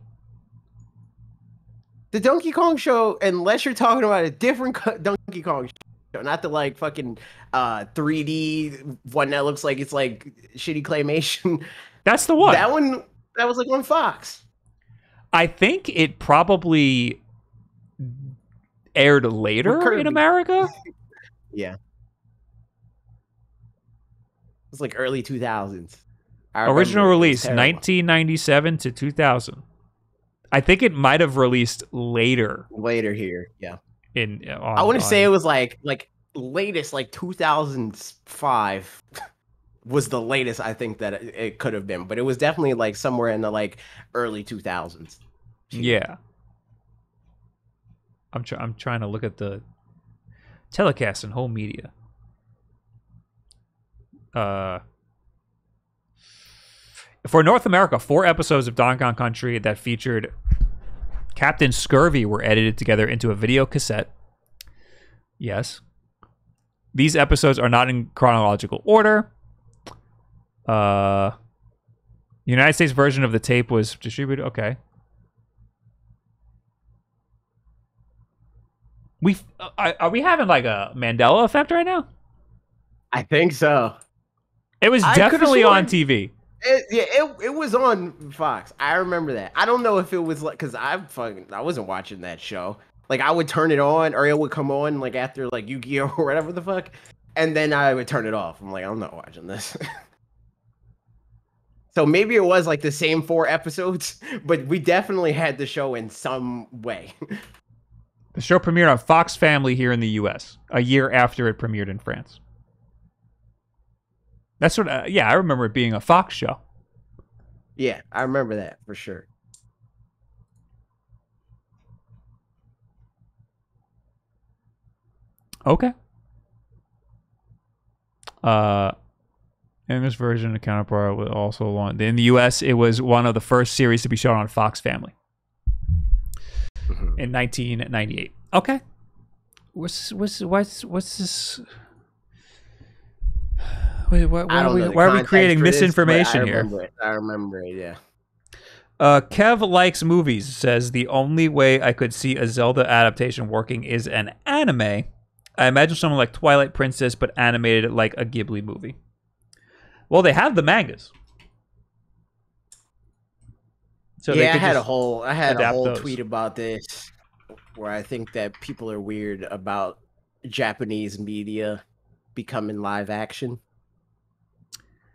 B: The Donkey Kong show, unless you're talking about a different Donkey Kong show, not the like fucking uh 3D one that looks like it's like shitty claymation.
A: That's the one.
B: That one that was like on Fox.
A: I think it probably aired later in America.
B: Yeah. It's like early 2000s. I
A: Original release 1997 to 2000. I think it might have released later
B: later here. Yeah.
A: in. uh, On,
B: I want to say it was like like latest like 2005 was the latest I think that it, it could have been, but it was definitely like somewhere in the like early 2000s.
A: Yeah. I'm I'm trying to look at the telecast and home media. Uh, for North America, four episodes of Donkey Kong Country that featured Captain Scurvy were edited together into a video cassette. Yes. These episodes are not in chronological order. Uh, United States version of the tape was distributed. Okay. We uh, are, are we having like a Mandela effect right now?
B: I think so.
A: It was
B: I
A: definitely on TV.
B: It, yeah, it, it was on Fox. I remember that. I don't know if it was like because I fucking I wasn't watching that show. Like I would turn it on or it would come on like after like Yu-Gi-Oh or whatever the fuck, and then I would turn it off. I'm like I'm not watching this. so maybe it was like the same four episodes, but we definitely had the show in some way.
A: The show premiered on Fox Family here in the U.S. a year after it premiered in France. That's what. Uh, yeah, I remember it being a Fox show.
B: yeah, I remember that for sure.
A: Okay. Uh, this version, the counterpart was also launched In the U.S., it was one of the first series to be shown on Fox Family
B: Mhm.
A: in 1998. Okay. What's what's what's what's this? Wait, why, are we, why are we creating
B: this,
A: misinformation
B: I
A: here?
B: remember it. I remember it. Yeah.
A: Uh, Kev likes movies. Says the only way I could see a Zelda adaptation working is an anime. I imagine something like Twilight Princess, but animated like a Ghibli movie. Well, they have the mangas, so
B: yeah, I had a whole I had a whole
A: those.
B: tweet about this where I think that people are weird about Japanese media becoming live action.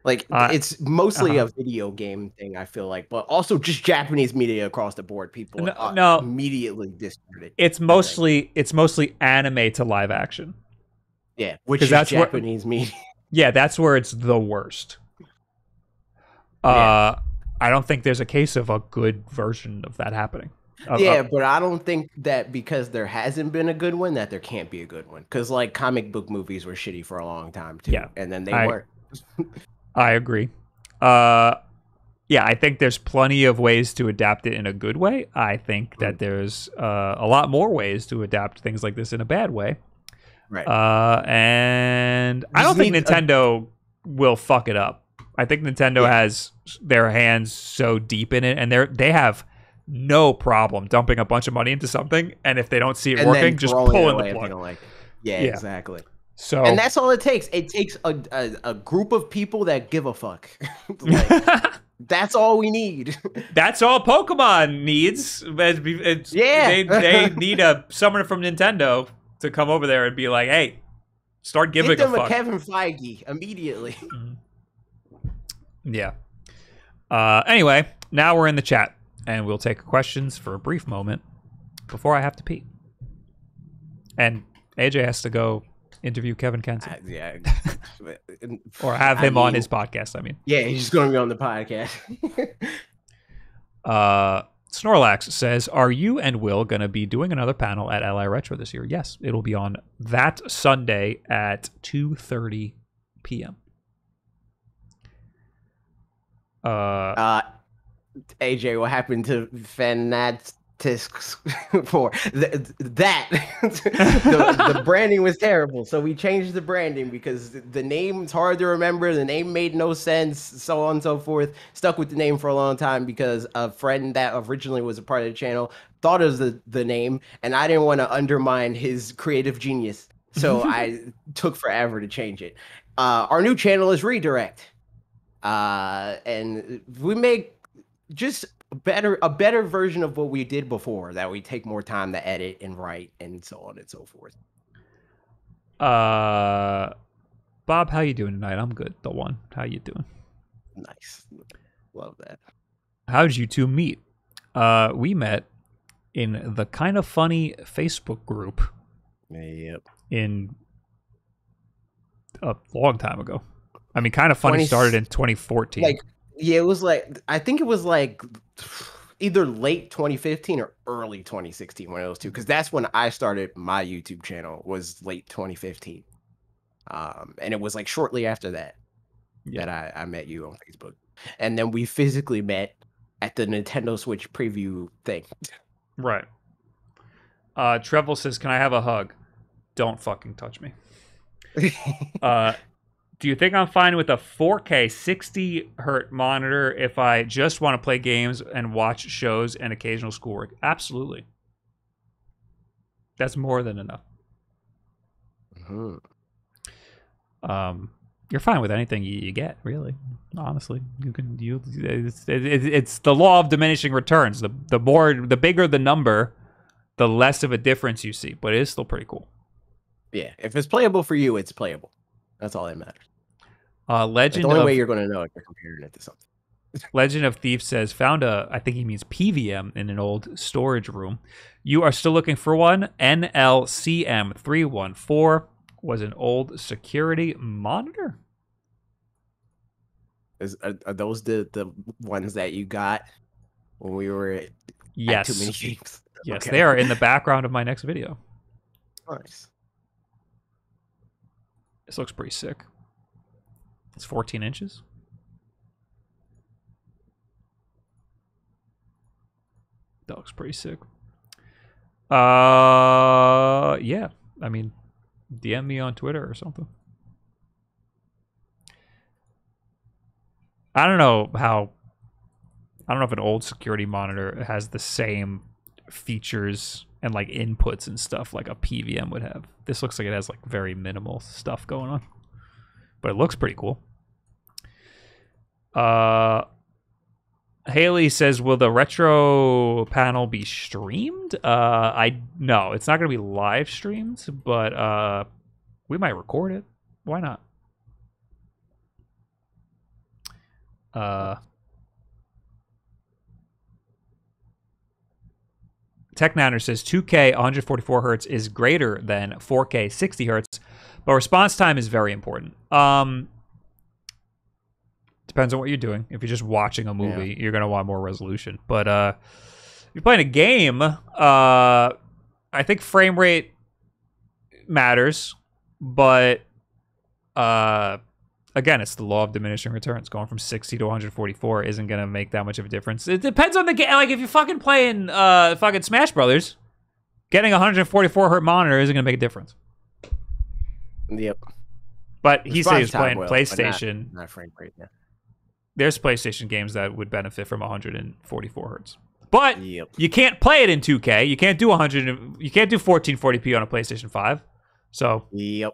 B: Like
A: Uh,
B: it's mostly
A: uh-huh.
B: a video game thing, I feel like, but also just Japanese media across the board. People
A: No-
B: uh,
A: no.
B: immediately discard it.
A: It's mostly it's mostly anime to live action.
B: Yeah, which is
A: that's
B: Japanese media.
A: Yeah, that's where it's the worst. Uh,
B: Yeah.
A: I don't think there's a case of a good version of that happening. Of-
B: yeah, but I don't think that because there hasn't been a good one that there can't be a good one. Because like comic book movies were shitty for a long time too,
A: Yeah,
B: and then they
A: I-
B: weren't.
A: I agree. Uh, yeah, I think there's plenty of ways to adapt it in a good way. I think that there's uh, a lot more ways to adapt things like this in a bad way.
B: Right.
A: Uh, and I don't think
B: need a-
A: Nintendo will fuck it up. I think Nintendo
B: Yeah.
A: has their hands so deep in it, and they're they have no problem dumping a bunch of money into something, and if they don't see it
B: and
A: working, just pulling the plug.
B: like. Yeah,
A: Yeah.
B: exactly.
A: So
B: And that's all it takes. It takes a, a, a group of people that give a fuck. Like, that's all we need.
A: That's all Pokemon needs. It's- it's-
B: Yeah.
A: they, they need a someone from Nintendo to come over there and be like, "Hey, start giving
B: Get
A: a
B: them a
A: fuck."
B: Kevin Feige immediately. Mm-hmm.
A: Yeah. Uh, anyway, now we're in the chat, and we'll take questions for a brief moment before I have to pee. And AJ has to go interview Kevin Kenson
B: I- yeah.
A: or have
B: I
A: him on his podcast. I mean,
B: Yeah, he's going to be on the podcast.
A: uh, Snorlax says, "Are you and Will going to be doing another panel at LI Retro this year?" Yes, it'll be on that Sunday at two thirty p.m. Uh,
B: uh, AJ, what happened to Fanatix for Th- that? the, the branding was terrible, so we changed the branding because the name's hard to remember. The name made no sense, so on and so forth. Stuck with the name for a long time because a friend that originally was a part of the channel thought of the the name, and I didn't want to undermine his creative genius, so I took forever to change it. Uh, our new channel is Redirect uh and we make just a better a better version of what we did before that we take more time to edit and write and so on and so forth
A: uh, Bob, how you doing tonight? I'm good. The one, how you doing?
B: nice love that
A: How did you two meet? Uh, we met in the Kinda Funny Facebook group
B: yep
A: in a long time ago. I mean, Kinda Funny
B: 20
A: started in 2014.
B: like yeah it was like i think it was like either late 2015 or early 2016 one of those two because that's when i started my youtube channel was late 2015 um and it was like shortly after that
A: Yeah.
B: that I, I met you on facebook and then we physically met at the nintendo switch preview thing
A: right. Uh, Trevel says, "Can I have a hug?" Don't fucking touch me. Uh, do you think I'm fine with a 4K 60 hertz monitor if I just want to play games and watch shows and occasional schoolwork? Absolutely. That's more than enough.
B: Mhm.
A: um, you're fine with anything you, you get, really. Honestly, you can you it's, it, it's the law of diminishing returns. The the more the bigger the number, the less of a difference you see. But it is still pretty cool.
B: Yeah, if it's playable for you, it's playable. That's all that matters.
A: Uh,
B: Like,
A: Legend
B: the only
A: of
B: way you're going to know if you're comparing it to something.
A: Legend of Thief says found a I think he means PVM in an old storage room. You are still looking for one. NLCM three one four was an old security monitor.
B: Is are, are those the the ones that you got when we were at
A: Yes,
B: too many games?
A: yes,
B: Okay.
A: they are in the background of my next video.
B: Nice.
A: This looks pretty sick. It's 14 inches. That looks pretty sick. Uh, yeah. I mean, DM me on Twitter or something. I don't know how. I don't know if an old security monitor has the same features and like inputs and stuff like a PVM would have. This looks like it has like very minimal stuff going on, but it looks pretty cool. Uh, Haley says, "Will the retro panel be streamed?" Uh, I no, it's not going to be live streamed, but uh, we might record it. Why not? Uh, Tech Niner says 2K 144 hertz is greater than 4K 60 hertz, but response time is very important. Um, depends on what you're doing. If you're just watching a movie, you're gonna want more resolution. But uh, if you're playing a game, uh, I think frame rate matters, but uh, again, it's the law of diminishing returns. Going from 60 to 144 isn't gonna make that much of a difference. It depends on the game. Like if you're fucking playing uh fucking Smash Brothers, getting a 144 hertz monitor isn't gonna make a difference.
B: Yep.
A: But he says he was
B: Response time
A: playing
B: will, but not-
A: PlayStation.
B: Not frame rate. Yeah.
A: There's PlayStation games that would benefit from 144 hertz. But
B: Yep.
A: you can't play it in 2K. You can't do 100. You can't do 1440p on a PlayStation 5. So
B: Yep.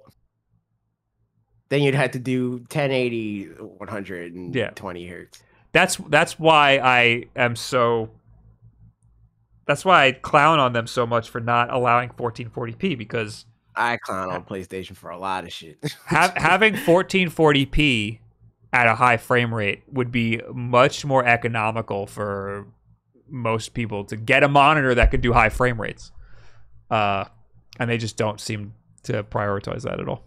B: Then you'd have to do 1080, 120 hertz.
A: that's that's why I am so. That's why I clown on them so much for not allowing 1440p because
B: I clown on PlayStation for a lot of shit.
A: ha- having 1440p at a high frame rate would be much more economical for most people to get a monitor that could do high frame rates. Uh, and they just don't seem to prioritize that at all.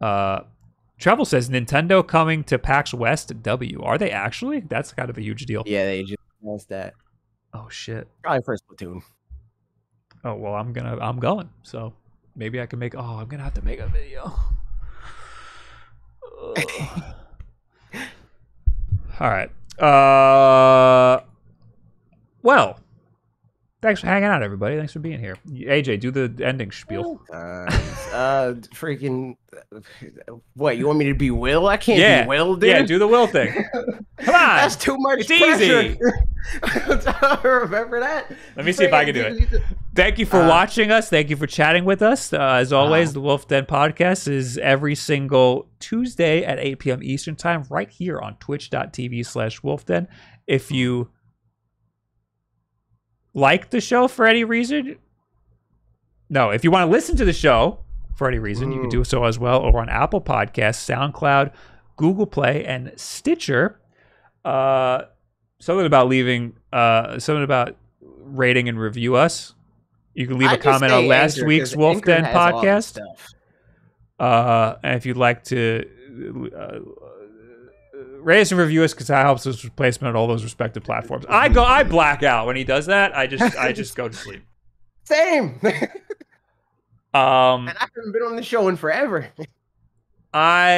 A: Uh, Travel says Nintendo coming to PAX West W. Are they actually? That's kind of a huge deal.
B: yeah, they just announced that.
A: Oh shit.
B: Probably first platoon.
A: Oh well, I'm gonna I'm going. So maybe I can make. Oh, I'm gonna have to make a video. All right. Uh. Well, thanks for hanging out, everybody. Thanks for being here. AJ, do the ending spiel.
B: Uh, uh, freaking. What you want me to be Will? I can't
A: Yeah.
B: be Will, dude.
A: Yeah, do the will thing. Come on.
B: That's too much.
A: It's easy.
B: pressure. Remember that?
A: Let me see if I can do it. Thank you for
B: Uh,
A: watching us. Thank you for chatting with us. Uh, as always, the Wulff Den podcast is every single Tuesday at 8 p.m. Eastern Time, right here on twitch.tv slash wulffden. If you like the show for any reason, no, if you want to listen to the show for any reason, you can do so as well over on Apple Podcasts, SoundCloud, Google Play, and Stitcher. Uh, something about leaving, uh, something about rating and review us. You can leave
B: I
A: a comment on last
B: Anchor,
A: week's
B: Wulff
A: Den
B: has all the
A: podcast. Uh, and if you'd like to uh, rate us and review us, because that helps us with placement on all those respective platforms. I go, I black out when he does that. I just, I just go to sleep.
B: Same.
A: Um,
B: and I haven't been on the show in forever.
A: I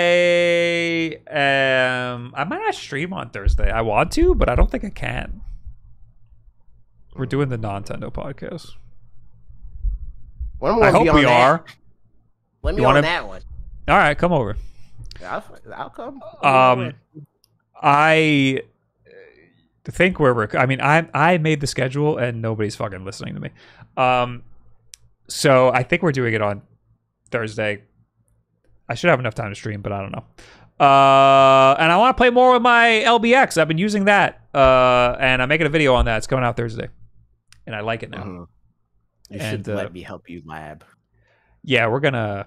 A: am. I might not stream on Thursday. I want to, but I don't think I can. We're doing the Nintendo podcast. I hope we
B: that.
A: are.
B: Let me
A: You
B: on
A: wanna-
B: that one.
A: All right, come over.
B: I'll, I'll come.
A: Um, I think we're. Rec- I mean, I I made the schedule and nobody's fucking listening to me. Um, so I think we're doing it on Thursday. I should have enough time to stream, but I don't know. Uh, and I want to play more with my LBX. I've been using that. Uh, and I'm making a video on that. It's coming out Thursday, and I like it now.
B: Mhm. You
A: And,
B: should
A: uh,
B: let me help you lab.
A: Yeah, we're gonna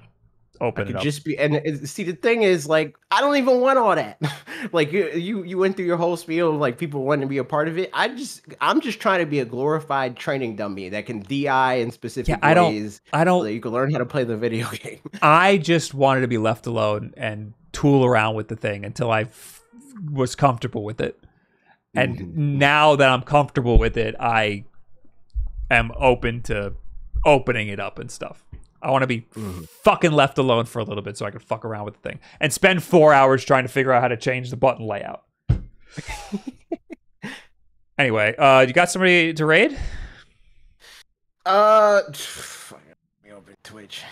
A: open it
B: just be and it- see the thing is like I don't even want all that. like you, you you went through your whole spiel of like people wanting to be a part of it. I just I'm just trying to be a glorified training dummy that can DI in specific
A: Yeah, I don't- I don't.
B: that you can learn how to play the video game.
A: I just wanted to be left alone and tool around with the thing until I f- was comfortable with it. And
B: Mhm.
A: now that I'm comfortable with it, I am open to opening it up and stuff. I want to be
B: Mhm.
A: fucking left alone for a little bit so I can fuck around with the thing and spend four hours trying to figure out how to change the button layout. anyway, uh, you got somebody to raid?
B: Uh, fuck, let me open Twitch.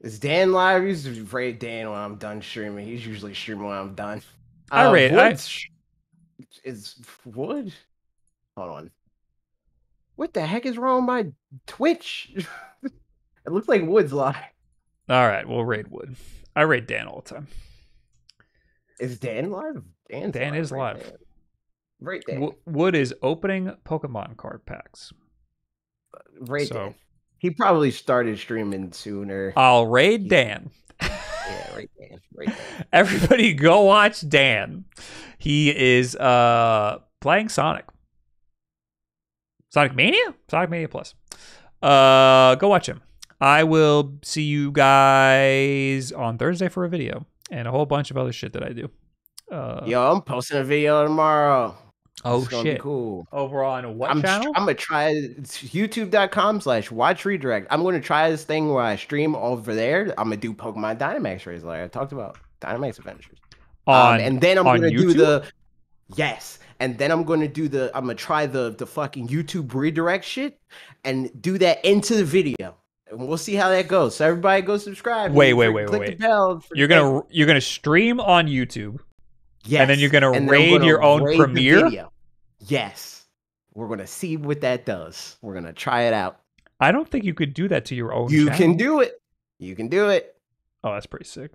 B: Is Dan live? I usually rate Dan when I'm done streaming. He's usually streaming when I'm done.
A: I rate- I-
B: Woods sh- is Wood. Hold on. What the heck is wrong with my Twitch? it looks like Wood's live.
A: All right, we'll raid Wood. I raid Dan all the time.
B: Is Dan live? Dan's
A: Dan is
B: Rate
A: live.
B: Dan. Rate Dan.
A: Wo- Wood is opening Pokemon card packs.
B: Rate
A: so-
B: Dan. He probably started streaming sooner.
A: I'll raid Dan.
B: yeah, rate Dan. Rate Dan.
A: Everybody go watch Dan. He is uh playing Sonic. Sonic Mania? Sonic Mania Plus. Uh go watch him. I will see you guys on Thursday for a video and a whole bunch of other shit that I do. Uh,
B: Yo, I'm posting a video tomorrow.
A: oh
B: it's gonna be
A: shit.
B: cool.
A: Over on what
B: I'm,
A: channel?
B: I'm gonna try youtube.com slash watch redirect. I'm gonna try this thing where I stream over there. I'm gonna do Pokemon Dynamax raids like I talked about. Dynamax Adventures.
A: on
B: um, and then I'm
A: on
B: gonna do the yes. And then I'm gonna do the I'm gonna try the the fucking YouTube redirect shit and do that into the video. And we'll see how that goes. So everybody go subscribe.
A: Wait, wait, wait,
B: click
A: wait.
B: the bell
A: you're gonna you're gonna stream on YouTube.
B: Yes.
A: And then you're gonna raid
B: gonna
A: your own
B: raid
A: premiere?
B: Yes. We're gonna see what that does. We're gonna try it out.
A: I don't think you could do that to your own
B: You
A: channel.
B: can do it. You can do it.
A: Oh, that's pretty sick.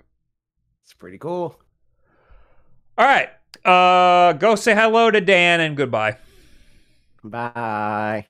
B: It's pretty cool.
A: All right. Uh go say hello to Dan and goodbye.
B: Bye.